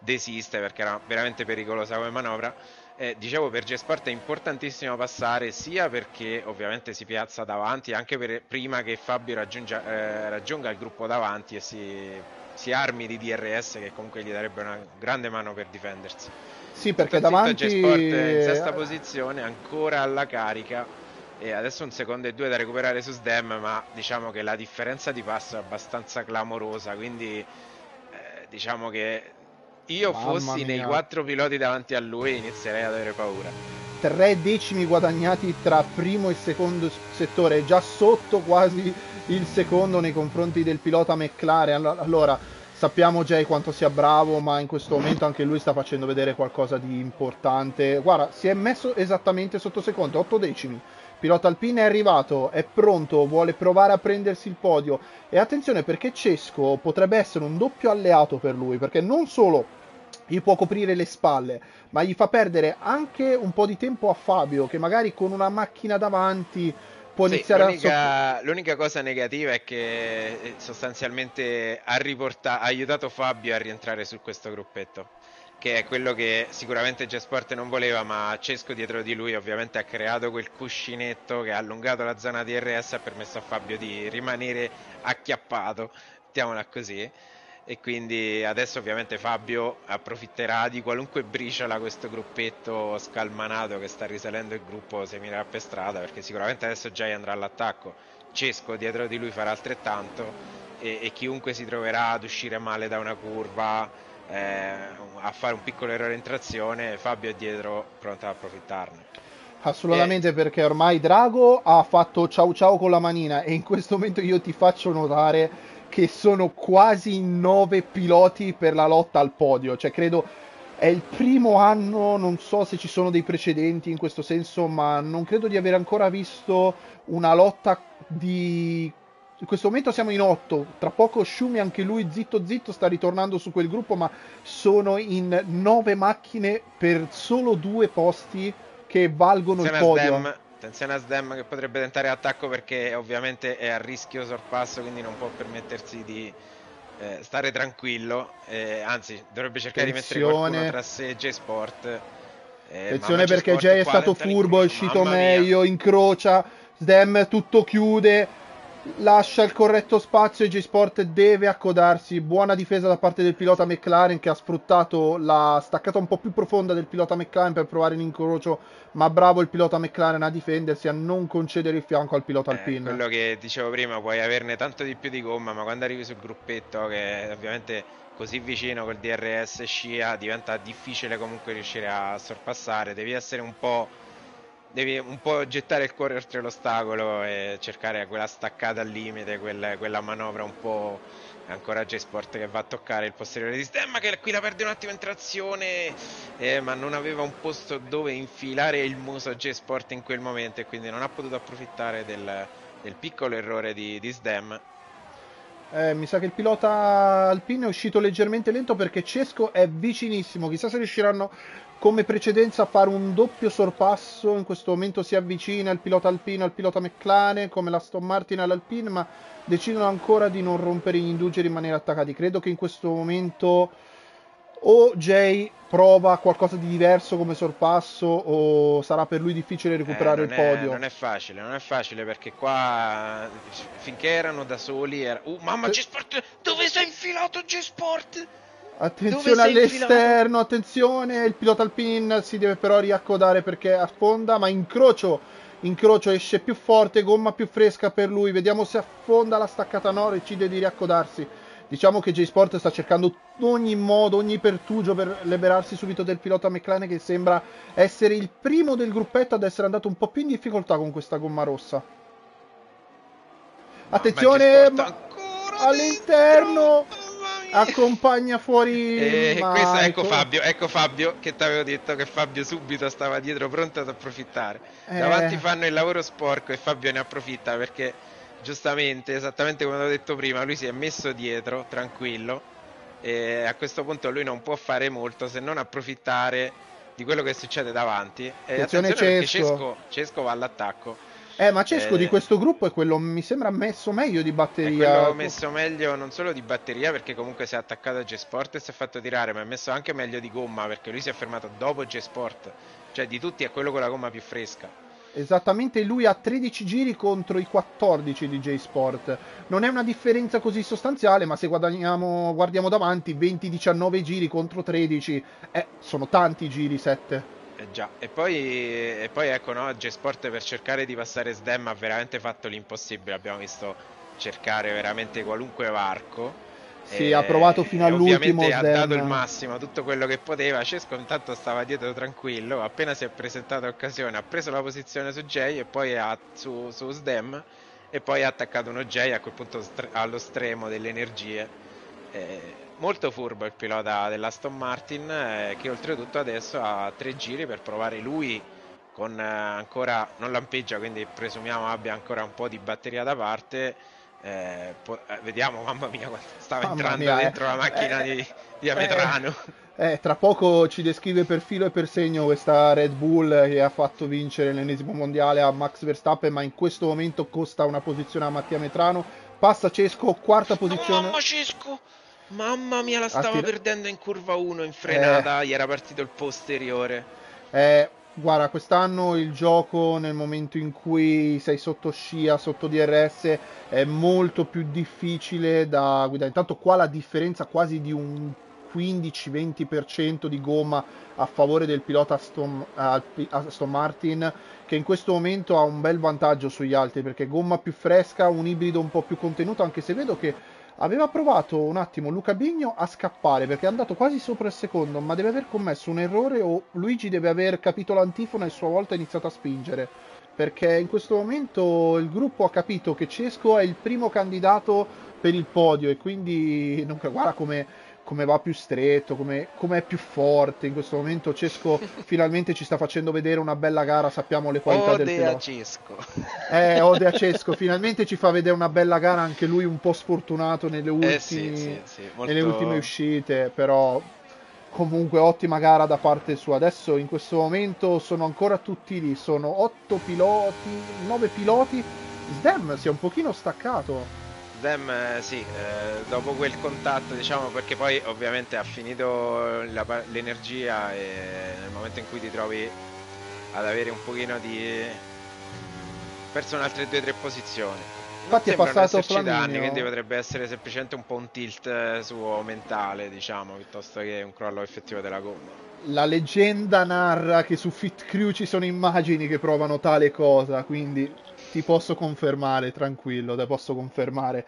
desiste perché era veramente pericolosa come manovra. Eh, dicevo per J-Sport è importantissimo passare sia perché ovviamente si piazza davanti, anche per, prima che Fabio raggiunga, eh, raggiunga il gruppo davanti e si, si armi di DRS che comunque gli darebbe una grande mano per difendersi. Sì, perché Soprattutto davanti J-Sport in sesta posizione, ancora alla carica. E adesso un secondo e due da recuperare su Sdem, ma diciamo che la differenza di passo è abbastanza clamorosa. Quindi eh, diciamo che io Mamma fossi nei mia. quattro piloti davanti a lui inizierei ad avere paura. tre decimi guadagnati tra primo e secondo settore, già sotto quasi il secondo nei confronti del pilota McLaren. Allo- Allora, sappiamo Jay quanto sia bravo, ma in questo momento anche lui sta facendo vedere qualcosa di importante. Guarda, si è messo esattamente sotto secondo, 8 decimi. Pilota Alpine è arrivato, è pronto, vuole provare a prendersi il podio. E attenzione perché Cesco potrebbe essere un doppio alleato per lui, perché non solo gli può coprire le spalle, ma gli fa perdere anche un po' di tempo a Fabio, che magari con una macchina davanti può Sì, iniziare a l'unica, l'unica cosa negativa è che eh, sostanzialmente ha, riporta- ha aiutato Fabio a rientrare su questo gruppetto, che è quello che sicuramente J-Sport non voleva, ma Cesco dietro di lui ovviamente ha creato quel cuscinetto che ha allungato la zona DRS e ha permesso a Fabio di rimanere acchiappato, mettiamola così. E quindi adesso ovviamente Fabio approfitterà di qualunque briciola questo gruppetto scalmanato che sta risalendo il gruppo semirà per strada perché sicuramente adesso Jay andrà all'attacco, Cesco dietro di lui farà altrettanto e, e chiunque si troverà ad uscire male da una curva, eh, a fare un piccolo errore in trazione, Fabio è dietro pronto ad approfittarne. Assolutamente perché ormai Drago ha fatto ciao ciao con la manina e in questo momento io ti faccio notare che sono quasi nove piloti per la lotta al podio, cioè credo è il primo anno, non so se ci sono dei precedenti in questo senso, ma non credo di aver ancora visto una lotta di in questo momento siamo in otto, tra poco Shumi anche lui zitto zitto sta ritornando su quel gruppo, ma sono in nove macchine per solo due posti che valgono il Attenzione a podio. Sdem, attenzione a Sdem che potrebbe tentare attacco perché ovviamente è a rischio sorpasso, quindi non può permettersi di eh, stare tranquillo, eh, anzi dovrebbe cercare di mettere Attenzione. qualcuno tra sé e J-Sport. Eh, Attenzione perché Jay è stato furbo, è uscito meglio, incrocia, Sdem tutto chiude, lascia il corretto spazio e J-Sport deve accodarsi. Buona difesa da parte del pilota McLaren che ha sfruttato la staccata un po' più profonda del pilota McLaren per provare l'incrocio, ma bravo il pilota McLaren a difendersi, a non concedere il fianco al pilota eh, Alpine. Quello che dicevo prima, puoi averne tanto di più di gomma, ma quando arrivi sul gruppetto che ovviamente così vicino col DRS scia diventa difficile comunque riuscire a sorpassare, devi essere un po' devi un po' gettare il cuore oltre l'ostacolo e cercare quella staccata al limite, quella, quella manovra un po' ancora J-Sport che va a toccare il posteriore di Stemma che qui la perde un attimo in trazione eh, ma non aveva un posto dove infilare il muso J-Sport in quel momento e quindi non ha potuto approfittare del, del piccolo errore di, di Sdem eh, mi sa che il pilota alpino è uscito leggermente lento perché Cesco è vicinissimo. Chissà se riusciranno come precedenza a fare un doppio sorpasso. In questo momento si avvicina il pilota alpino al pilota McLaren, come la Stone Martin all'Alpine, ma decidono ancora di non rompere gli indugi e rimanere attaccati. Credo che in questo momento o Jay prova qualcosa di diverso come sorpasso o sarà per lui difficile recuperare eh, il podio. È, non è facile, non è facile perché qua finché erano da soli era... Uh, mamma G-Sport, dove sei infilato G-Sport? Attenzione all'esterno, attenzione, il pilota alpin si deve però riaccodare perché affonda, ma incrocio, incrocio esce più forte, gomma più fresca per lui, vediamo se affonda la staccata e decide di riaccodarsi. Diciamo che J-Sport sta cercando ogni modo, ogni pertugio per liberarsi subito del pilota McLaren che sembra essere il primo del gruppetto ad essere andato un po' più in difficoltà con questa gomma rossa. Attenzione ma all'interno accompagna fuori e eh, questo, ecco Fabio ecco Fabio che ti avevo detto che Fabio subito stava dietro pronto ad approfittare eh... davanti fanno il lavoro sporco e Fabio ne approfitta perché giustamente, esattamente come ho detto prima, lui si è messo dietro, tranquillo, e a questo punto lui non può fare molto se non approfittare di quello che succede davanti. E attenzione, attenzione Cesco. Cesco, Cesco va all'attacco. Eh, ma Cesco eh, di questo gruppo è quello, mi sembra, messo meglio di batteria. È quello messo meglio non solo di batteria, perché comunque si è attaccato a G-Sport e si è fatto tirare, ma è messo anche meglio di gomma, perché lui si è fermato dopo G-Sport. Cioè, di tutti è quello con la gomma più fresca. Esattamente lui ha 13 giri contro i 14 di J-Sport. Non è una differenza così sostanziale, ma se guardiamo davanti 20-19 giri contro 13, eh, sono tanti giri 7. Eh già, e poi, e poi ecco, no, J-Sport per cercare di passare Sdem ha veramente fatto l'impossibile. Abbiamo visto cercare veramente qualunque varco sì, ha provato fino all'ultimo. Ovviamente ha dato il massimo, tutto quello che poteva. Cesco intanto stava dietro tranquillo. Appena si è presentata l'occasione, ha preso la posizione su Jay e poi ha, su, su Sdem. E poi ha attaccato uno Jay a quel punto stre- allo stremo delle energie. Eh, molto furbo il pilota dell'Aston Martin, eh, che oltretutto adesso ha tre giri per provare lui con eh, ancora non lampeggia, quindi presumiamo abbia ancora un po' di batteria da parte eh, po- eh, vediamo, mamma mia, stava mamma entrando mia, dentro eh. la macchina di, di Ametrano. Eh, eh, tra poco ci descrive per filo e per segno questa Red Bull che ha fatto vincere l'ennesimo mondiale a Max Verstappen, ma in questo momento costa una posizione a Mattia Metrano. Passa Cesco, quarta posizione. Oh, mamma Cesco! Mamma mia, la stava Attira... perdendo in curva 1 in frenata, eh... gli era partito il posteriore. Eh, Guarda, quest'anno il gioco nel momento in cui sei sotto scia, sotto DRS, è molto più difficile da guidare. Intanto qua la differenza quasi di un 15-20% di gomma a favore del pilota Aston, Aston, Martin che in questo momento ha un bel vantaggio sugli altri perché gomma più fresca, un ibrido un po' più contenuto anche se vedo che aveva provato un attimo Luca Bigno a scappare perché è andato quasi sopra il secondo, ma deve aver commesso un errore o Luigi deve aver capito l'antifona e a sua volta ha iniziato a spingere. Perché in questo momento il gruppo ha capito che Cesco è il primo candidato per il podio e quindi non, guarda come come va più stretto, come, come, è più forte. In questo momento Cesco finalmente ci sta facendo vedere una bella gara, sappiamo le qualità Ode del pilota. Cesco. Eh, Ode a Cesco, finalmente ci fa vedere una bella gara, anche lui un po' sfortunato nelle, ultimi, eh sì, sì, sì, molto... nelle ultime uscite, però comunque ottima gara da parte sua. Adesso in questo momento sono ancora tutti lì, sono otto piloti, nove piloti. Sdem si è un pochino staccato Sdem eh, sì, eh, dopo quel contatto diciamo perché poi ovviamente ha finito la, l'energia e nel momento in cui ti trovi ad avere un pochino di... perso in altre due o tre posizioni. Infatti è passato Flaminio. Danni, quindi potrebbe essere semplicemente un po' un tilt eh, suo mentale, diciamo, piuttosto che un crollo effettivo della gomma. La leggenda narra che su Fit Crew ci sono immagini che provano tale cosa, quindi ti posso confermare, tranquillo, te posso confermare.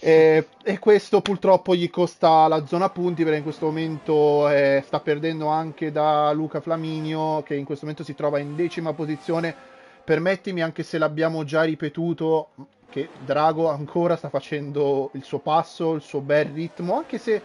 E, e, questo purtroppo gli costa la zona punti perché in questo momento eh, sta perdendo anche da Luca Flaminio che in questo momento si trova in decima posizione. Permettimi, anche se l'abbiamo già ripetuto, che Drago ancora sta facendo il suo passo, il suo bel ritmo, anche se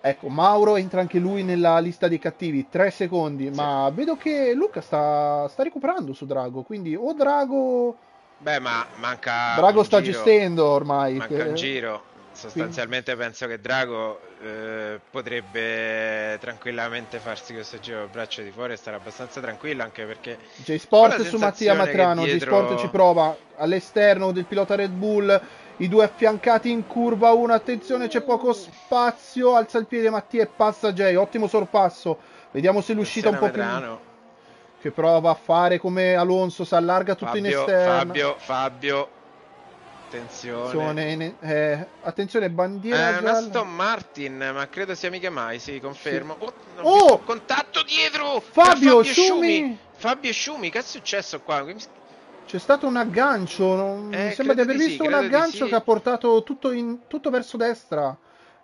ecco, Mauro entra anche lui nella lista dei cattivi, 3 secondi, sì. ma vedo che Luca sta, sta recuperando su Drago, quindi o Drago Beh, ma manca. Drago sta giro. gestendo ormai. Manca un giro. Sostanzialmente Quindi... penso che Drago eh, potrebbe tranquillamente farsi questo giro al braccio di fuori e stare abbastanza tranquillo anche perché J-Sport su Mattia Matrano, dietro... J-Sport ci prova all'esterno del pilota Red Bull, i due affiancati in curva 1, attenzione c'è poco spazio, alza il piede Mattia e passa Jay, ottimo sorpasso, vediamo se l'uscita un po' Matrano. più che prova a fare come Alonso, si allarga tutto Fabio, in esterno. Fabio, Fabio, attenzione. In, eh, attenzione, bandiera eh, una Aston Martin, ma credo sia mica mai, sì, confermo. Sì. Oh, oh! contatto dietro! Fabio, Fabio Schumi! Fabio Schumi, che è successo qua? C'è stato un aggancio, non... eh, mi sembra di aver visto sì, un aggancio sì. che ha portato tutto, in, tutto verso destra.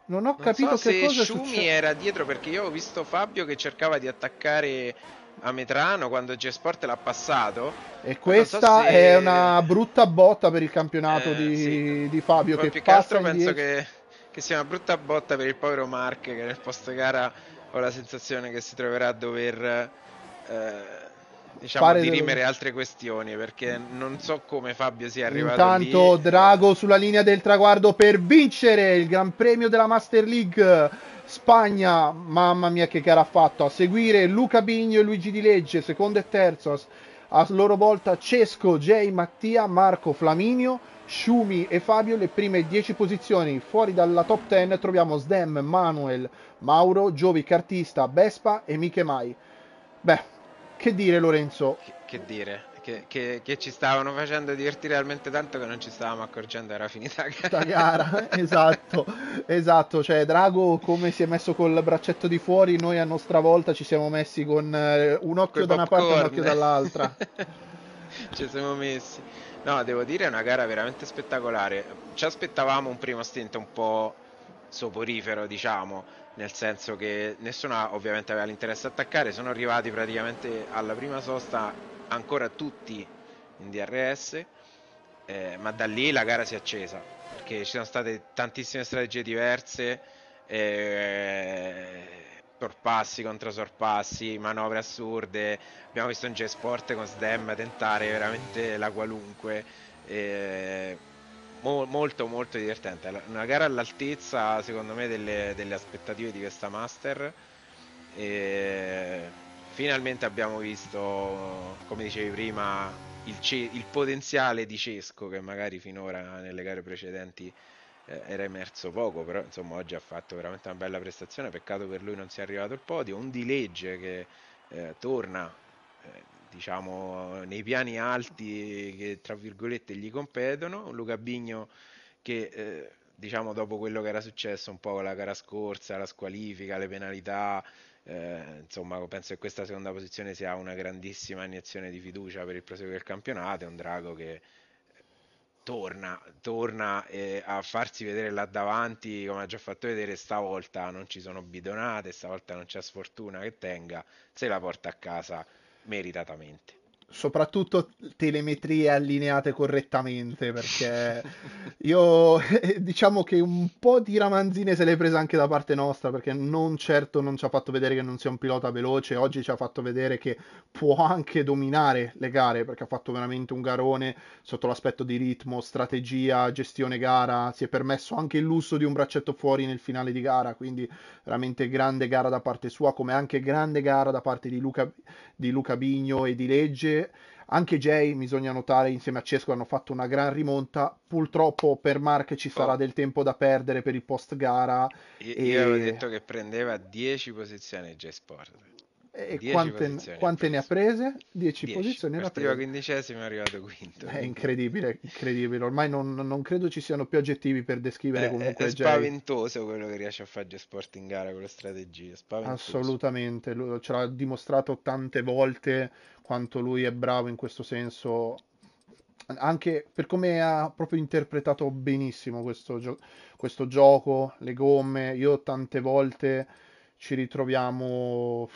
Non ho non capito so che cosa Schumi succe... era dietro perché io ho visto Fabio che cercava di attaccare a Metrano quando G-Sport l'ha passato. E questa so se... è una brutta botta per il campionato eh, di, sì. di, Fabio. Poi che più che altro penso che, che, sia una brutta botta per il povero Mark che nel post gara ho la sensazione che si troverà a dover eh, diciamo, dirimere delle... altre questioni perché non so come Fabio sia arrivato Intanto lì. Drago sulla linea del traguardo per vincere il Gran Premio della Master League Spagna, mamma mia che gara ha fatto, a seguire Luca Bigno e Luigi Di Legge, secondo e terzo, a loro volta Cesco, Jay, Mattia, Marco, Flaminio, Schumi e Fabio le prime 10 posizioni. Fuori dalla top 10 troviamo Sdem, Manuel, Mauro, Giovi, Cartista, Bespa e Miche Mai. Beh, che dire Lorenzo? Che, che dire? che, che, che, ci stavano facendo divertire talmente tanto che non ci stavamo accorgendo era finita la gara. esatto, esatto, cioè Drago come si è messo col braccetto di fuori, noi a nostra volta ci siamo messi con eh, un occhio da una parte e un occhio dall'altra. ci siamo messi. No, devo dire è una gara veramente spettacolare. Ci aspettavamo un primo stint un po' soporifero, diciamo, nel senso che nessuno ovviamente aveva l'interesse a attaccare, sono arrivati praticamente alla prima sosta ancora tutti in DRS, eh, ma da lì la gara si è accesa perché ci sono state tantissime strategie diverse, eh, sorpassi contro sorpassi, manovre assurde. Abbiamo visto un J-Sport con Sdem tentare veramente la qualunque. Eh, mo- molto molto divertente. Una gara all'altezza, secondo me, delle, delle aspettative di questa Master. E finalmente abbiamo visto, come dicevi prima, il, ce- il, potenziale di Cesco che magari finora nelle gare precedenti eh, era emerso poco, però insomma oggi ha fatto veramente una bella prestazione, peccato per lui non sia arrivato al podio, un di legge che eh, torna eh, diciamo nei piani alti che tra virgolette gli competono, Luca Bigno che eh, diciamo dopo quello che era successo un po' con la gara scorsa, la squalifica, le penalità, eh, insomma, penso che questa seconda posizione sia una grandissima iniezione di fiducia per il proseguo del campionato. È un drago che torna, torna eh, a farsi vedere là davanti, come ha già fatto vedere stavolta. Non ci sono bidonate, stavolta non c'è sfortuna che tenga, se la porta a casa meritatamente soprattutto telemetrie allineate correttamente perché io diciamo che un po' di ramanzine se l'è presa anche da parte nostra perché non certo non ci ha fatto vedere che non sia un pilota veloce oggi ci ha fatto vedere che può anche dominare le gare perché ha fatto veramente un garone sotto l'aspetto di ritmo, strategia, gestione gara si è permesso anche il lusso di un braccetto fuori nel finale di gara quindi veramente grande gara da parte sua come anche grande gara da parte di Luca, di Luca Bigno e di Legge Anche Jay, bisogna notare, insieme a Cesco hanno fatto una gran rimonta. Purtroppo per Mark ci sarà oh. del tempo da perdere per il post gara. Io, e... io avevo detto che prendeva 10 posizioni Jay Sport. E quante, quante ne ha prese? 10 posizioni prese. quindicesimo è arrivato quinto. È incredibile, incredibile. Ormai non, non, credo ci siano più aggettivi per descrivere Beh, comunque È spaventoso quello che riesce a fare Sport in gara con le strategie. Assolutamente, lui ce l'ha dimostrato tante volte quanto lui è bravo in questo senso. Anche per come ha proprio interpretato benissimo questo, gio- questo gioco, le gomme. Io tante volte ci ritroviamo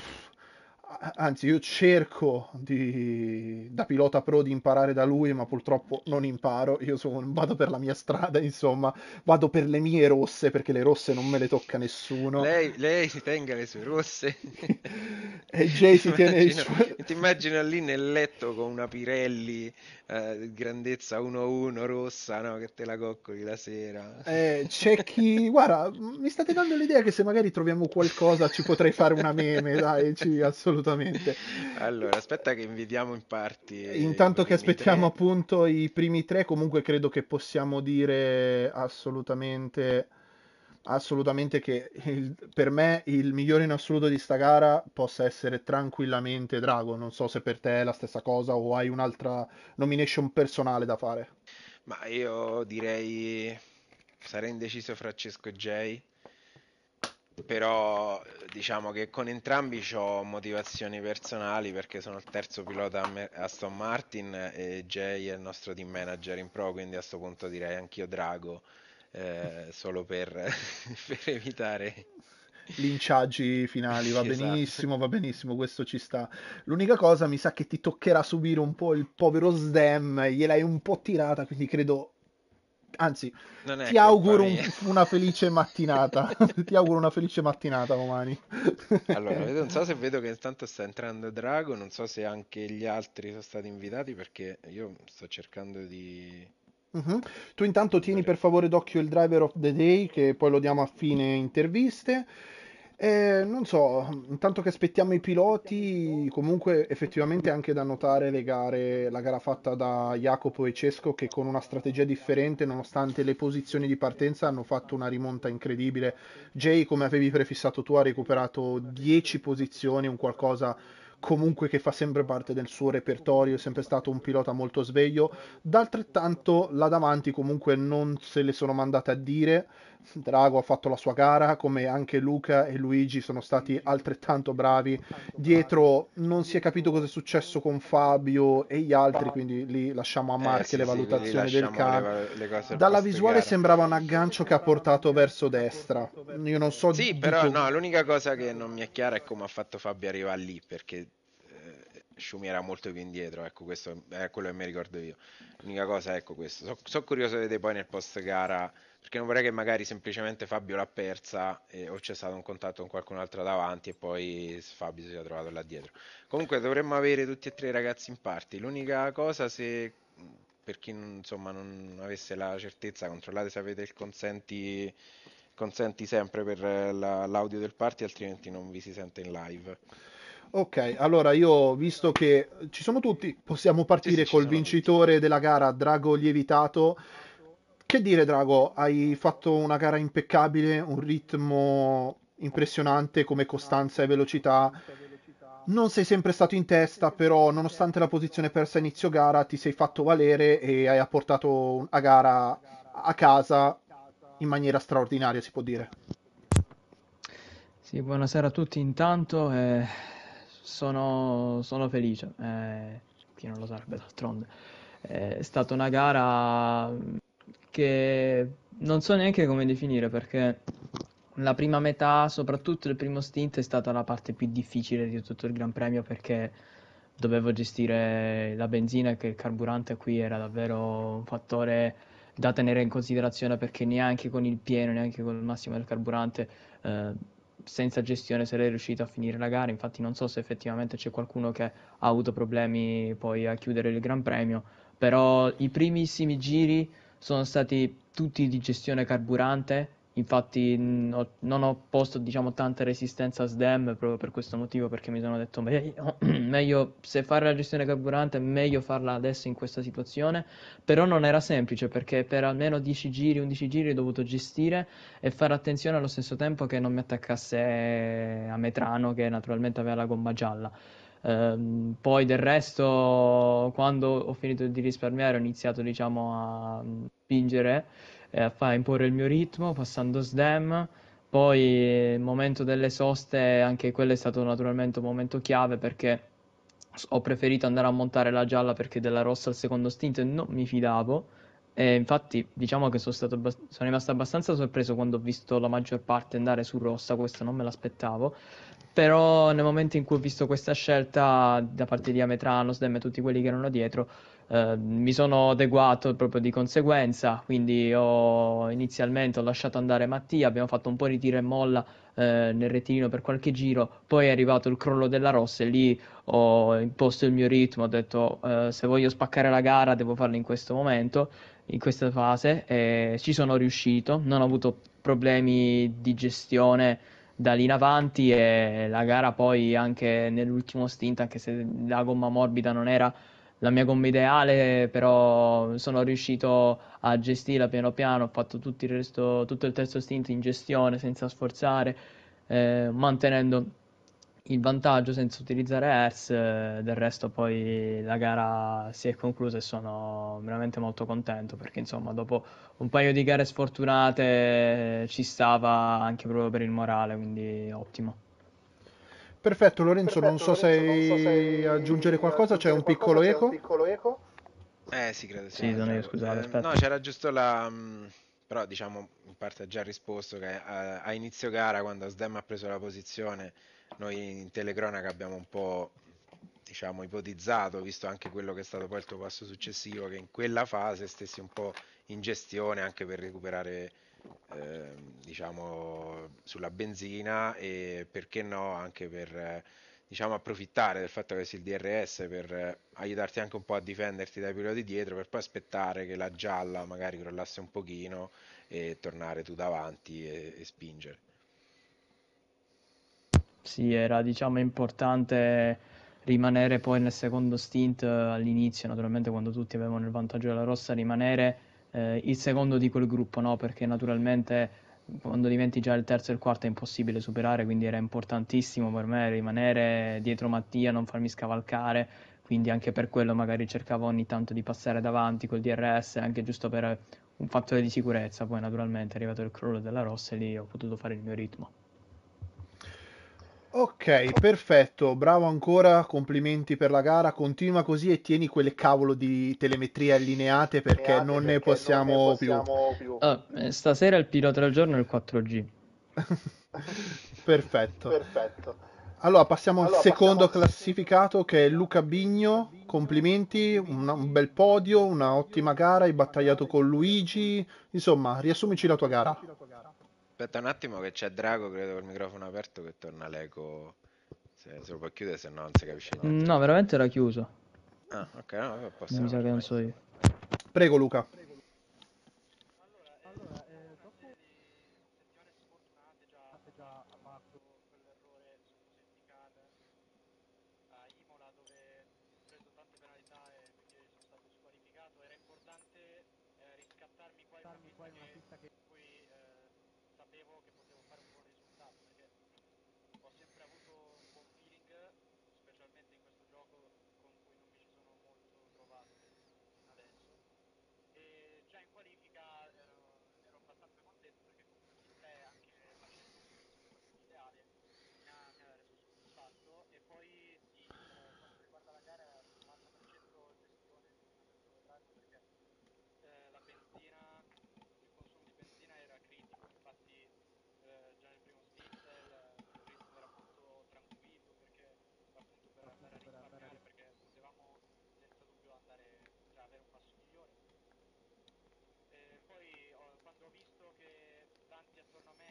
anzi io cerco di, da pilota pro di imparare da lui, ma purtroppo non imparo, io sono, vado per la mia strada, insomma, vado per le mie rosse perché le rosse non me le tocca nessuno. Lei, lei si tenga le sue rosse. e Jay si tiene il suo... Ti immagino lì nel letto con una Pirelli eh, grandezza 1-1 rossa, no? Che te la coccoli la sera. Eh, c'è chi... Guarda, mi state dando l'idea che se magari troviamo qualcosa ci potrei fare una meme, dai, ci, assolutamente. Allora, aspetta che invitiamo in parti. Intanto che aspettiamo tre. appunto i primi tre, comunque credo che possiamo dire assolutamente assolutamente che il, per me il migliore in assoluto di sta gara possa essere tranquillamente Drago. Non so se per te è la stessa cosa o hai un'altra nomination personale da fare. Ma io direi sarei indeciso fra Cesco e Jay. Però diciamo che con entrambi ho motivazioni personali perché sono il terzo pilota Aston Martin e Jay è il nostro team manager in pro, quindi a questo punto direi anch'io Drago eh, solo per, per evitare linciaggi finali, va esatto. benissimo, va benissimo, questo ci sta. L'unica cosa mi sa che ti toccherà subire un po' il povero Sdem, gliel'hai un po' tirata, quindi credo anzi, ti auguro un, una felice mattinata. ti auguro una felice mattinata domani. allora, non so se vedo che intanto sta entrando Drago, non so se anche gli altri sono stati invitati perché io sto cercando di Uh-huh. Tu intanto tieni per favore d'occhio il driver of the day, che poi lo diamo a fine interviste. Eh, non so, intanto che aspettiamo i piloti, comunque effettivamente anche da notare le gare, la gara fatta da Jacopo e Cesco che con una strategia differente, nonostante le posizioni di partenza, hanno fatto una rimonta incredibile. Jay, come avevi prefissato tu, ha recuperato 10 posizioni, un qualcosa comunque che fa sempre parte del suo repertorio, è sempre stato un pilota molto sveglio. D'altrettanto là davanti comunque non se le sono mandate a dire. Drago ha fatto la sua gara, come anche Luca e Luigi sono stati altrettanto bravi. Dietro non si è capito cosa è successo con Fabio e gli altri, quindi lì lasciamo a Marche eh, sì, le valutazioni sì, del cane. Dalla visuale gara. sembrava un aggancio che ha portato verso destra. Io non so. Sì, però no, l'unica cosa che non mi è chiara è come ha fatto Fabio arrivare lì, perché Shumi era molto più indietro, ecco questo è quello che mi ricordo io. L'unica cosa ecco questo. Sono so curioso di vedere poi nel post gara, perché non vorrei che magari semplicemente Fabio l'ha persa e, o c'è stato un contatto con qualcun altro davanti e poi Fabio si è trovato là dietro. Comunque dovremmo avere tutti e tre i ragazzi in parti. L'unica cosa se per chi non, insomma, non avesse la certezza, controllate se avete il consenti, consenti sempre per la, l'audio del party, altrimenti non vi si sente in live. Ok, allora io visto che ci sono tutti, possiamo partire sì, sì, col vincitore tutti. della gara, Drago Lievitato. Che dire, Drago? Hai fatto una gara impeccabile, un ritmo impressionante come costanza e velocità. Non sei sempre stato in testa, però nonostante la posizione persa a inizio gara, ti sei fatto valere e hai portato a gara a casa in maniera straordinaria, si può dire. Sì, buonasera a tutti intanto. Eh sono, sono felice, eh, chi non lo sarebbe d'altronde. È stata una gara che non so neanche come definire perché la prima metà, soprattutto il primo stint, è stata la parte più difficile di tutto il Gran Premio perché dovevo gestire la benzina che il carburante qui era davvero un fattore da tenere in considerazione perché neanche con il pieno, neanche con il massimo del carburante eh, senza gestione sarei riuscito a finire la gara, infatti non so se effettivamente c'è qualcuno che ha avuto problemi poi a chiudere il Gran Premio, però i primissimi giri sono stati tutti di gestione carburante Infatti mh, non ho posto diciamo, tanta resistenza a SDEM proprio per questo motivo, perché mi sono detto meglio, meglio se fare la gestione carburante, meglio farla adesso in questa situazione, però non era semplice perché per almeno 10 giri, 11 giri ho dovuto gestire e fare attenzione allo stesso tempo che non mi attaccasse a Metrano che naturalmente aveva la gomma gialla. Um, poi del resto, quando ho finito di risparmiare, ho iniziato diciamo a spingere e a fare imporre il mio ritmo passando SDEM. Poi il momento delle soste, anche quello è stato naturalmente un momento chiave perché ho preferito andare a montare la gialla perché della rossa al secondo stint non mi fidavo. E infatti, diciamo che sono, stato, sono rimasto abbastanza sorpreso quando ho visto la maggior parte andare su rossa, questo non me l'aspettavo. Però nel momento in cui ho visto questa scelta da parte di Ametrano, Sdem e tutti quelli che erano dietro, eh, mi sono adeguato proprio di conseguenza, quindi ho inizialmente ho lasciato andare Mattia, abbiamo fatto un po' di tiro e molla eh, nel rettilineo per qualche giro, poi è arrivato il crollo della rossa e lì ho imposto il mio ritmo, ho detto eh, se voglio spaccare la gara devo farlo in questo momento, in questa fase, e ci sono riuscito, non ho avuto problemi di gestione da lì in avanti e la gara poi anche nell'ultimo stint, anche se la gomma morbida non era la mia gomma ideale, però sono riuscito a gestirla piano piano, ho fatto tutto il, resto, tutto il terzo stint in gestione senza sforzare, eh, mantenendo il vantaggio senza utilizzare airs, eh, del resto poi la gara si è conclusa e sono veramente molto contento perché insomma dopo un paio di gare sfortunate ci stava anche proprio per il morale, quindi ottimo. Perfetto Lorenzo, Perfetto, non, so Lorenzo se non so se aggiungere qualcosa, c'è un piccolo eco. piccolo eco. Eh sì, credo sì. Sì, io, scusate, eh, no, c'era giusto la... Mm, però diciamo in parte ha già risposto che a, a inizio gara quando Sdem ha preso la posizione noi in telecronaca abbiamo un po' diciamo ipotizzato, visto anche quello che è stato poi il tuo passo successivo, che in quella fase stessi un po' in gestione anche per recuperare eh, diciamo sulla benzina e perché no anche per diciamo approfittare del fatto che sia il DRS per aiutarti anche un po' a difenderti dai piloti dietro per poi aspettare che la gialla magari crollasse un pochino e tornare tu davanti e, e spingere. Sì, era diciamo importante rimanere poi nel secondo stint eh, all'inizio, naturalmente quando tutti avevano il vantaggio della rossa, rimanere eh, il secondo di quel gruppo, no? Perché naturalmente quando diventi già il terzo e il quarto è impossibile superare, quindi era importantissimo per me rimanere dietro Mattia, non farmi scavalcare, quindi anche per quello magari cercavo ogni tanto di passare davanti col DRS, anche giusto per un fattore di sicurezza, poi naturalmente è arrivato il crollo della rossa e lì ho potuto fare il mio ritmo. Ok, perfetto, bravo ancora, complimenti per la gara, continua così e tieni quelle cavolo di telemetrie allineate perché non ne possiamo, ne possiamo più. più. Oh, stasera il pilota del giorno è il 4G. perfetto. perfetto. Allora passiamo allora, al secondo passiamo classificato che è Luca Bigno, complimenti, un, un bel podio, una ottima gara, hai battagliato con Luigi, insomma riassumici la tua gara. Aspetta un attimo che c'è Drago, credo col microfono aperto che torna l'eco. Se, se lo puoi chiudere, se no non si capisce niente. No, veramente era chiuso. Ah, ok, no, Mi sa che non so io. Prego Luca. no me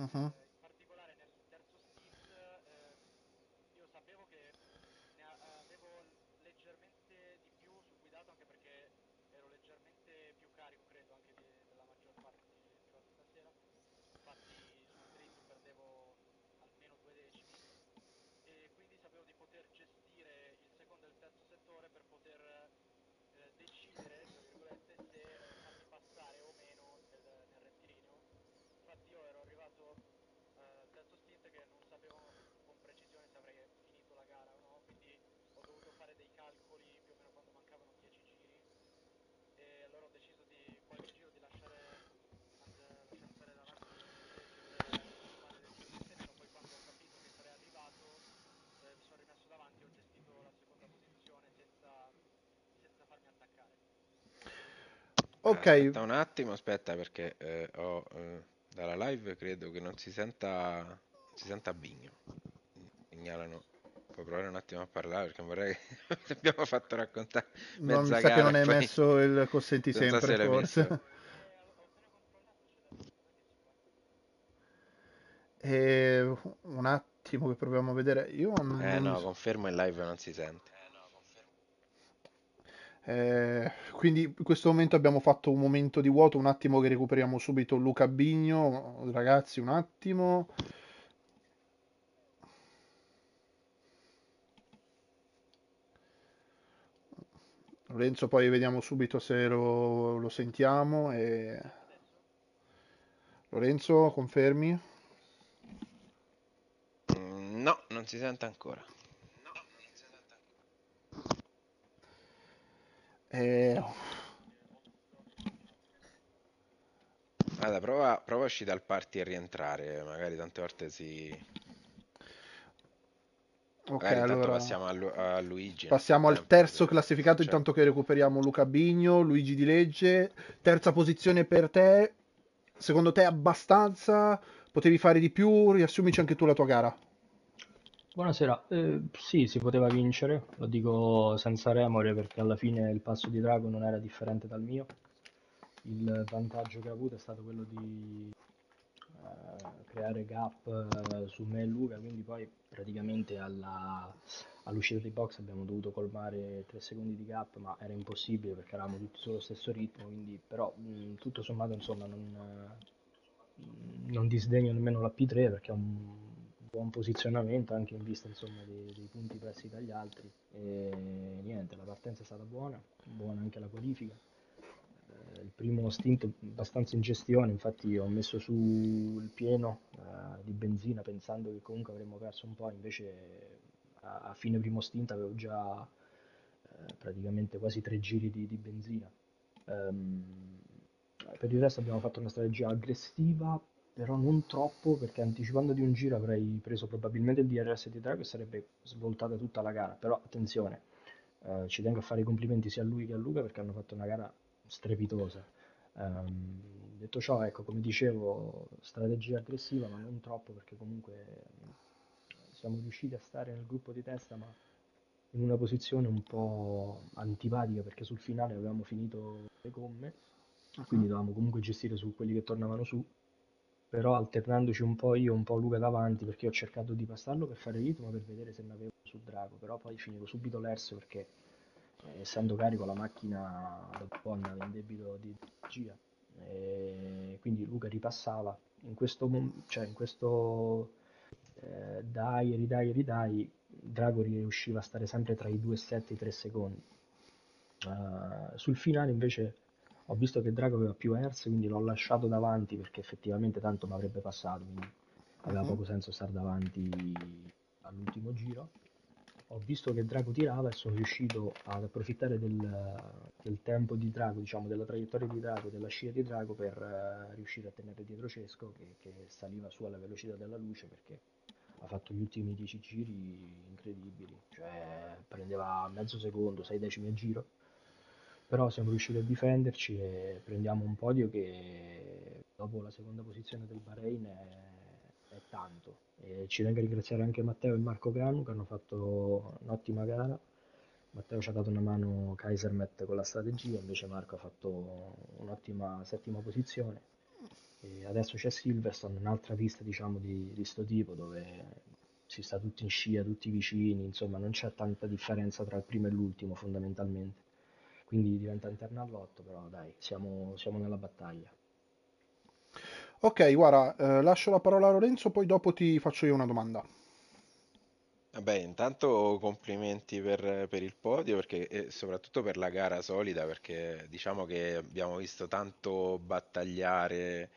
Mm-hmm. Ok, Aspetta un attimo, aspetta perché eh, ho, eh, dalla live credo che non si senta, non si senta Bigno. Segnalano, puoi provare un attimo a parlare perché vorrei che abbiamo fatto raccontare non, mi sa che non hai poi messo il consenti non so sempre, l'hai forse. E un attimo che proviamo a vedere. Io non, Eh no, confermo in live non si sente. Eh, quindi in questo momento abbiamo fatto un momento di vuoto, un attimo che recuperiamo subito Luca Bigno. Ragazzi, un attimo. Lorenzo, poi vediamo subito se lo, lo sentiamo. E... Lorenzo, confermi? Mm, No, non si sente ancora. Eh, Guarda, prova, prova a uscire dal party e rientrare, magari tante volte si... ok, Magari allora passiamo a, Lu- a Luigi passiamo al terzo classificato c'è. intanto che recuperiamo Luca Bigno, Luigi Di Legge. Terza posizione per te. Secondo te abbastanza? Potevi fare di più? Riassumici anche tu la tua gara. Buonasera, Eh, sì, si poteva vincere, lo dico senza remore perché alla fine il passo di Drago non era differente dal mio. Il vantaggio che ha avuto è stato quello di eh, creare gap eh, su me e Luca, quindi poi praticamente alla- all'uscita dei box abbiamo dovuto colmare 3 secondi di gap, ma era impossibile perché eravamo tutti sullo stesso ritmo, quindi però mh, tutto sommato insomma non, eh, non disdegno nemmeno la P3 perché è un buon posizionamento anche in vista insomma dei, dei punti persi dagli altri e niente, la partenza è stata buona, buona anche la qualifica. Eh, il primo stint abbastanza in gestione, infatti ho messo su il pieno eh, di benzina pensando che comunque avremmo perso un po', invece a, a fine primo stint avevo già eh, praticamente quasi tre giri di, di benzina. Ehm, per il resto abbiamo fatto una strategia aggressiva, però non troppo perché anticipando di un giro avrei preso probabilmente il DRS di Drago e sarebbe svoltata tutta la gara. Però attenzione, eh, ci tengo a fare i complimenti sia a lui che a Luca perché hanno fatto una gara strepitosa. Ehm, detto ciò, ecco, come dicevo, strategia aggressiva, ma non troppo perché comunque eh, siamo riusciti a stare nel gruppo di testa, ma in una posizione un po' antipatica perché sul finale avevamo finito le gomme, quindi dovevamo comunque gestire su quelli che tornavano su, però alternandoci un po' io, un po' Luca davanti, perché ho cercato di passarlo per fare ritmo, per vedere se ne avevo su Drago, però poi finivo subito l'Ers perché eh, essendo carico la macchina dopo andava in debito di energia, e quindi Luca ripassava, in questo, cioè in questo eh, dai, ridai, ridai, Drago riusciva a stare sempre tra i 2,7 e i 3 secondi. Eh, sul finale invece ho visto che Drago aveva più hertz, quindi l'ho lasciato davanti perché effettivamente tanto mi avrebbe passato, quindi aveva Mhm. poco senso stare davanti all'ultimo giro. Ho visto che Drago tirava e sono riuscito ad approfittare del, del tempo di Drago, diciamo della traiettoria di Drago, della scia di Drago per eh, riuscire a tenere dietro Cesco che, che saliva su alla velocità della luce perché ha fatto gli ultimi 10 giri incredibili, cioè prendeva mezzo secondo, 6 decimi a giro, però siamo riusciti a difenderci e prendiamo un podio che dopo la seconda posizione del Bahrain è, è tanto. E ci tengo a ringraziare anche Matteo e Marco Granu che hanno fatto un'ottima gara. Matteo ci ha dato una mano Kaisermet con la strategia, invece Marco ha fatto un'ottima settima posizione. E adesso c'è Silverstone, un'altra pista diciamo di, di sto tipo dove si sta tutti in scia, tutti vicini, insomma non c'è tanta differenza tra il primo e l'ultimo fondamentalmente. Quindi diventa interna all'otto, però dai, siamo, siamo nella battaglia. Ok, guarda, eh, lascio la parola a Lorenzo, poi dopo ti faccio io una domanda. Vabbè, intanto complimenti per, per il podio perché, e soprattutto per la gara solida perché diciamo che abbiamo visto tanto battagliare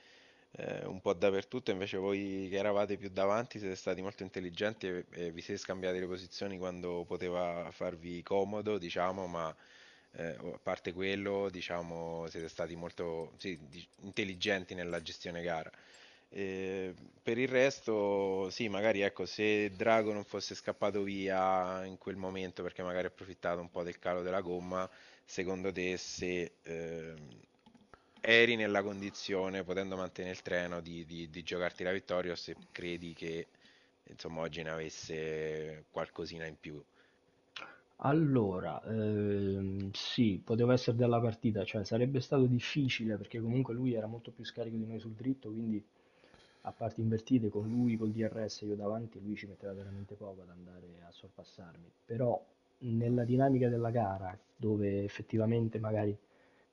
eh, un po' dappertutto, invece voi che eravate più davanti siete stati molto intelligenti e, e vi siete scambiati le posizioni quando poteva farvi comodo, diciamo, ma eh, a parte quello, diciamo, siete stati molto sì, di- intelligenti nella gestione gara. E per il resto, sì, magari ecco, se Drago non fosse scappato via in quel momento perché magari ha approfittato un po' del calo della gomma, secondo te se ehm, eri nella condizione, potendo mantenere il treno, di, di- di giocarti la vittoria o se credi che insomma oggi ne avesse qualcosina in più? Allora, ehm, sì, poteva essere della partita, cioè sarebbe stato difficile perché comunque lui era molto più scarico di noi sul dritto, quindi a parti invertite con lui col DRS io davanti, lui ci metteva veramente poco ad andare a sorpassarmi. Però nella dinamica della gara, dove effettivamente magari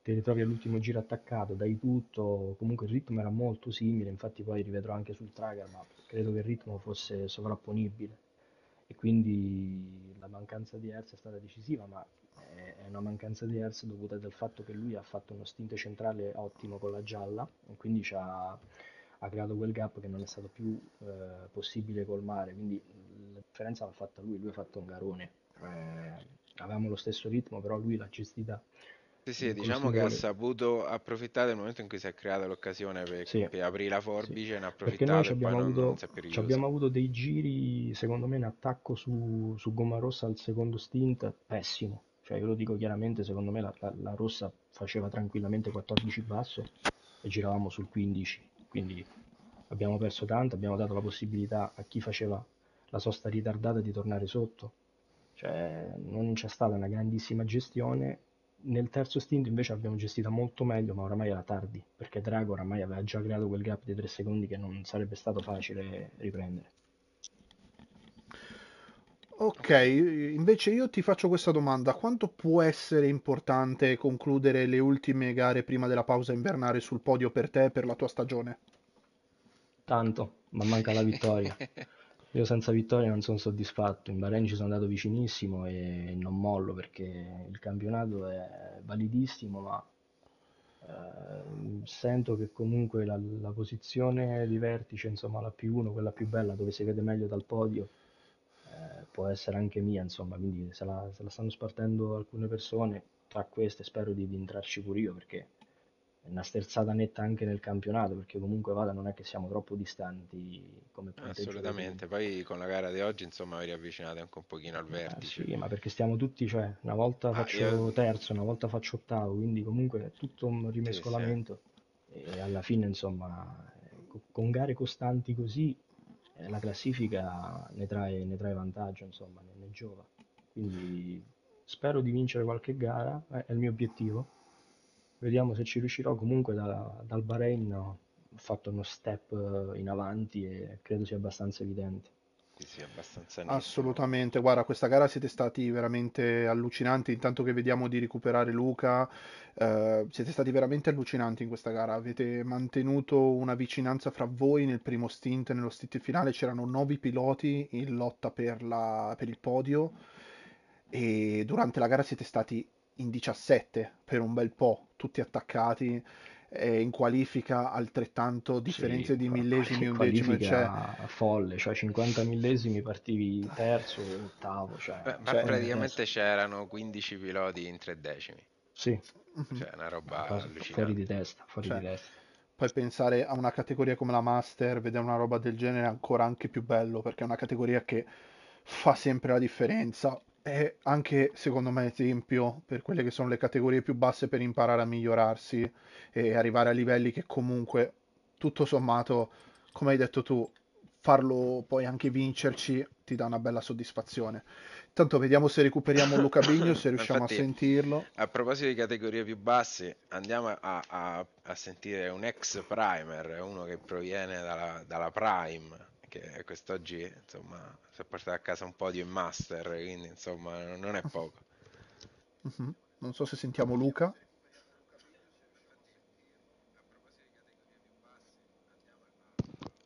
ti ritrovi all'ultimo giro attaccato, dai tutto, comunque il ritmo era molto simile, infatti poi rivedrò anche sul tracker, ma credo che il ritmo fosse sovrapponibile e quindi la mancanza di Hertz è stata decisiva, ma è una mancanza di Hertz dovuta dal fatto che lui ha fatto uno stint centrale ottimo con la gialla e quindi ci ha, ha creato quel gap che non è stato più eh, possibile colmare, quindi la differenza l'ha fatta lui, lui ha fatto un garone, Eh, avevamo lo stesso ritmo, però lui l'ha gestita Sì, sì, diciamo che ha saputo approfittare del momento in cui si è creata l'occasione per, Sì, per aprire la sì, forbice, ne ha approfittato abbiamo non, non avuto, ci richiuso. abbiamo avuto dei giri, secondo me, in attacco su, su gomma rossa al secondo stint, pessimo. Cioè, io lo dico chiaramente, secondo me la, la- la rossa faceva tranquillamente 14 basso e giravamo sul 15, quindi abbiamo perso tanto, abbiamo dato la possibilità a chi faceva la sosta ritardata di tornare sotto. Cioè, non c'è stata una grandissima gestione. Nel terzo stint invece abbiamo gestita molto meglio, ma oramai era tardi, perché Drago oramai aveva già creato quel gap di 3 secondi che non sarebbe stato facile riprendere. Ok, invece io ti faccio questa domanda. Quanto può essere importante concludere le ultime gare prima della pausa invernale sul podio per te e per la tua stagione? Tanto, ma manca la vittoria. Io senza vittoria non sono soddisfatto. In Bahrain ci sono andato vicinissimo e non mollo perché il campionato è validissimo, ma eh, sento che comunque la, la posizione di vertice, insomma la più uno, quella più bella, dove si vede meglio dal podio, eh, può essere anche mia, insomma, quindi se la, se la stanno spartendo alcune persone, tra queste spero di, di entrarci pure io perché una sterzata netta anche nel campionato, perché comunque vada non è che siamo troppo distanti come punteggio Assolutamente, poi con la gara di oggi insomma vi riavvicinate anche un pochino al Eh vertice. sì, ma perché stiamo tutti, cioè, una volta Ma faccio io... terzo, una volta faccio ottavo, quindi comunque è tutto un Sì, sì. rimescolamento e alla fine, insomma, co- con gare costanti così, eh, la classifica ne trae, ne trae vantaggio, insomma, ne, ne giova. Quindi spero di vincere qualche gara, eh, è il mio obiettivo. Vediamo se ci riuscirò. Comunque da- dal Bahrain ho fatto uno step eh, in avanti e credo sia abbastanza evidente. Sì, sì, abbastanza netto. Assolutamente, guarda, questa gara siete stati veramente allucinanti. Intanto che vediamo di recuperare Luca, eh, siete stati veramente allucinanti in questa gara. Avete mantenuto una vicinanza fra voi nel primo stint, nello stint finale c'erano nove piloti in lotta per la- per il podio e durante la gara siete stati in 17 per un bel po', tutti attaccati. E in qualifica altrettanto Sì, differenze di qua- millesimi, undesimi, cioè, qualifica folle, cioè 50 millesimi partivi terzo ottavo, cioè Beh, cioè, di praticamente testa. c'erano 15 piloti in tre decimi, Sì, mhm. cioè una roba fuori di testa, fuori di Cioè, testa. poi pensare a una categoria come la Master, vedere una roba del genere è ancora anche più bello, perché è una categoria che fa sempre la differenza. È anche, secondo me, esempio per quelle che sono le categorie più basse per imparare a migliorarsi e arrivare a livelli che comunque, tutto sommato, come hai detto tu, farlo poi anche vincerci ti dà una bella soddisfazione. Intanto vediamo se recuperiamo Luca Bigno, se riusciamo Infatti, a sentirlo. A proposito di categorie più basse, andiamo a, a- a sentire un ex primer, uno che proviene dalla, dalla Prime, che quest'oggi insomma si è portato a casa un podio in Master, quindi insomma non è poco. Mhm. Non so se sentiamo Luca.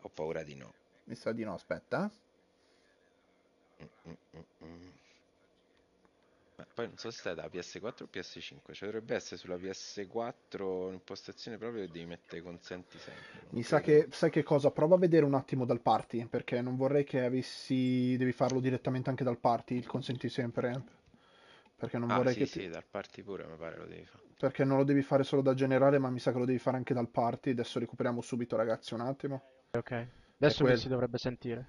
Ho paura di no. Mi sa di no, aspetta. Mm, mm, mm, mm. Poi non so se è da PS4 o PS5, cioè dovrebbe essere sulla PS4 un'impostazione proprio che devi mettere consenti sempre. Mi sa che, sai che cosa? Prova a vedere un attimo dal party, perché non vorrei che avessi, devi farlo direttamente anche dal party, il consenti sempre. Perché non Ah vorrei sì che ti- sì, dal party pure mi pare lo devi fare. Perché non lo devi fare solo da generale, ma mi sa che lo devi fare anche dal party. Adesso recuperiamo subito, ragazzi, un attimo. Ok. Adesso mi si dovrebbe sentire.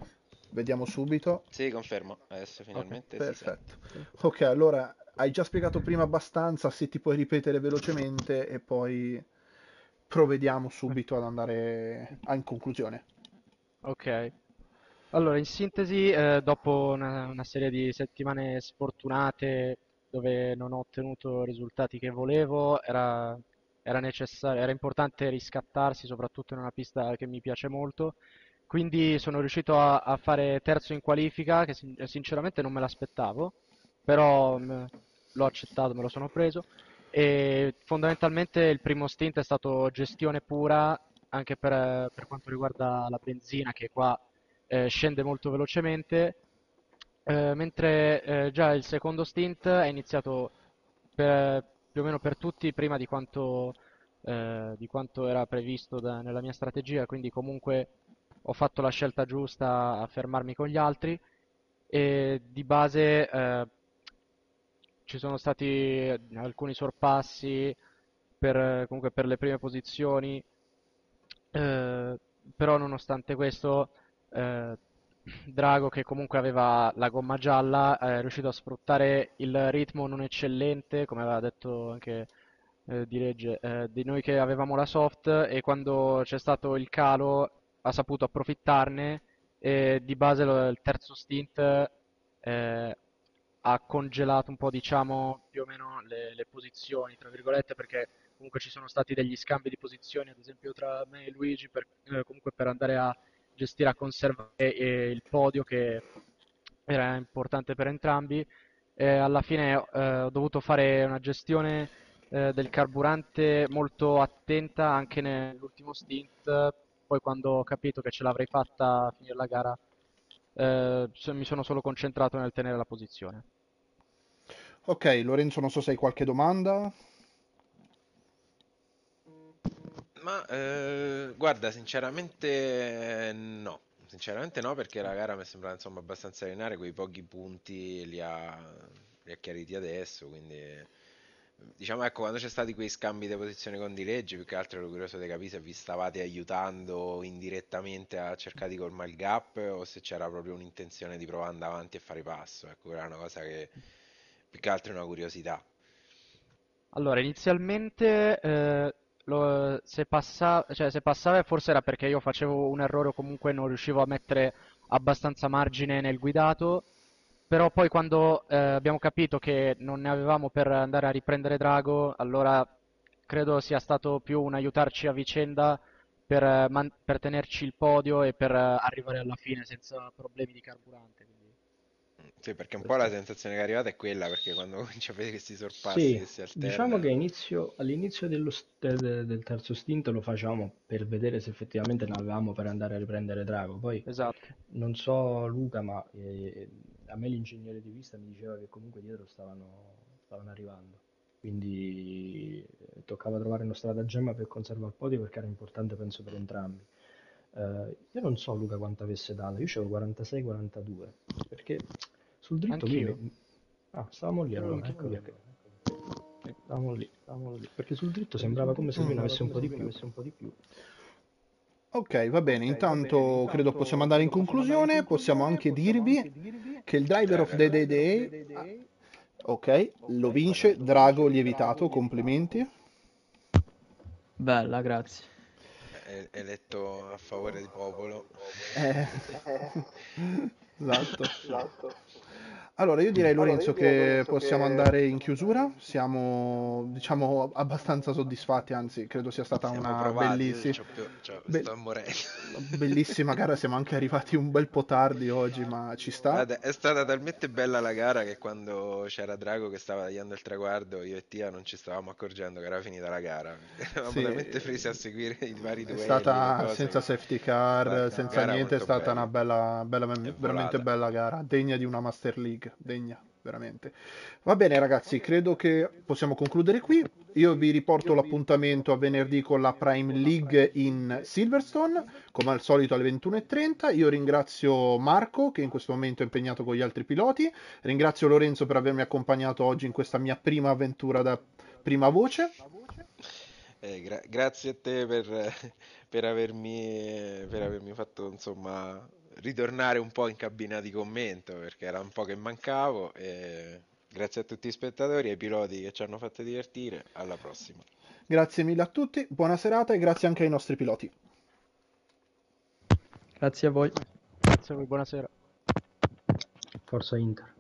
Vediamo subito. Sì, confermo, adesso finalmente sente. Perfetto. Ok, allora hai già spiegato prima abbastanza, se ti puoi ripetere velocemente e poi provvediamo subito ad andare a- in conclusione. Ok. Allora, in sintesi, eh, dopo una, una serie di settimane sfortunate dove non ho ottenuto i risultati che volevo, era, era necessario, era importante riscattarsi, soprattutto in una pista che mi piace molto. Quindi sono riuscito a, a fare terzo in qualifica, che sin- sinceramente non me l'aspettavo, però mh, l'ho accettato, me lo sono preso. E fondamentalmente il primo stint è stato gestione pura, anche per, per quanto riguarda la benzina, che qua eh, scende molto velocemente, eh, mentre eh, già il secondo stint è iniziato per- più o meno per tutti prima di quanto, eh, di quanto era previsto da- nella mia strategia, quindi comunque ho fatto la scelta giusta a fermarmi con gli altri e di base eh, ci sono stati alcuni sorpassi per, comunque per le prime posizioni, eh, però nonostante questo eh, Drago che comunque aveva la gomma gialla è riuscito a sfruttare il ritmo non eccellente, come aveva detto anche eh, di Regge, eh, di noi che avevamo la soft e quando c'è stato il calo ha saputo approfittarne e di base lo- il terzo stint eh, ha congelato un po' diciamo più o meno le, le posizioni tra virgolette perché comunque ci sono stati degli scambi di posizioni ad esempio tra me e Luigi per, eh, comunque per andare a gestire a conservare eh, il podio che era importante per entrambi e alla fine eh, ho dovuto fare una gestione eh, del carburante molto attenta anche nell'ultimo stint. Poi quando ho capito che ce l'avrei fatta a finire la gara, eh, mi sono solo concentrato nel tenere la posizione. Ok, Lorenzo, non so se hai qualche domanda. Ma eh, guarda, sinceramente eh, no. Sinceramente no, perché la gara mi sembra insomma abbastanza lineare, quei pochi punti li ha, li ha chiariti adesso, quindi diciamo ecco, quando c'è stati quei scambi di posizione con Di Leggi, più che altro ero curioso di capire se vi stavate aiutando indirettamente a cercare di colmare il gap o se c'era proprio un'intenzione di provare andare avanti e fare passo, ecco, è una cosa che più che altro è una curiosità. Allora, inizialmente eh, lo- se passa- cioè, se passava forse era perché io facevo un errore o comunque non riuscivo a mettere abbastanza margine nel guidato, però poi quando eh, abbiamo capito che non ne avevamo per andare a riprendere Drago, allora credo sia stato più un aiutarci a vicenda per, eh, man- per tenerci il podio e per eh, arrivare alla fine senza problemi di carburante. quindi- Sì, perché un po' la sensazione che è arrivata è quella, perché quando cominci a vedere questi sorpassi Sì, che si diciamo che alternano, inizio- all'inizio dello st- de- del terzo stint lo facevamo per vedere se effettivamente ne avevamo per andare a riprendere Drago. Poi Esatto. non so Luca, ma eh, a me l'ingegnere di pista mi diceva che comunque dietro stavano, stavano arrivando. Quindi eh, toccava trovare uno stratagemma per conservare il podio perché era importante penso per entrambi. Eh, io non so Luca quanto avesse dato, io avevo 46-42 perché sul dritto Anch'io. mi- Ah, stavamo lì allora, ecco perché. Stavamo lì, stavamo lì. Perché sul dritto sembrava come se lui ne avesse un po' di più. un po' di più. Ok, va bene, intanto credo possiamo andare in conclusione. Possiamo anche dirvi che il driver of the day, day ok, lo vince Drago Lievitato, complimenti. Bella, grazie. è eletto a favore del popolo. Eh, Esatto. Allora, io direi Lorenzo che possiamo andare in chiusura. Siamo, diciamo, abbastanza soddisfatti, anzi, credo sia stata Siamo una provati, io bellissima, più- c'ho- be- sto morendo. bellissima gara. Siamo anche arrivati un bel po' tardi oggi, ma ci sta. Guarda, è stata talmente bella la gara che quando c'era Drago che stava tagliando il traguardo, io e Tia non ci stavamo accorgendo che era finita la gara. Eravamo Sì, talmente presi a seguire i vari È duelli, stata senza safety car, senza niente, è stata bella. una bella, bella, È veramente bella gara, degna di una Master League, degna, veramente. Va bene ragazzi, credo che possiamo concludere qui. Io vi riporto l'appuntamento a venerdì con la Prime League in Silverstone, come al solito alle 21.30. Io ringrazio Marco, che in questo momento è impegnato con gli altri piloti. Ringrazio Lorenzo per avermi accompagnato oggi in questa mia prima avventura da prima voce. Eh, gra- grazie a te per, per avermi, per avermi fatto insomma ritornare un po' in cabina di commento perché era un po' che mancavo. E grazie a tutti gli spettatori e ai piloti che ci hanno fatto divertire. Alla prossima. Grazie mille a tutti, buona serata e grazie anche ai nostri piloti. Grazie a voi. Grazie a voi, buonasera. Forza Inter.